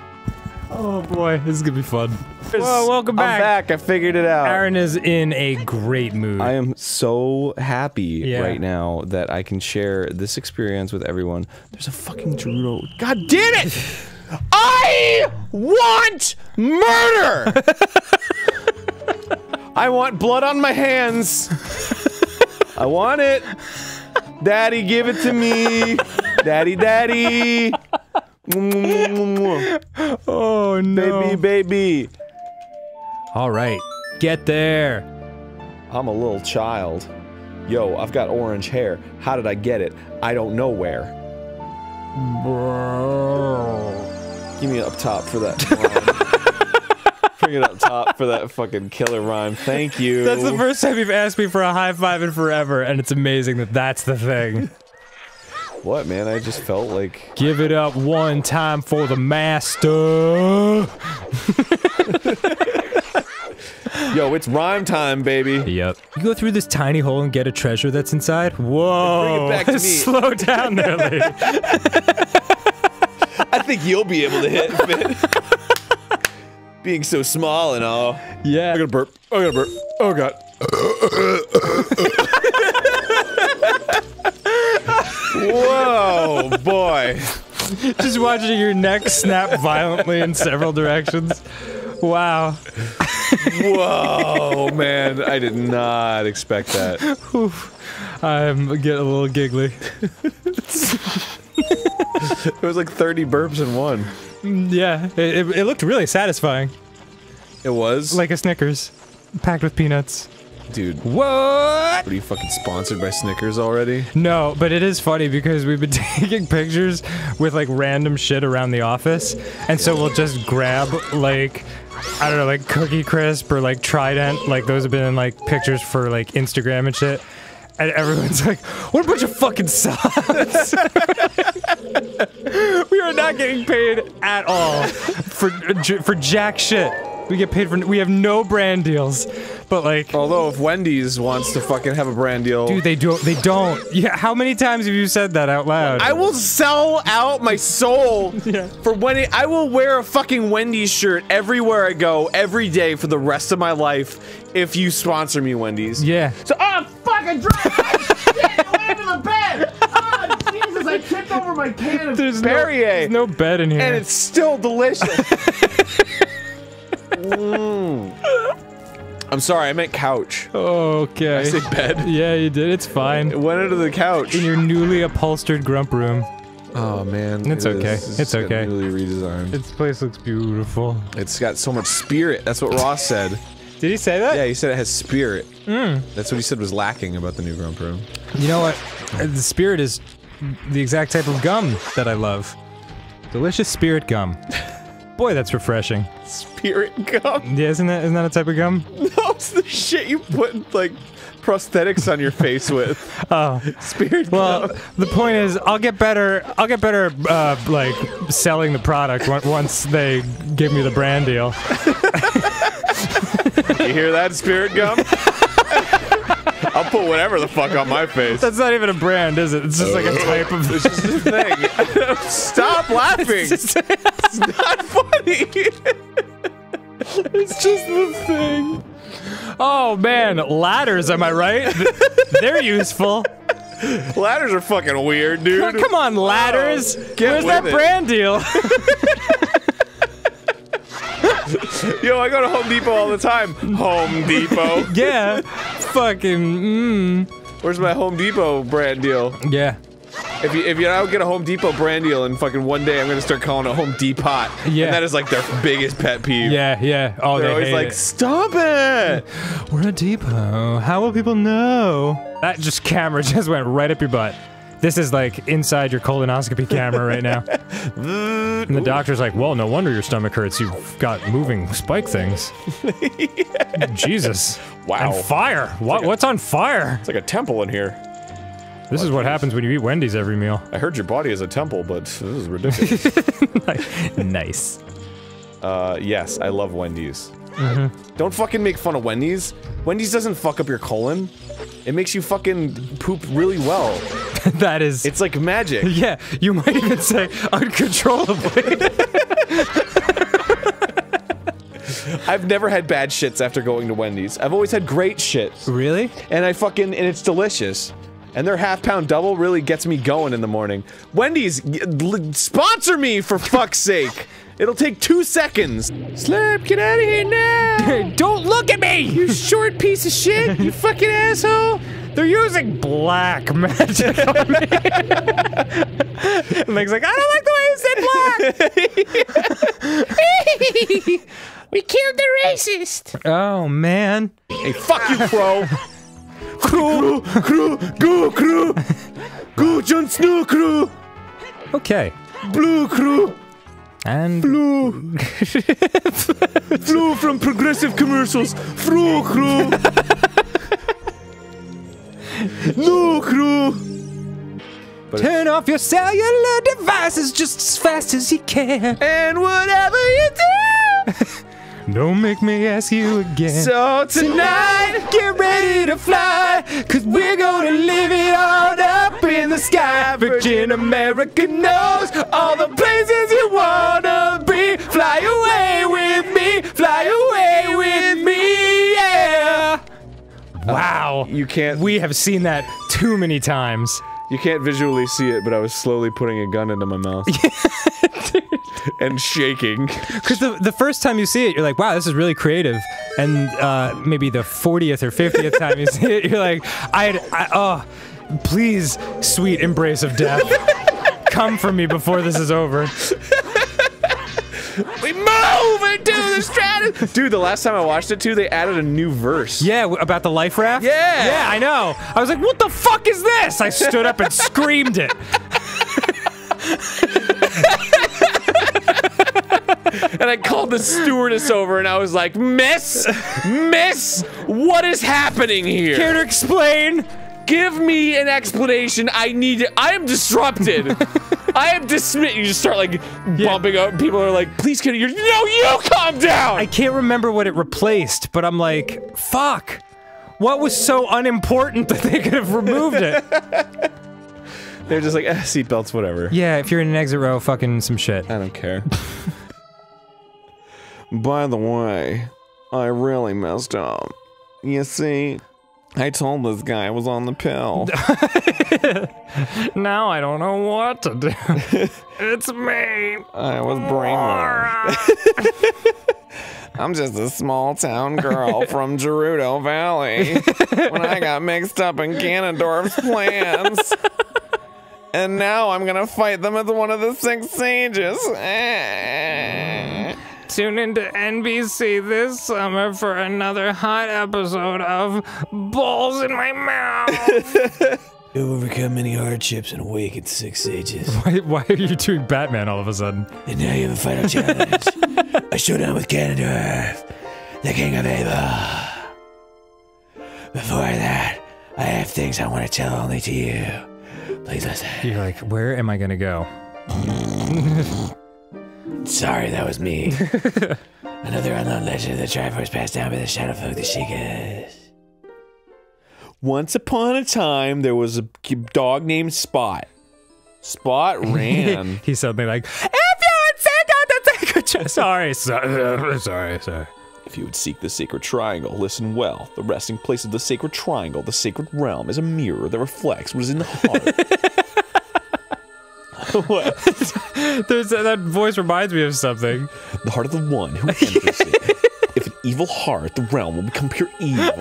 oh boy, this is gonna be fun. Well, welcome back. I'm back. I figured it out. Arin is in a great mood. I am so happy Yeah. right now that I can share this experience with everyone. There's a fucking Gerudo. God damn it! [laughs] I want murder! [laughs] I want blood on my hands. I want it. Daddy, give it to me. Daddy, daddy. [laughs] oh no. Baby, baby. All right, get there. I'm a little child. Yo, I've got orange hair. How did I get it? I don't know where. Give me up top for that. [laughs] Bring it up top for that fucking killer rhyme. Thank you. That's the first time you've asked me for a high five in forever, and it's amazing that that's the thing. What, man? I just felt like. Give it up one time for the master. [laughs] Yo, it's rhyme time, baby. Yep. You go through this tiny hole and get a treasure that's inside. Whoa! Bring it back to [laughs] me. Slow down there, lady. [laughs] I think you'll be able to hit fit. Being so small and all. yeah. I'm gonna burp. I'm gonna burp. Oh god. Whoa, boy. [laughs] Just watching your neck snap violently in several directions. Wow. Whoa, man. I did not expect that. I'm getting a little giggly. It was like 30 burps in one. Yeah, it, it, it looked really satisfying. It was? Like a Snickers, packed with peanuts. Dude, What? are you fucking sponsored by Snickers already? No, but it is funny because we've been [laughs] taking pictures with like random shit around the office, and so we'll just grab like I don't know, like Cookie Crisp or like Trident, like those have been in like pictures for like Instagram and shit. And everyone's [laughs] like, "What a bunch of fucking sods!" [laughs] we are not getting paid at all for uh, for jack shit. We get paid for we have no brand deals, but like Although if Wendy's wants to fucking have a brand deal, Dude, they don't. They don't. Yeah. How many times have you said that out loud? I will sell out my soul [laughs] for Wendy. I will wear a fucking Wendy's shirt everywhere I go, every day for the rest of my life if you sponsor me, Wendy's. yeah. So, oh, fuck, I dropped my shit away from the bed! Oh, Jesus, I tipped over my can of There's Perrier. No, there's no bed in here. And it's still delicious. [laughs] Mm. I'm sorry, I meant couch. okay. I said bed. [laughs] yeah, you did. It's fine. It went under the couch. In your newly upholstered grump room. Oh man, It's it okay. It's got okay. Newly redesigned. This place looks beautiful. It's got so much spirit. That's what Ross said. Did he say that? Yeah, he said it has spirit. Mm. That's what he said was lacking about the new Grump Room. You know what? The spirit is the exact type of gum that I love. Delicious spirit gum. [laughs] Boy, that's refreshing. Spirit gum. Yeah, isn't that isn't that a type of gum? [laughs] No, it's the shit you put like prosthetics on your face with. [laughs] Oh, Spirit well, gum. Well, the point is, I'll get better. I'll get better, uh, like selling the product once they give me the brand deal. [laughs] You hear that, Spirit gum? I'll put whatever the fuck on my face. That's not even a brand, is it? It's just like a uh, type of. It's just a [laughs] thing. Stop laughing. It's not funny. It's just the thing. Oh man, ladders, am I right? They're useful. Ladders are fucking weird, dude. Come on, ladders. get Where's that it. brand deal? [laughs] [laughs] Yo, I go to Home Depot all the time. Home Depot. [laughs] yeah. Fucking mm. Where's my Home Depot brand deal? Yeah. If you if you don't get a Home Depot brand deal and fucking one day I'm gonna start calling it Home Depot. Yeah. And that is like their biggest pet peeve. Yeah, yeah. Oh, They're they always hate like, it. stop it! We're a depot. How will people know? That just camera [laughs] just went right up your butt. This is like inside your colonoscopy camera right now. and the [laughs] doctor's like, well, no wonder your stomach hurts. You've got moving spike things. [laughs] Jesus. Wow. And fire. What, what's on fire? It's like a temple in here. This is what happens when you eat Wendy's every meal. I heard your body is a temple, but this is ridiculous. [laughs] nice. uh, yes, I love Wendy's. Mm-hmm. Don't fucking make fun of Wendy's. Wendy's doesn't fuck up your colon. It makes you fucking poop really well. [laughs] that is. It's like magic. [laughs] Yeah, you might even say uncontrollably. [laughs] I've never had bad shits after going to Wendy's. I've always had great shits. really? And I fucking, and it's delicious. And their half pound double really gets me going in the morning. Wendy's, sponsor me for fuck's sake. It'll take two seconds. Slap, get out of here now. [laughs] Don't look at me! You short piece of shit. You [laughs] fucking asshole. They're using black [laughs] magic on me. and Meg's like, I don't like the way you said black. We killed the racist. oh man. Hey, fuck you, Crow. Crew, crew, go crew, go Jon Snow crew, Okay. blue crew, And blue, blue from Progressive Commercials, fro crew, no crew. turn off your cellular devices just as fast as you can. and whatever you do. [laughs] Don't make me ask you again. So tonight, get ready to fly, cause we're gonna live it all up in the sky. Virgin America knows all the places you wanna be. Fly away with me, fly away with me, yeah. Wow. Uh, you can't We have seen that too many times. you can't visually see it, but I was slowly putting a gun into my mouth. [laughs] [laughs] and shaking. Because the, the first time you see it, you're like, wow, this is really creative. And uh, maybe the 40th or 50th time you see it, you're like, I, I oh, please, sweet embrace of death, come for me before this is over. We move into the stratus. Dude, the last time I watched it too, they added a new verse. Yeah, about the life raft? Yeah. Yeah, I know. I was like, what the fuck is this? I stood up and screamed it. [laughs] [laughs] And I called the stewardess over and I was like, Miss, Miss, what is happening here? Care to explain? Give me an explanation. I need it. I am disrupted. [laughs] I am dismissed. You just start like bumping up. People are like, please can you? No, you calm down. I can't remember what it replaced, but I'm like, fuck. What was so unimportant that they could have removed it? [laughs] They're just like, eh, seatbelts, whatever. yeah, if you're in an exit row, fucking some shit. I don't care. By the way, I really messed up. You see, I told this guy I was on the pill. [laughs] Now I don't know what to do. [laughs] it's me. I was brainwashed. [laughs] I'm just a small town girl from Gerudo Valley when I got mixed up in Ganondorf's plans. And now I'm gonna fight them as one of the six sages. Eh. Tune into NBC this summer for another hot episode of Balls in My Mouth. [laughs] You overcome many hardships and awaken six ages. [laughs] why, why are you doing Batman all of a sudden? And now you have a final challenge. [laughs] a showdown with Ganondorf, the king of evil. Before that, I have things I want to tell only to you. Please listen. You're like, where am I gonna go? Sorry, that was me. [laughs] Another unknown legend of the Triforce passed down by the shadow folk, the Sheikahs. Once upon a time, there was a dog named Spot. Spot [laughs] ran. he suddenly like, if you would seek out the sacred tri- [laughs] sorry, sorry, sorry, sorry. If you would seek the sacred triangle, listen well. The resting place of the sacred triangle, the sacred realm, is a mirror that reflects what is in the heart. [laughs] what? [laughs] There's uh, that voice reminds me of something. The heart of the one who enters it. [laughs] If an evil heart, the realm will become pure evil.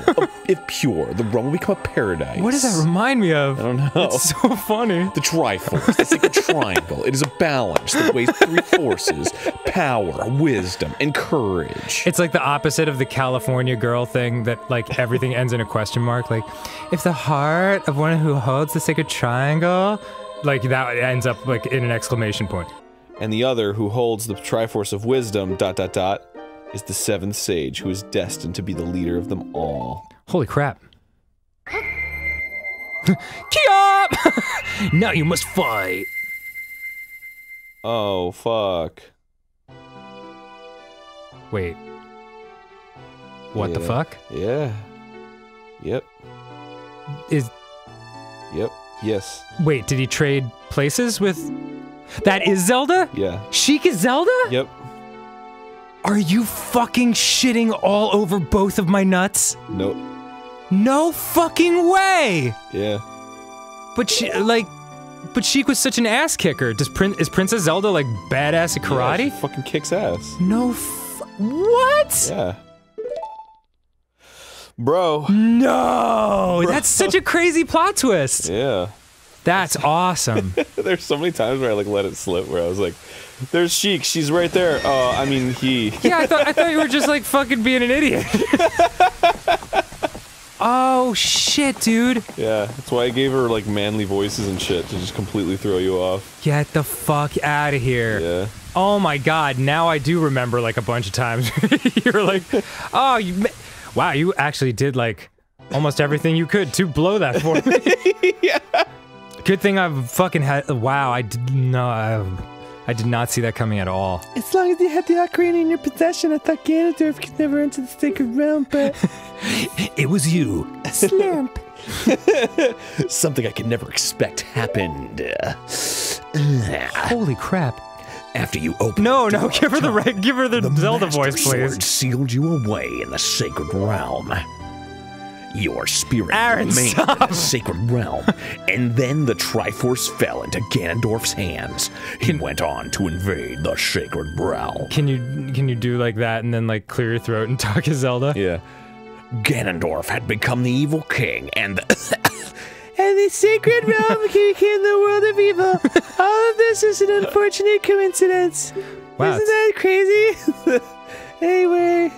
if pure, the realm will become a paradise. What does that remind me of? I don't know. It's so funny. The Triforce, the sacred triangle. It is a balance that weighs three forces power, wisdom, and courage. It's like the opposite of the California girl thing that like everything ends in a question mark. Like, if the heart of one who holds the sacred triangle, like that ends up like in an exclamation point. And the other, who holds the Triforce of wisdom, dot dot dot, is the seventh sage who is destined to be the leader of them all. Holy crap. [laughs] Kiop! [laughs] now you must fight. Oh, fuck. Wait. What the fuck? Yeah. Yep. Is Yep. Yes. wait, did he trade places with That is Zelda? Yeah. Sheik is Zelda? Yep. Are you fucking shitting all over both of my nuts? Nope. No fucking way! Yeah. But she like but Sheik was such an ass kicker. Does Prin- is Princess Zelda like badass at Yeah, karate? she fucking kicks ass. no f- What? Yeah. Bro. No! That's such a crazy plot twist. Yeah. That's awesome. [laughs] There's so many times where I like let it slip where I was like, there's Sheik, she's right there. Oh, I mean he. yeah, I thought I thought you were just like fucking being an idiot. [laughs] oh shit, dude. Yeah. That's why I gave her like manly voices and shit to just completely throw you off. Get the fuck out of here. Yeah. Oh my god, now I do remember like a bunch of times. [laughs] You're like, oh, you, ma- wow, you actually did like almost everything you could to blow that for me. [laughs] yeah. Good thing I've fucking had. Wow, I did no, I, I did not see that coming at all. As long as you had the ocarina in your possession, I thought Ganondorf could never enter the sacred realm, but [laughs] It was you. slurp. [laughs] Something I could never expect happened. Holy crap! After you opened No, the no, give her the right, give her the, Zelda Master voice, Sword sealed you away in the sacred realm. Your spirit Arin, remained in the sacred realm, [laughs] and then the Triforce fell into Ganondorf's hands. He went on to invade the sacred realm. Can you can you do like that and then like clear your throat and [laughs] talk as Zelda? Yeah. Ganondorf had become the evil king, and [coughs] [laughs] And the sacred realm became the world of evil. All of this is an unfortunate coincidence. Wow, Isn't that crazy? [laughs] anyway,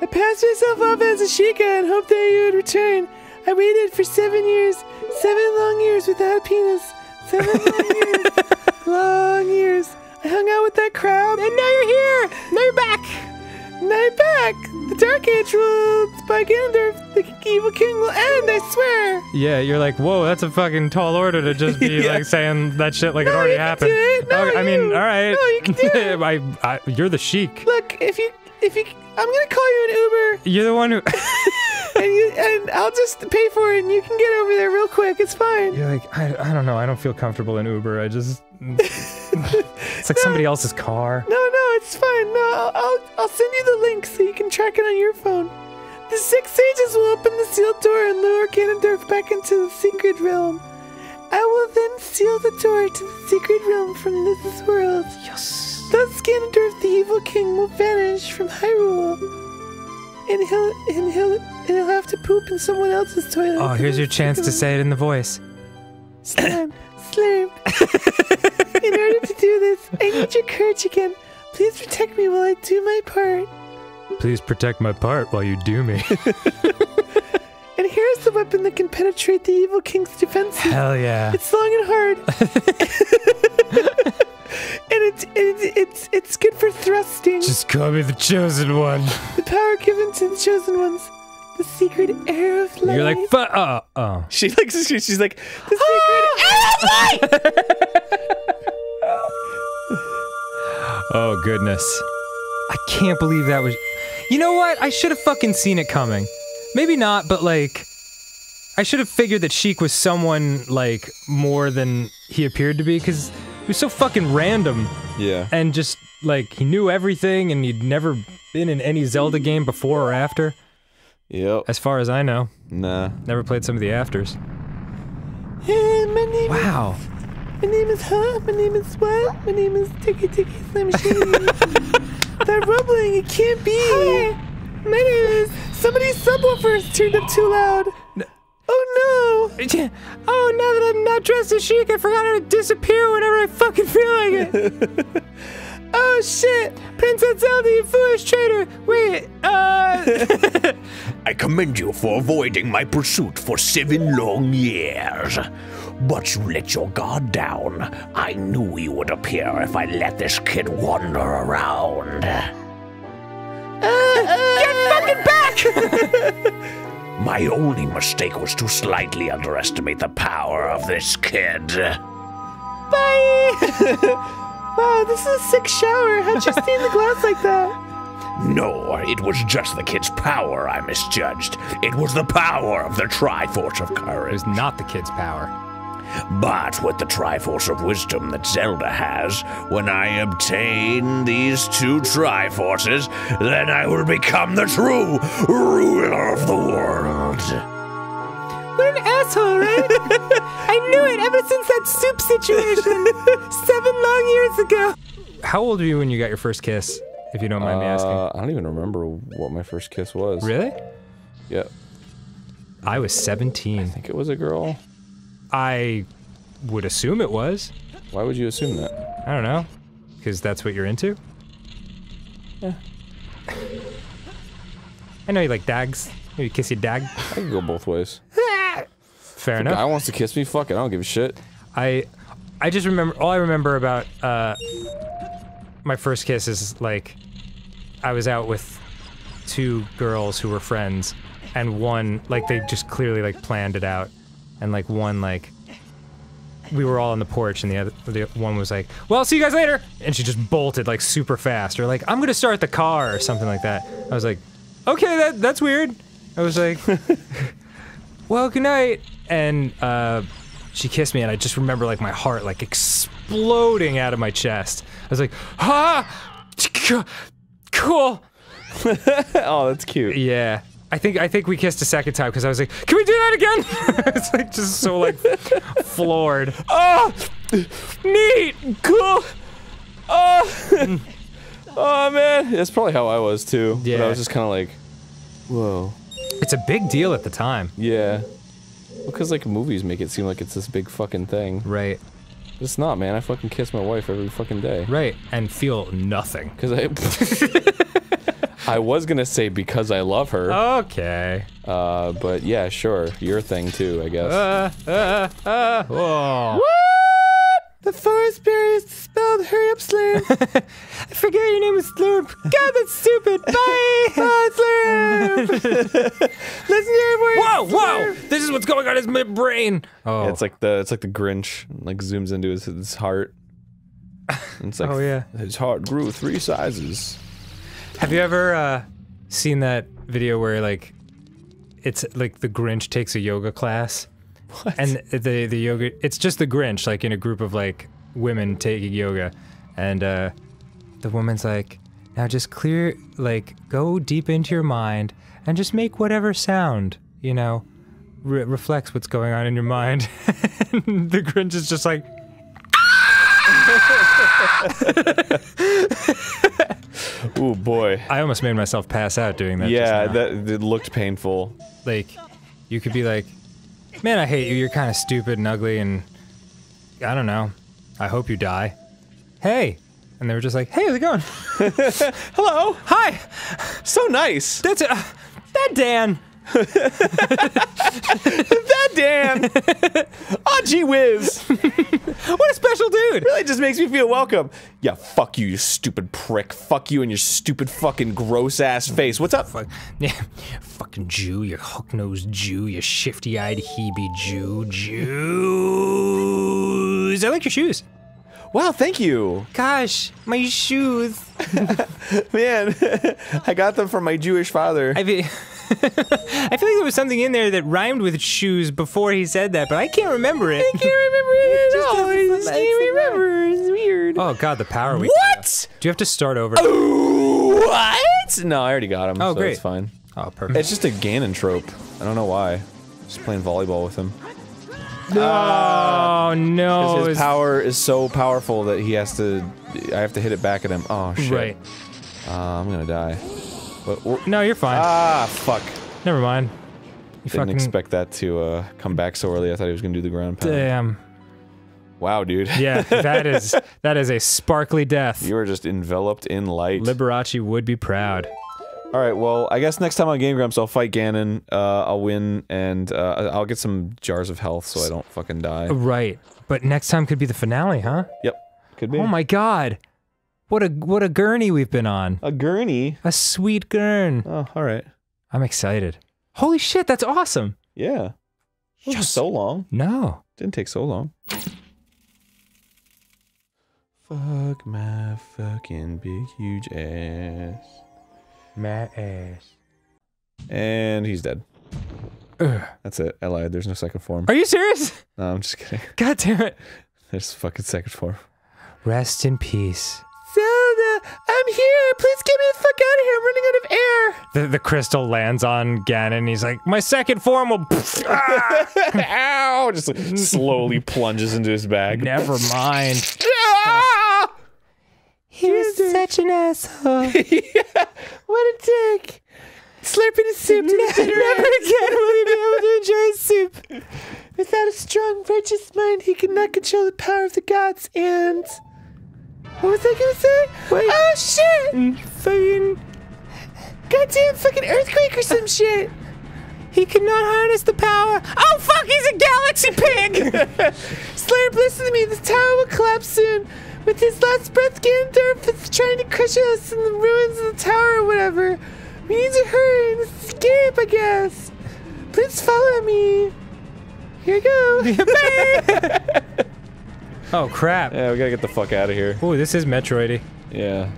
I passed myself off as a Sheikah and hoped that you would return. I waited for seven years, seven long years without a penis. Seven long [laughs] years, long years. I hung out with that crowd, and now you're here. Now you're back. Now you're back. The Dark Age ruled by Ganondorf, evil king, will end. I swear. Yeah, you're like, whoa, that's a fucking tall order to just be [laughs] like saying that shit like it already happened. it. No, Okay, I mean, all right. No, you can do [laughs] it. I, I, you're the sheik. Look, if you, if you, I'm gonna call you an Uber. You're the one who. [laughs] and you and I'll just pay for it and you can get over there real quick. It's fine. You're like, I, I don't know. I don't feel comfortable in Uber. I just. it's like somebody else's car. No, no, it's fine. No, I'll, I'll I'll send you the link so you can track it on your phone. The six sages will open the sealed door and lure Ganondorf back into the secret realm. I will then seal the door to the secret realm from this world. Yes. Thus Ganondorf the evil king will vanish from Hyrule. And he'll and he'll and he'll have to poop in someone else's toilet. Oh, here's your chance to say it in the voice. Slurp, [laughs] slurp. In order to do this, I need your courage again. Please protect me while I do my part. Please protect my part while you do me. [laughs] And here's the weapon that can penetrate the evil king's defenses. Hell yeah. It's long and hard. [laughs] and it's, it, it's it's good for thrusting. Just call me the chosen one. the power given to the chosen ones. The secret air of light. You're like, fu- oh, oh. She like she- she's like the [gasps] secret air of light. [laughs] Oh, goodness. I can't believe that was. You know what? I should have fucking seen it coming. Maybe not, but like. I should have figured that Sheik was someone, like, more than he appeared to be, because he was so fucking random. Yeah. And just, like, he knew everything, and he'd never been in any Zelda game before or after. Yep. As far as I know. Nah. Never played some of the afters. Hey, my name Wow. My name is huh? My name is what? My name is Tiki Tiki Slim Shady. [laughs] that rumbling, it can't be. Hi. My name is. Somebody's subwoofer is turned up too loud. No. Oh no! Oh, now that I'm not dressed as Sheik, I forgot how to disappear whenever I fucking feel like it. [laughs] oh shit! Princess Zelda, you foolish traitor! Wait, uh. [laughs] I commend you for avoiding my pursuit for seven long years. But you let your guard down. I knew you would appear if I let this kid wander around. Get fucking back! [laughs] My only mistake was to slightly underestimate the power of this kid. Bye! [laughs] wow, this is a sick shower. How'd you stain the glass like that? No, it was just the kid's power I misjudged. It was the power of the Triforce of Courage. It was not the kid's power. But with the Triforce of Wisdom that Zelda has, when I obtain these two Triforces, then I will become the true ruler of the world. What an asshole, right? I knew it ever since that soup situation [laughs] seven long years ago. How old were you when you got your first kiss, if you don't mind me asking? Uh, I don't even remember what my first kiss was. Really? Yep. I was 17. I think it was a girl. I would assume it was. Why would you assume that? I don't know. Because that's what you're into? Yeah. I know you like dags. Maybe kiss your dag. I can go both ways. [laughs] Fair If enough. guy wants to kiss me, fuck it. I don't give a shit. I I just remember all I remember about uh my first kiss is like I was out with two girls who were friends and one like they just clearly like planned it out and like one like we were all on the porch and the other the one was like well I'll see you guys later and she just bolted like super fast or like I'm gonna start the car or something like that I was like okay that that's weird I was like [laughs] well good night and uh she kissed me and I just remember like my heart like exploding out of my chest. I was like, ah, cool. [laughs] oh, that's cute. Yeah. I think I think we kissed a second time because I was like, can we do that again? [laughs] it's like just so like [laughs] floored. Oh, neat, cool. Oh, oh [laughs] man, that's probably how I was too. But I was just kind of like, whoa. It's a big deal at the time. Yeah. Because like movies make it seem like it's this big fucking thing. Right. It's not, man. I fucking kiss my wife every fucking day. Right. And feel nothing. Because I. I was gonna say because I love her. Okay. Uh, but yeah, sure. Your thing too, I guess. Uh, uh, uh, whoa. The forest berry is spelled hurry up slurp. [laughs] I forget your name was Slurp. God, that's stupid. Bye. [laughs] Bye, Slurp. [laughs] Listen to your words. Whoa, whoa! This is what's going on in my brain. Oh, It's like the it's like the Grinch like zooms into his, his heart. And it's like Oh, yeah. his heart grew three sizes. Have you ever uh, seen that video where like it's like the Grinch takes a yoga class? What? And the the yoga it's just the Grinch like in a group of like women taking yoga and uh the woman's like now just clear like go deep into your mind and just make whatever sound, you know, re- reflects what's going on in your mind. [laughs] and the Grinch is just like [laughs] Ooh boy. I almost made myself pass out doing that. yeah, that it looked painful. like you could be like man i hate you you're kind of stupid and ugly and i don't know i hope you die hey and they were just like hey how's it going [laughs] Hello. hi So nice. that's uh, that dan that Dan! oh, gee whiz! what a special dude! Really just makes me feel welcome. Yeah, fuck you, you stupid prick. Fuck you and your stupid fucking gross ass face. What's up? Fuck, yeah, fucking Jew, you hook-nosed Jew, you shifty-eyed Hebe Jew, Jews. I like your shoes. Wow, thank you. Gosh, my shoes. [laughs] Man, [laughs] I got them from my Jewish father. I feel, [laughs] [laughs] I feel like there was something in there that rhymed with shoes before he said that, but I can't remember it. I can't remember it at [laughs] all. I just can't remember. It's weird. Oh god, the power we What? Do you have to start over? What? No, I already got him. Oh, so great. It's fine. Oh, perfect. It's just a Ganon trope. I don't know why. Just playing volleyball with him. Oh no! His power is so powerful that he has to. I have to hit it back at him. Oh shit! Right. Uh, I'm gonna die. What, what- No, you're fine. Ah, fuck! Never mind. You Didn't fucking expect that to uh, come back so early. I thought he was gonna do the ground pound. damn. Wow, dude. Yeah, [laughs] that is that is a sparkly death. You are just enveloped in light. Liberace would be proud. All right, well, I guess next time on Game Grumps, I'll fight Ganon. Uh, I'll win, and uh, I'll get some jars of health so I don't fucking die. Right, but next time could be the finale, huh? Yep, could be. Oh my god, what a what a gurney we've been on. A gurney. A sweet gurn. Oh, all right. I'm excited. Holy shit, that's awesome. Yeah. It wasn't so long. No. Didn't take so long. Fuck my fucking big huge ass. My ass. And he's dead. Ugh. That's it. I lied. There's no second form. Are you serious? No, I'm just kidding. [laughs] God damn it. There's fucking second form. Rest in peace. Zelda, I'm here. Please get me the fuck out of here. I'm running out of air. The, the crystal lands on Ganon. and He's like, my second form will. [laughs] Ow! Just like, slowly plunges into his bag. Never mind. Ah! He was such an asshole. [laughs] What a dick. Slurping his soup to the bitter Never again will he be able to enjoy his soup. Without a strong, righteous mind, he could not control the power of the gods and. What was I gonna say? Wait. Oh shit! Fucking. Goddamn fucking earthquake or some shit! He could not harness the power. Oh fuck, he's a galaxy pig! [laughs] Slurp, listen to me, this tower will collapse soon. With his last breath, Ganondorf is trying to crush us in the ruins of the tower or whatever. We need to hurry and escape, I guess. Please follow me. Here you go. [laughs] [laughs] oh crap. Yeah, we gotta get the fuck out of here. Oh, this is Metroidy. Yeah.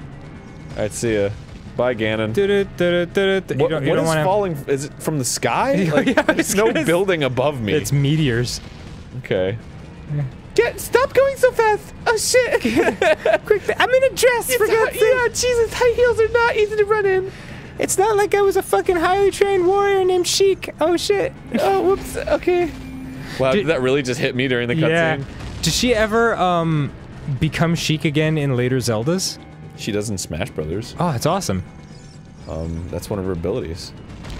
Alright, see ya. Bye, Ganon. What, don't- you what don't wanna- falling? Is it from the sky? [laughs] Like, Yeah, there's no gonna building above me. It's meteors. okay. Get stop going so fast! Oh shit! [laughs] Quick, I'm in a dress. For God's sake. yeah, Jesus, high heels are not easy to run in. It's not like I was a fucking highly trained warrior named Sheik. Oh shit. Oh, whoops. Okay. Wow, did, that really just hit me during the Yeah. Did she ever um become Sheik again in later Zeldas? She does in Smash Brothers. Oh, that's awesome. Um, that's one of her abilities.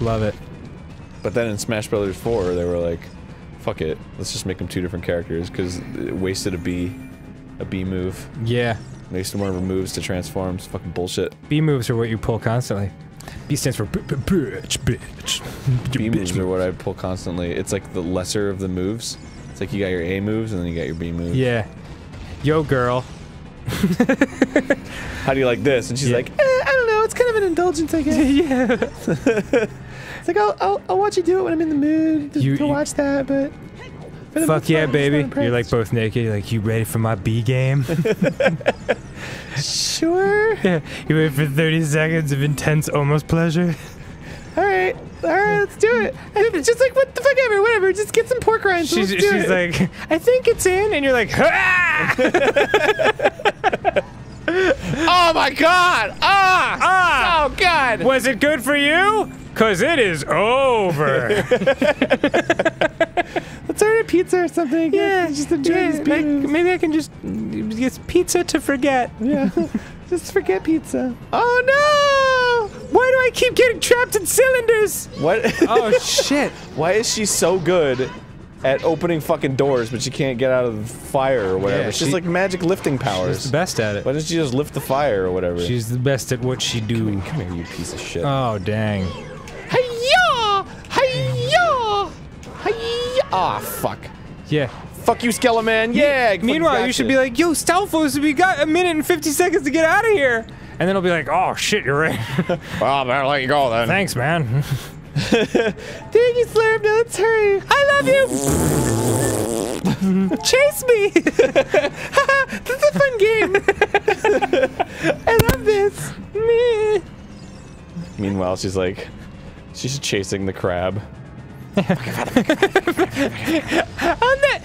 Love it. But then in Smash Brothers 4, they were like, "Fuck it, let's just make them two different characters," because it wasted a B, a B move. Yeah. Wasted one of her moves to transform. It's fucking bullshit. B moves are what you pull constantly. B stands for bitch, bitch. B moves are what I pull constantly. It's like the lesser of the moves. It's like you got your A moves and then you got your B moves. Yeah. Yo, girl. How do you like this? And she's Yeah. like, eh, I don't know. It's kind of an indulgence, I guess. [laughs] yeah. [laughs] It's like I'll, I'll, I'll watch you do it when I'm in the mood to, You- to you- watch that, but. for Fuck yeah, part, baby. You're like both naked. You're like, you ready for my B game? [laughs] sure. yeah. You wait for 30 seconds of intense almost pleasure. All right, all right, let's do it. It's just like what the fuck ever, whatever. Just get some pork rinds. She's, she's it. like, [laughs] I think it's in. And you're like, [laughs] oh my god! Ah! Ah! Oh god! Was it good for you? Cause it is over. [laughs] Let's order pizza or something. yeah, just enjoy yeah, these like, maybe I can just get pizza to forget. Yeah, just forget pizza. Oh no! Why do I keep getting trapped in cylinders? What? Oh [laughs] shit! Why is she so good at opening fucking doors, but she can't get out of the fire or whatever? Yeah, She's she- like magic lifting powers. She's the best at it. Why doesn't she just lift the fire or whatever? She's the best at what she do. Come here, you piece of shit. Oh dang! Hiya! Ah, fuck. Yeah. Fuck you, Skeleman. Yeah. fucking Meanwhile, you should be like, "Yo, Stalfos, we got a minute and fifty seconds to get out of here." And then it'll be like, "Oh shit, you're right." [laughs] well, I better let you go then. Thanks, man. Dang it, Slurp, now let's hurry. I love you. [laughs] Chase me. [laughs] this is a fun game. I love this. Me. Meanwhile, she's like, she's chasing the crab. [laughs] I'm not.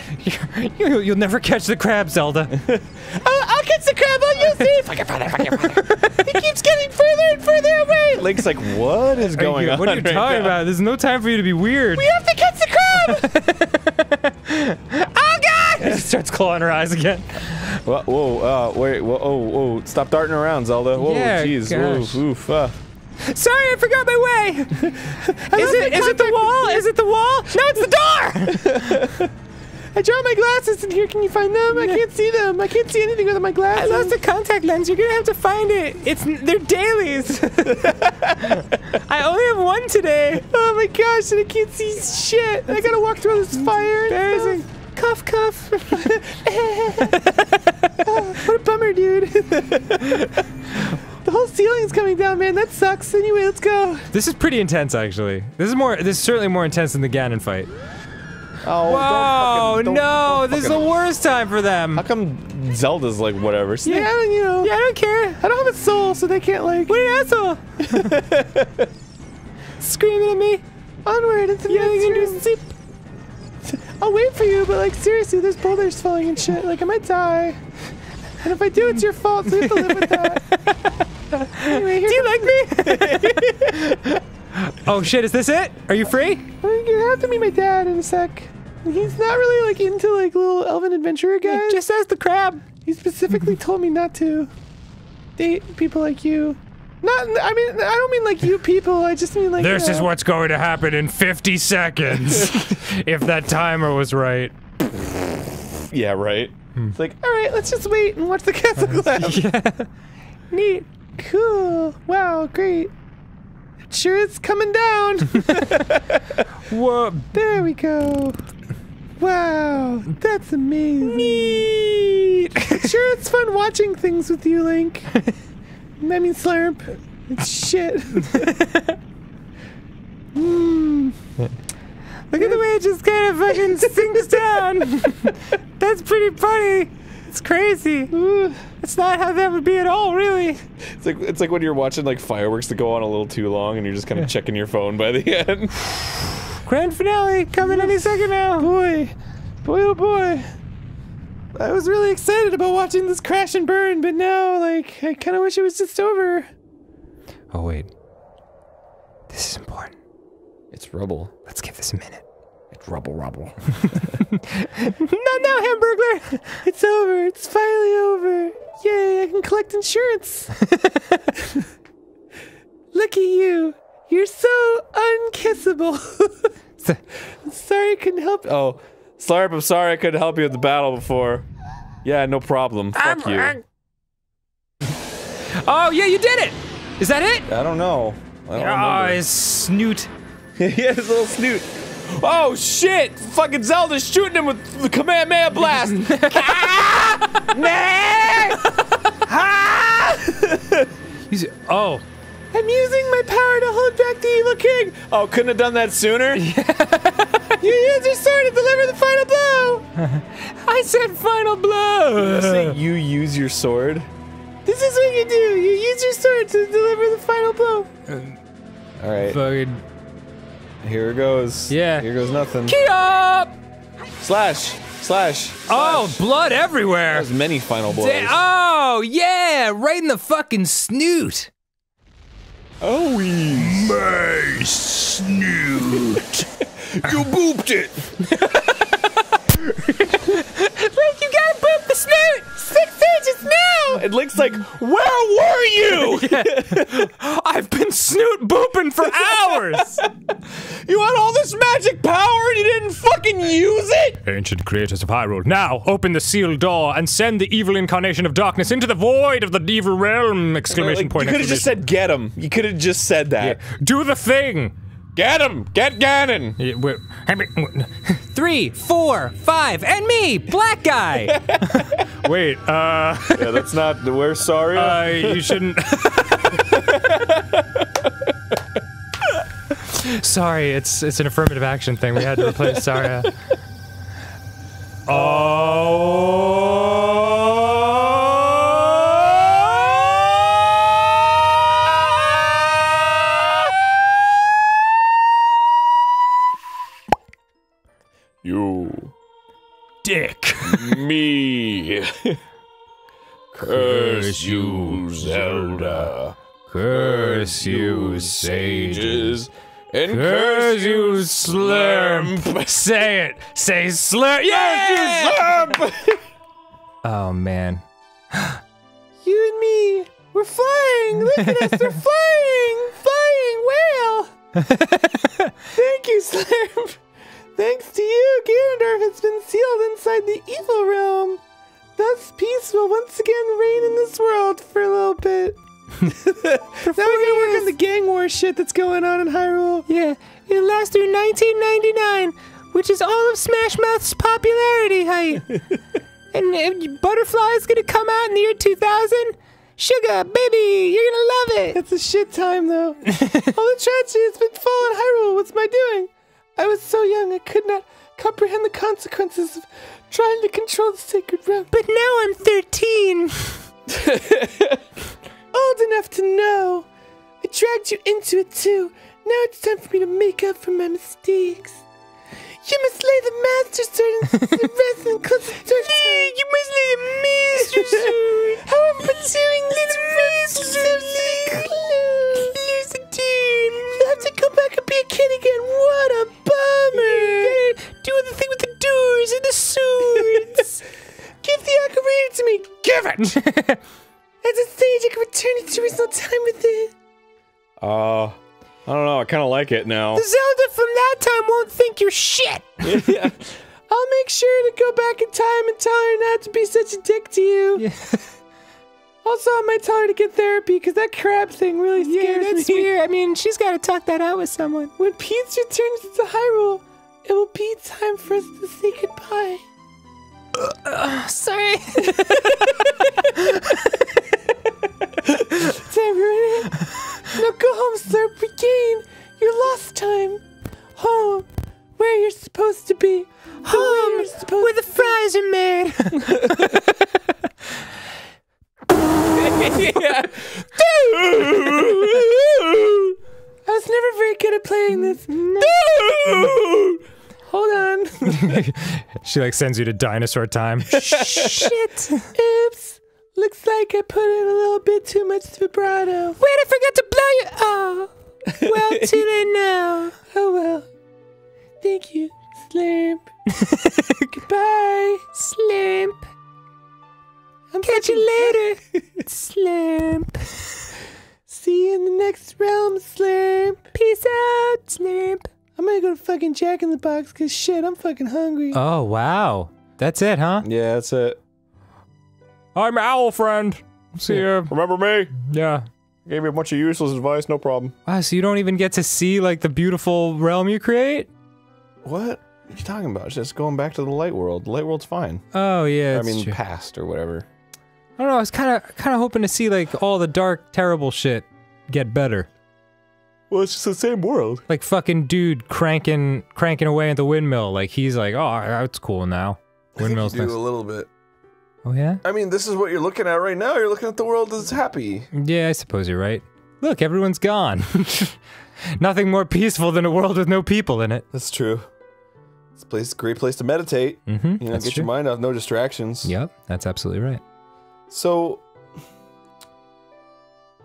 You, you'll never catch the crab, Zelda. [laughs] I'll, I'll catch the crab on you, see? [laughs] Fuck your father, fuck your father. he keeps getting further and further away. Link's like, what is Are you- going on? What are you right talking now? about? There's no time for you to be weird. We have to catch the crab. oh God! She starts clawing her eyes again. Whoa, whoa, uh, wait, whoa, oh, whoa, stop darting around, Zelda. Whoa, Yeah, jeez, gosh. whoa, oof, uh. Sorry, I forgot my way. [laughs] is it? Is it the wall? Is it the wall? No, it's the door. [laughs] I dropped my glasses in here. Can you find them? I can't see them. I can't see anything without my glasses. I lost a contact lens. You're gonna have to find it. It's they're dailies. [laughs] I only have one today. Oh my gosh, and I can't see shit. I gotta walk through all this fire. Embarrassing. Cuff, cuff. Oh, what a bummer, dude. The whole ceiling's coming down, man. That sucks. Anyway, let's go. This is pretty intense, actually. This is more. This is certainly more intense than the Ganon fight. Oh, Whoa! don't fucking, don't, no, don't this is the worst time for them. How come Zelda's like, whatever? Yeah, I don't, you know. Yeah, I don't care. I don't have a soul, so they can't like. What an asshole! [laughs] Screaming at me. Onward into the Yeah, next you room. sleep. I'll wait for you, but like seriously, there's boulders falling and shit. Like I might die. And if I do, it's your fault, so you have to live with that. [laughs] anyway, Do you like me? [laughs] oh shit! Is this it? Are you free? You're gonna have to meet my dad in a sec. He's not really like into like little elven adventurer guys. Just as the crab. He specifically [laughs] told me not to date people like you. Not, I mean, I don't mean like you people. I just mean like. This you is uh, what's going to happen in 50 seconds. if that timer was right. Yeah, right. It's like, all right, let's just wait and watch the castle collapse. [laughs] Yeah. [laughs] Neat, cool, wow, great. Sure, it's coming down. [laughs] Whoa. there we go. Wow, that's amazing. Neat. sure, it's fun watching things with you, Link. I mean, Slurp. It's shit. mm. Look at the way it just kind of fucking [laughs] sinks down. [laughs] That's pretty funny. It's crazy. It's not how that would be at all, really. It's like it's like when you're watching like fireworks that go on a little too long, and you're just kind of checking your phone by the end. [sighs] Grand finale coming any second now. Boy, boy, oh boy. I was really excited about watching this crash and burn, but now, like, I kind of wish it was just over. Oh, wait. This is important. It's rubble. Let's give this a minute. It's rubble, rubble. [laughs] Not now, Hamburglar! It's over. It's finally over. Yay, I can collect insurance. [laughs] Look at you. You're so unkissable. [laughs] Sorry I couldn't help you. Oh, Slurp, I'm sorry I couldn't help you with the battle before. Yeah, no problem. Fuck you. Oh, yeah, you did it! Is that it? I don't know. I don't Oh, remember. his snoot. [laughs] he has a little snoot. Oh shit! Fucking Zelda's shooting him with the Kamehameha blast. [laughs] [laughs] Ah! He's, oh. I'm using my power to hold back the evil king. oh, couldn't have done that sooner. You use your sword to deliver the final blow. I said final blow! Say you use your sword. This is what you do. You use your sword to deliver the final blow. All right, Fucking. Here it goes. Yeah. Here goes nothing. Key up! Slash, slash. Oh, slash. blood everywhere! There's many final blows. Da- oh, yeah! Right in the fucking snoot! Oh, My snoot. [laughs] you booped it. [laughs] Link, you gotta boop the snoot! Six inches now! it looks like. Where were you? [laughs] I've been snoot booping for hours! you had all this magic power and you didn't fucking use it. Ancient creators of Hyrule, now open the sealed door and send the evil incarnation of darkness into the void of the evil realm! Exclamation Like, point! you could have just said get him. You could have just said that. Do the thing! Get him! Get Ganon! [laughs] Three, four, five, and me, black guy. [laughs] Wait, uh, Yeah, that's not. We're sorry. uh, you shouldn't. [laughs] Sorry, it's it's an affirmative action thing. We had to replace Saria. you, Dick. [laughs] me. Curse you, Zelda. Curse You sages. And curse you, Slurp. [laughs] Say it. Say slur. Yeah. Slurp! [laughs] Oh man. [gasps] You and me, we're flying. Look at us, we're flying, flying whale. Thank you, Slurp. Thanks to you, Ganondorf has been sealed inside the evil realm. Thus, peace will once again reign in this world for a little bit. [laughs] now we gotta work on the gang war shit that's going on in Hyrule. Yeah, it'll last through 1999, which is all of Smash Mouth's popularity height. [laughs] and if Butterfly's gonna come out in the year 2000. Sugar, baby, you're gonna love it. That's a shit time, though. [laughs] all the tragedy has been fallen Hyrule. What's my doing? I was so young, I could not comprehend the consequences of trying to control the sacred realm. But now I'm 13. [laughs] [laughs] Old enough to know. I dragged you into it too. Now it's time for me to make up for my mistakes. You must lay the master sword and [laughs] the rest and the door. you must lay [laughs] the master sword. However, but doing this rest is so close the door. You have to go back and be a kid again. What a bummer. Do the thing with the doors and the swords. [laughs] Give the ocarina to me. Give it. As a sage, I can return it to original time with it. Uh, I don't know. I kind of like it now. The Zelda from that time won't think you're shit. [laughs] [laughs] I'll make sure to go back in time and tell her not to be such a dick to you. [laughs] Also, I might tell her to get therapy because that crab thing really scares me. Yeah, that's weird. I mean, she's got to talk that out with someone. When Peach returns to Hyrule, it will be time for us to say goodbye. sorry. Did I ruin it? Now go home, sir. Regain your lost time. Home, where you're supposed to be. Home, where the fries are made. [laughs] I was never very good at playing this. Hold on. [laughs] She like sends you to dinosaur time. Shit. Oops. Looks like I put in a little bit too much vibrato. Wait, I forgot to blow you. Oh. Well, [laughs] too late now. Oh well. Thank you, Slurp. [laughs] Goodbye, Slurp. I'll catch you later, [laughs] Slurp. See you in the next realm, Slurp. Peace out, Slurp. I'm gonna go to fucking Jack in the Box because shit, I'm fucking hungry. Oh wow. That's it, huh? Yeah, that's it. I'm Owl Friend. See ya. Remember me? Yeah. Gave you a bunch of useless advice. No problem. Wow, so you don't even get to see like the beautiful realm you create? What? What are you talking about? It's just going back to the light world. The light world's fine. Oh yeah. I mean, true. past or whatever. I don't know. I was kind of kind of hoping to see like all the dark, terrible shit get better. Well, it's just the same world. Like fucking dude cranking cranking away at the windmill. Like he's like, oh, that's cool now. Windmills. do nice. a little bit. Oh yeah. I mean, this is what you're looking at right now. You're looking at the world that's happy. Yeah, I suppose you're right. Look, everyone's gone. [laughs] Nothing more peaceful than a world with no people in it. That's true. It's a place, great place to meditate. Mm-hmm. You know, get true. your mind off, no distractions. Yep, that's absolutely right. So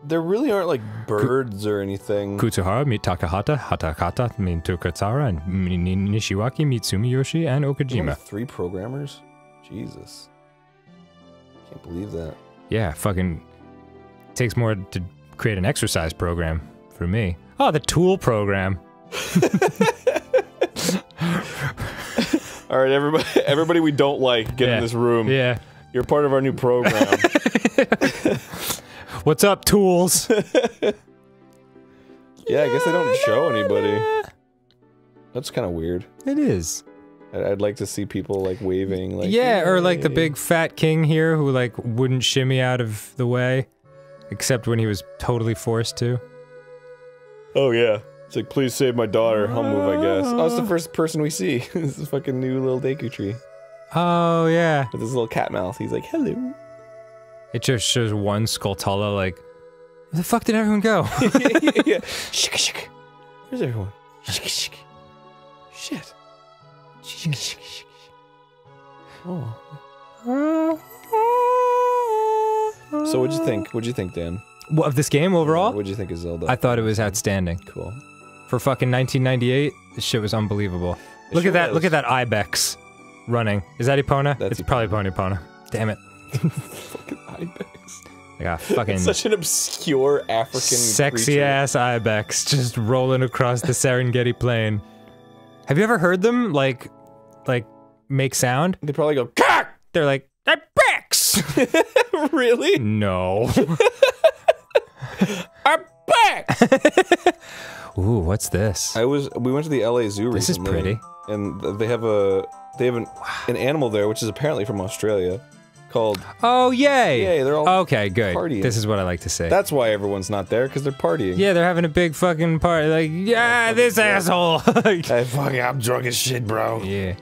there really aren't like birds or anything. Kutsuhara meet Takahata, Hatakata meet Tokutsara, and Nishiwaki meet Sumiyoshi and Okajima. Three programmers? Jesus. Can't believe that. Yeah, fucking takes more to create an exercise program for me. Oh, the tool program. [laughs] All right, everybody, [laughs] everybody we don't like, get Yeah. in this room. Yeah. You're part of our new program. [laughs] What's up, tools? Yeah, I guess they don't show anybody. That's kind of weird. It is. I- I'd like to see people like waving, like yeah, or like the big fat king here who like wouldn't shimmy out of the way, except when he was totally forced to. Oh yeah. It's like, please save my daughter. I'll move, I guess. Ah. Oh, it's the first person we see. [laughs] this is fucking new little Deku tree Oh yeah. with his little cat mouth. He's like, hello. It just shows one Skulltula like, where the fuck did everyone go? [laughs] [laughs] yeah. Shika shika. Where's everyone? Shika shika. Shit. Oh. So what'd you think? What'd you think, Dan? What, of this game overall? What'd you think of Zelda? I thought it was outstanding. cool. For fucking 1998, this shit was unbelievable. Look sure at that! was. Look at that Ibex running. Is that Epona? That's it's probably Pony Epona. Damn it! fucking Ibex. I got fucking Such an obscure African sexy creature. ass Ibex just rolling across the Serengeti plain. Have you ever heard them like, like make sound? They probably go, Cack! They're like Ibex. [laughs] really? no. [laughs] Ibex! [laughs] Ooh, what's this? I was. We went to the LA Zoo This is recently. pretty. And they have a they have an, an animal there, which is apparently from Australia, called. Oh yay! Yay! They're all Okay, good. partying. This is what I like to say. That's why everyone's not there because they're partying. yeah, they're having a big fucking party. Like, yeah, this asshole. Like, I fucking, I'm drunk as shit, bro. yeah.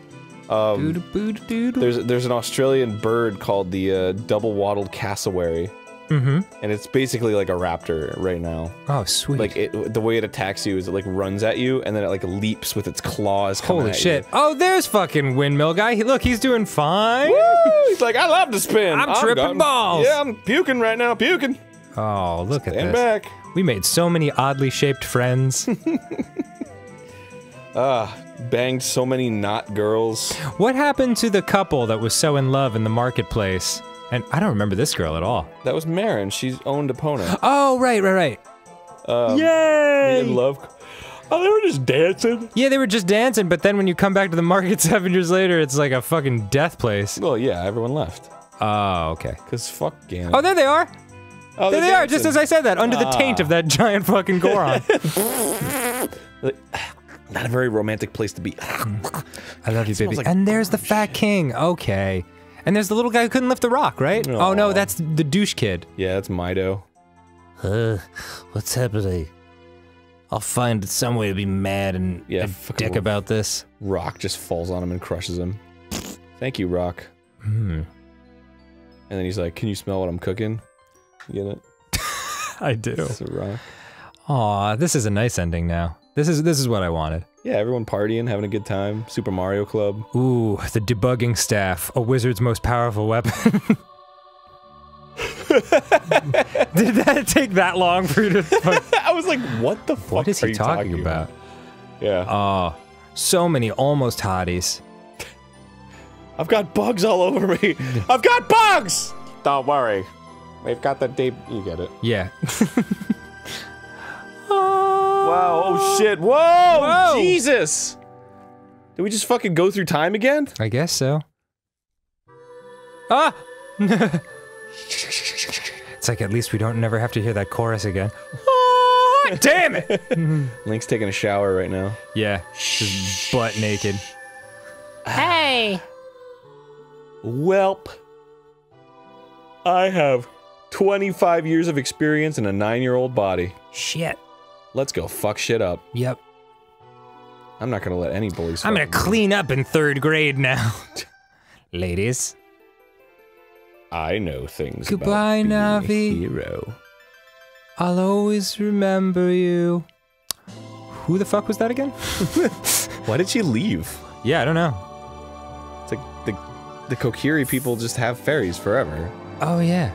Um, there's there's an Australian bird called the uh, double wattled cassowary, Mm-hmm. and it's basically like a raptor right now. Oh, sweet. Like it, the way it attacks you is it like runs at you and then it like leaps with its claws. Holy at shit. You. Oh, there's fucking windmill guy. He, look, he's doing fine. He's like, I love to spin. I'm tripping I'm- balls." Yeah, I'm puking right now. Puking. Oh, look at Stand this. back. We made so many oddly shaped friends. [laughs] Ah, banged so many not girls. what happened to the couple that was so in love in the marketplace? And I don't remember this girl at all. That was Marin. She's owned Epona. Oh, right, right, right. Um, Yay! And Love. Oh, they were just dancing. Yeah, they were just dancing, but then when you come back to the market [laughs] seven years later, it's like a fucking death place. Well, yeah, everyone left. Oh, okay. Cause fuck Ganon. Oh, there they are. Oh, there they're are, just as. I said that, under the taint of that [laughs] giant fucking Goron. [laughs] Not a very romantic place to be. I love you, [laughs] baby. like and there's the fat king. Okay. And there's the little guy who couldn't lift the rock, right? Oh no, that's the douche kid. yeah, that's Mido. Uh, what's happening? I'll find some way to be mad and Yeah, a dick about this. Rock just falls on him and crushes him. Thank you, Rock. Hmm. And then he's like, "Can you smell what I'm cooking?" You get it? [laughs] I do. It's a rock. Aw, this is a nice ending now. This is this is what I wanted. Yeah, everyone partying, having a good time. Super Mario Club. Ooh, the debugging staff, a wizard's most powerful weapon. [laughs] Did that take that long for you to? [laughs] fuck- I was like, "What the fuck?" what is are he you talking, about? Yeah, Oh, so many almost hotties. I've got bugs all over me. I've got bugs. Don't worry, we've got the deep. You get it. Yeah. [laughs] Ah. Wow! Oh shit! Whoa! Whoa. Jesus! Did we just fucking go through time again? I guess so. Ah! [laughs] it's like at least we don't never have to hear that chorus again. Oh, damn it! [laughs] Link's taking a shower right now. Yeah, just butt naked. Hey! Welp. I have 25 years of experience in a nine-year-old body. Shit. Let's go fuck shit up. Yep. I'm not gonna let any bullies. I'm gonna me. clean up in third grade now. [laughs] Ladies. I know things. Goodbye, about being Navi. Hero. I'll always remember you. Who the fuck was that again? [laughs] Why did she leave? Yeah, I don't know. It's like the the Kokiri people just have fairies forever. Oh, yeah.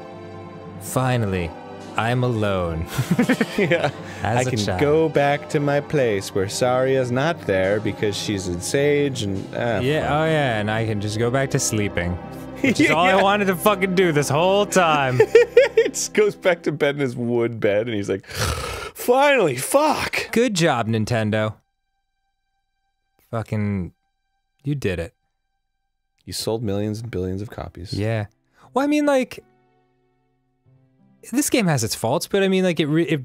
Finally, I'm alone. [laughs] yeah. As I can child. go back to my place where Saria's not there because she's a sage and ah, Yeah, oh yeah, and I can just go back to sleeping. Which is [laughs] all I wanted to fucking do this whole time. [laughs] he just goes back to bed in his wood bed and he's like, [sighs] finally, fuck. Good job, Nintendo. Fucking, you did it. You sold millions and billions of copies. Yeah. Well, I mean, like, this game has its faults, but I mean, like, it re- it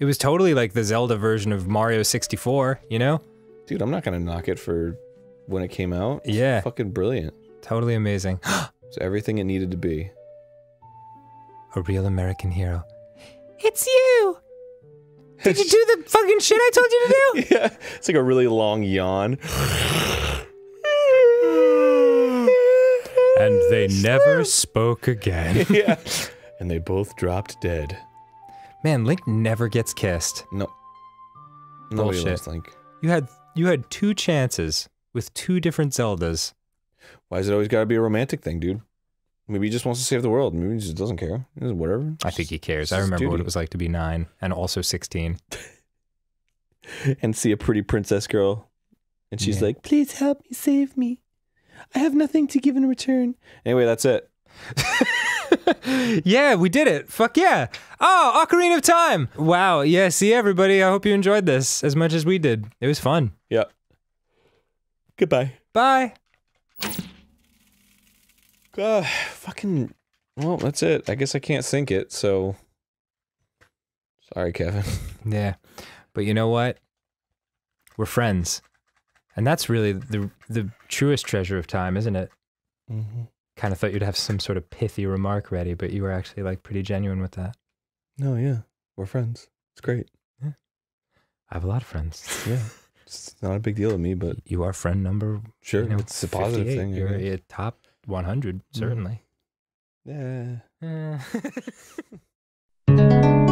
It was totally like the Zelda version of Mario 64, you know? Dude, I'm not gonna knock it for when it came out. It's Yeah. fucking brilliant. Totally amazing. [gasps] It's everything it needed to be. A real American hero. it's you! Did you do the fucking shit I told you to do? [laughs] yeah, it's like a really long yawn. and they [laughs] never spoke again. yeah, [laughs] and they both dropped dead. Man, Link never gets kissed. No, nobody Bullshit. loves Link. You had you had two chances with two different Zeldas. Why is it always got to be a romantic thing, dude? Maybe he just wants to save the world. Maybe he just doesn't care. It's whatever. I think he cares. I remember what it was like to be nine and also sixteen. [laughs] and see a pretty princess girl, and she's Yeah. like, "Please help me, save me. I have nothing to give in return." Anyway, that's it. [laughs] [laughs] yeah, we did it. Fuck yeah. Oh, Ocarina of Time. Wow. Yeah, see everybody. I hope you enjoyed this as much as we did. It was fun. Yeah. Goodbye. Bye. Uh, fucking. Well, that's it. I guess I can't sync it. So, sorry, Kevin. [laughs] Yeah. But you know what? We're friends. And that's really the the truest treasure of time, isn't it? Mm-hmm. Kind of thought you'd have some sort of pithy remark ready, but you were actually like pretty genuine with that. No, yeah, we're friends. It's great. Yeah, I have a lot of friends. Yeah, [laughs] it's not a big deal to me, but You are friend number sure, you know, it's a positive 58. thing. You're a top 100, certainly. Yeah. Eh. [laughs] [laughs]